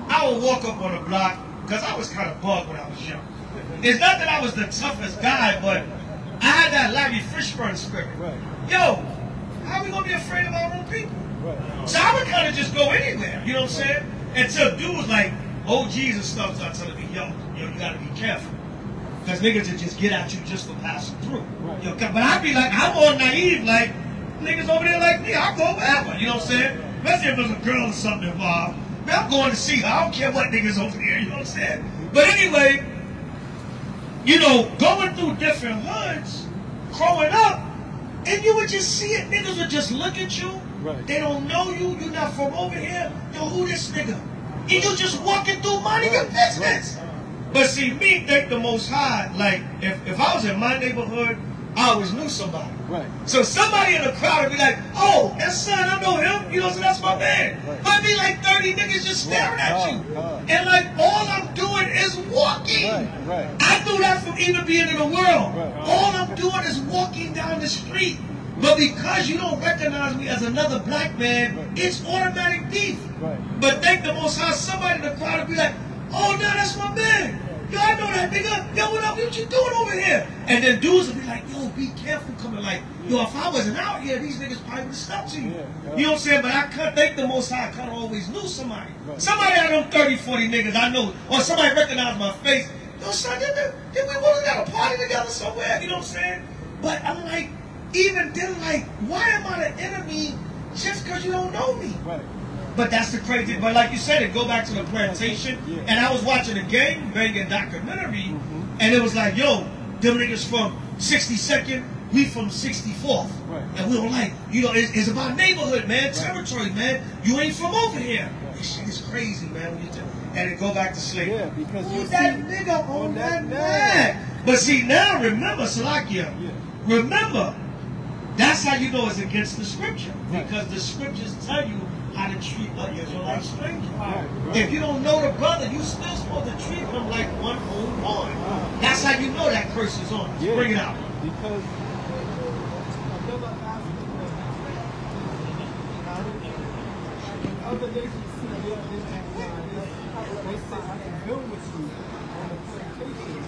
I would walk up on a block because I was kind of bugged when I was young. It's not that I was the toughest guy, but I had that Larry Fishburne spirit. Right. Yo, how are we gonna be afraid of our own people? Right. So I would kind of just go anywhere, you know what I'm saying? Until dudes like OGs and stuff start telling me, yo, yo, you gotta be careful. Because niggas would just get at you just for passing through. You know, but I'd be like, I'm more naive, like, niggas over there like me, I'll go wherever, you know what I'm saying? Especially if there's a girl or something involved. Man, I'm going to see her. I don't care what niggas over there, you know what I'm saying? But anyway, you know, going through different hoods, growing up, and you would just see it. Niggas would just look at you. Right. They don't know you. You're not from over here. Yo, who this nigga? And you just walking through minding your business. But see, me think the most high, like, if, if I was in my neighborhood, I always knew somebody. Right. So somebody in the crowd would be like, oh, that's son, I know him. You know, so that's my man. Right. Might be like 30 niggas just staring at Right. you. Right. And like, all I'm doing is walking. Right, right. I do that from even being in the world. Right. All I'm doing is walking down the street. But because you don't recognize me as another black man, Right. it's automatic beef. Right. But thank the most high, somebody in the crowd would be like, oh no, that's my man. Yo, I know that nigga. Yo, what up? What you doing over here? And then dudes would be like, yo, be careful coming like, yo, if I wasn't out here, these niggas probably would have stuck to you. Yeah, yeah. You know what I'm saying? But I can't think the most high, I kind of always knew somebody. Right. Somebody out of them 30, 40 niggas I know, or somebody recognized my face. Yo, son, did, did we want to got a party together somewhere? You know what I'm saying? But I'm like, even then, like, why am I the enemy just because you don't know me? Right. But that's the crazy. But like you said, it go back to the plantation. Yeah. And I was watching a game banging documentary, Mhm. and it was like, yo, them niggas from 62nd, we from 64th. Right. And we were like, you know, it's, it's about neighborhood, man, territory, man. You ain't from over here. This shit is crazy, man. When you tell- and it go back to slavery. Yeah, because you that nigga on that that man. But see, now remember, Salakia, Yeah. remember, that's how you know it's against the scripture. Right. Because the scriptures tell you how to treat an Israelite stranger. If you don't know the brother, you still supposed to treat him like one own one. That's how you know that curse is on. Yeah. Bring it out. Because other nations see their they say I can build with you on the plantation.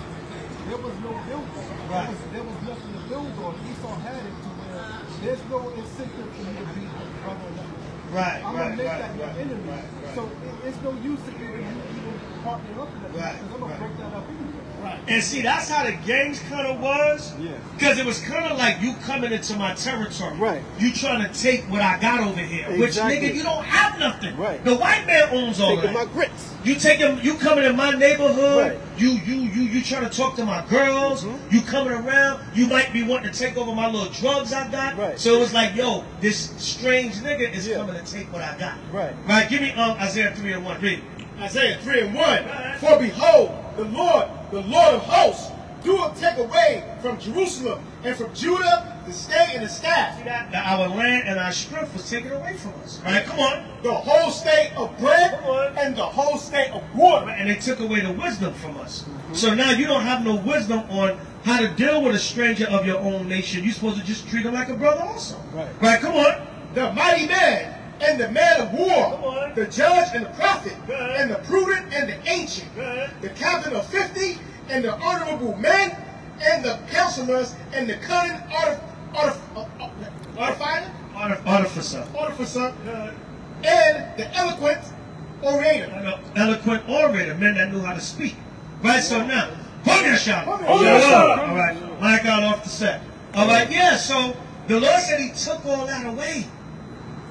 There was no building. There, was, there was nothing to build on. Esau had it to where there's no incentive for you to be a brother. Right, I'm right, gonna make right, that your enemy. So it, it's no use to even you even partner up with that because I'm gonna break that up anyway. Right. And see, that's how the games kind of was. Yeah. Because it was kind of like you coming into my territory. Right. You trying to take what I got over here. Which, nigga, you don't have nothing. Right. The white man owns all Taking that. my grits. You taking, you coming in my neighborhood. Right. You, you, you, you trying to talk to my girls. Mhm. You coming around. You might be wanting to take over my little drugs I got. Right. So it was like, yo, this strange nigga is Yeah. coming to take what I got. Right. Right. Give me um Isaiah three and one. Read. Isaiah 3 and 1. For behold, the Lord, the Lord of hosts, doeth take away from Jerusalem and from Judah the stay and the staff, that? Our land and our strength was taken away from us. Right. Come on. the whole state of bread and the whole state of water. and they took away the wisdom from us. Mm-hmm. So now you don't have no wisdom on how to deal with a stranger of your own nation. You're supposed to just treat him like a brother also. Right. Right, come on. The mighty man and the man of war, the judge and the prophet, and the prudent and the ancient, the captain of fifty, and the honorable men, and the counselors, and the cunning artif- artif- uh, uh, artificer, Artif- Artificer. artificer, and the eloquent orator. Eloquent orator, men that knew how to speak. Right, so now, hold your shot. Hold Hold your your shot. shot. All right, Mike out off the set. All right, yeah, so the Lord said he took all that away.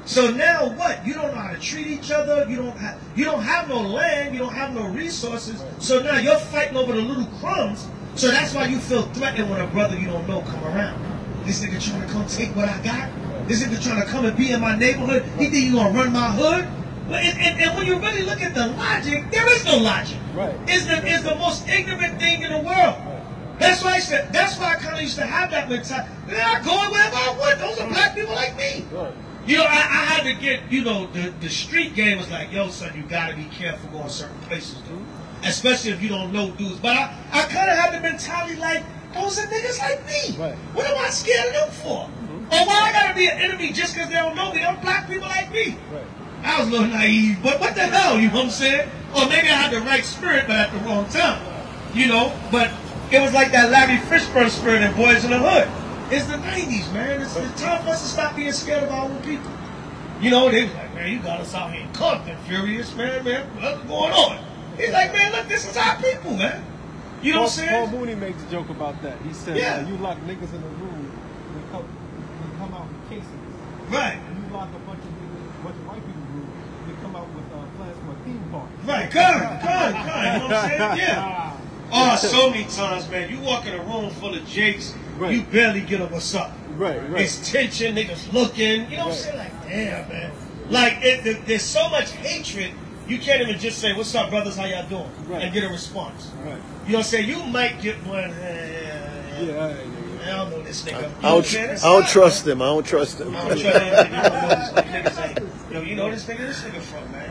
So now what? You don't know how to treat each other. You don't have you don't have no land. You don't have no resources. So now you're fighting over the little crumbs. So that's why you feel threatened when a brother you don't know come around. This nigga trying to come take what I got. This nigga trying to come and be in my neighborhood. He think you gonna run my hood. And, and, and when you really look at the logic, there is no logic. Right. It's the it's the most ignorant thing in the world. That's why I said. That's why I kind of used to have that mentality. Yeah, I go wherever I want. Those are black people like me. Right. You know, I, I had to get, you know, the, the street game was like, yo, son, you gotta be careful going certain places, dude. Especially if you don't know dudes. But I, I kind of had the mentality like, those are niggas like me. Right. What am I scared of them for? Or why I gotta be an enemy just because they don't know me? They're black people like me. Right. I was a little naive, but what the hell, you know what I'm saying? Or maybe I had the right spirit, but at the wrong time. You know, but it was like that Larry Fishburne spirit in Boys in the Hood. It's the 90s, man. It's the time for us to stop being scared of our own people. You know, they was like, man, you got us out here cooked and furious, man, man. What's going on? He's like, man, look, this is our people, man. You know Paul, what I'm saying? Paul Mooney makes a joke about that. He said, Yeah. you lock niggas in the room, they come, they come out with cases. Right. And you lock a bunch of niggas, a bunch of white people in the room, they come out with uh, plans for a theme park. Right, good, good, good. You know what I'm saying? Yeah. Oh, so many times, man. You walk in a room full of jakes, Right. you barely get a what's up. Right, right. It's tension, niggas looking. You know what I'm saying? Like, damn, man. Like, it, there- there's so much hatred, you can't even just say, what's up, brothers, how y'all doing? Right. And get a response. Right. You know what I'm saying? You might get one, eh, yeah, Yeah, yeah, yeah. I don't know this nigga. You I don't, I'm saying? It's I don't not, trust him. I don't trust him. I don't trust that nigga. You know this nigga. Niggas ain't- Yo, you know this nigga? This nigga from, man.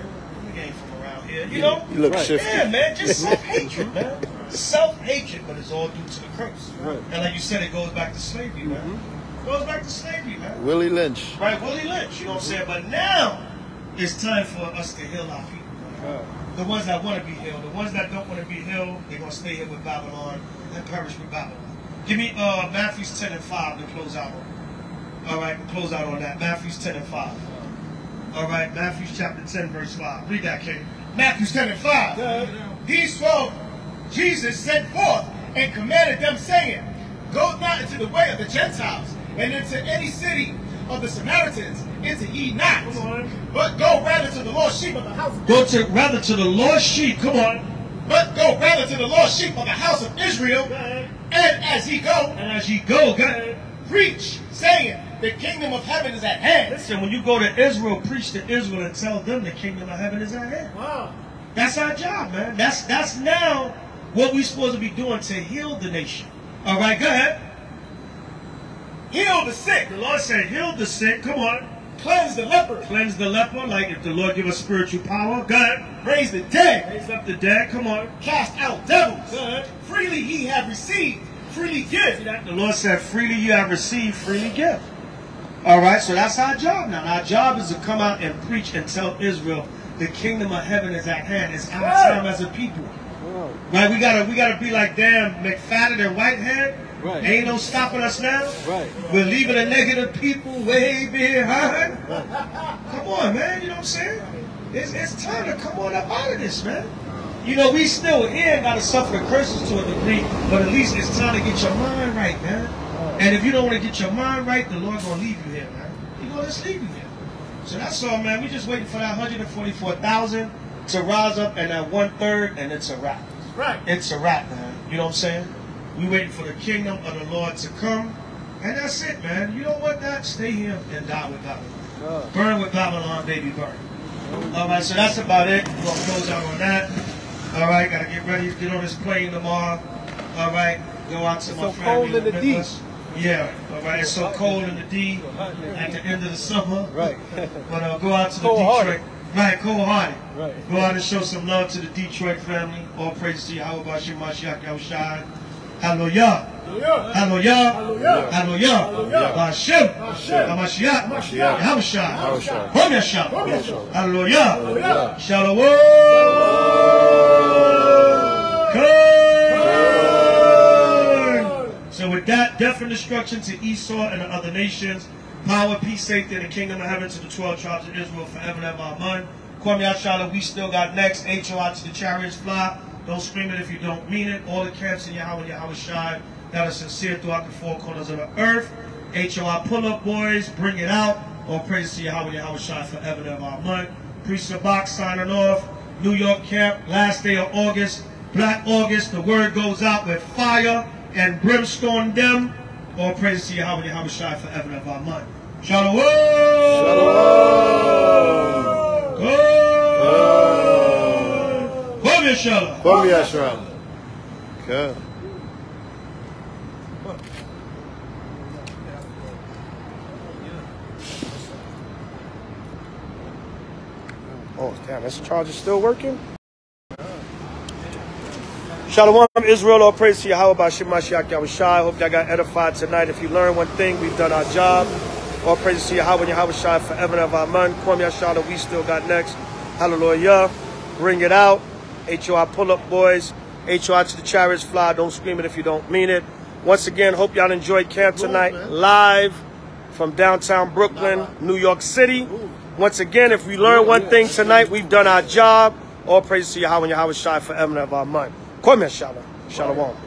Nigga ain't from around here. You know? You look Right. shifty. Yeah, man, just self hatred, man. Self hatred, but it's all due to the curse. Right. And like you said, it goes back to slavery, man. Goes back to slavery, man. Willie Lynch. Right, Willie Lynch, you know what I'm saying? But now it's time for us to heal our people. The ones that want to be healed, the ones that don't want to be healed, they're gonna stay here with Babylon and perish with Babylon. Give me uh Matthew's 10 and 5 to close out on. All right, we'll close out on that. Matthew's 10 and 5. All right, Matthew's chapter 10, verse 5. Read that, King. Matthew 10 and 5. These twelve Jesus sent forth and commanded them, saying, Go not into the way of the Gentiles, and into any city of the Samaritans, into ye not, but go rather to the lost sheep of the house of Go to rather to the lost sheep. Come on. but go rather to the lost sheep of the house of Israel, and as ye go, And as ye go, go preach, saying, The kingdom of heaven is at hand. Listen, when you go to Israel, preach to Israel and tell them the kingdom of heaven is at hand. Wow. That's our job, man. That's that's now what we're supposed to be doing to heal the nation. All right, go ahead. Heal the sick, The Lord said, heal the sick. Come on. cleanse the leper, Cleanse the leper, like if the Lord give us spiritual power. Go ahead. raise the dead, Raise up the dead. Come on. cast out devils. Good. Freely ye have received, freely give. The Lord said, freely you have received, freely give. All right, so that's our job now. Our job is to come out and preach and tell Israel the kingdom of heaven is at hand. It's our time as a people. Right? We gotta we gotta be like damn McFadden and Whitehead. Right. Ain't no stopping us now. Right. We're leaving the negative people way behind. Come on, man. You know what I'm saying? It's, it's time to come on up out of this, man. You know, we still here gotta suffer the curses to a degree, but at least it's time to get your mind right, man. And if you don't want to get your mind right, the Lord gonna leave you here, man. He gonna just leave you. So that's all, man. We just waiting for that 144,000 to rise up and that one third, and it's a wrap. Right. It's a wrap, man. You know what I'm saying? We waiting for the kingdom of the Lord to come. And that's it, man. You don't want that? Stay here and die with Babylon. Uh, Burn with Babylon, baby, burn. All right, so that's about it. We're going to close out on that. All right, got to get ready to get on this plane tomorrow. All right, go out to It's my so family. cold in the with D. us. Yeah, all right, it's so cold in the D at the end of the summer. right. But uh, go out to the. Detroit. Right, cold hearted. Right. Go out and show some love to the Detroit family. All praise to Yahweh Bashim Mashiach Yahushai. Hallelujah. Hallelujah. Hallelujah. Bashim. Hamashiach. Yahushai. Hom Yashah. Hallelujah. Shalom. Come. So with that, death and destruction to Esau and the other nations, power, peace, safety, and the kingdom of heaven to the 12 tribes of Israel forever and ever. Amen. Kwame Yashala, we still got next. HOI to the chariots fly. Don't scream it if you don't mean it. All the camps in Yahweh and Yahweh Shai that are sincere throughout the four corners of the earth. HOI pull up boys, bring it out. All praise to Yahweh and Yahweh Shai forever and ever. Amen. Priest Zabach signing off. New York camp, last day of August. Black August, the word goes out with fire and brimstone them. All praise to Yahweh Yahweh Shai forever and ever. Amen. Shalom. Shalom. Come. Kwame Ashram. Okay. Oh, damn, this charger still working? Shalom, Israel, all praise to Yahweh, Bashim Mashiach Yahushai. Hope y'all got edified tonight. If you learn one thing, we've done our job. All praise to Yahweh and Yahweh Shai forever and ever. Amen. Kwame Yashala, we still got next. Hallelujah. Bring it out. HOI pull up, boys. HOI to the chariots fly. Don't scream it if you don't mean it. Once again, hope y'all enjoyed camp tonight live from downtown Brooklyn, New York City. Once again, if we learn one thing tonight, we've done our job. All praise to Yahweh and Yahweh Shai forever and ever. Amen. Kwame Yashala. Shalom.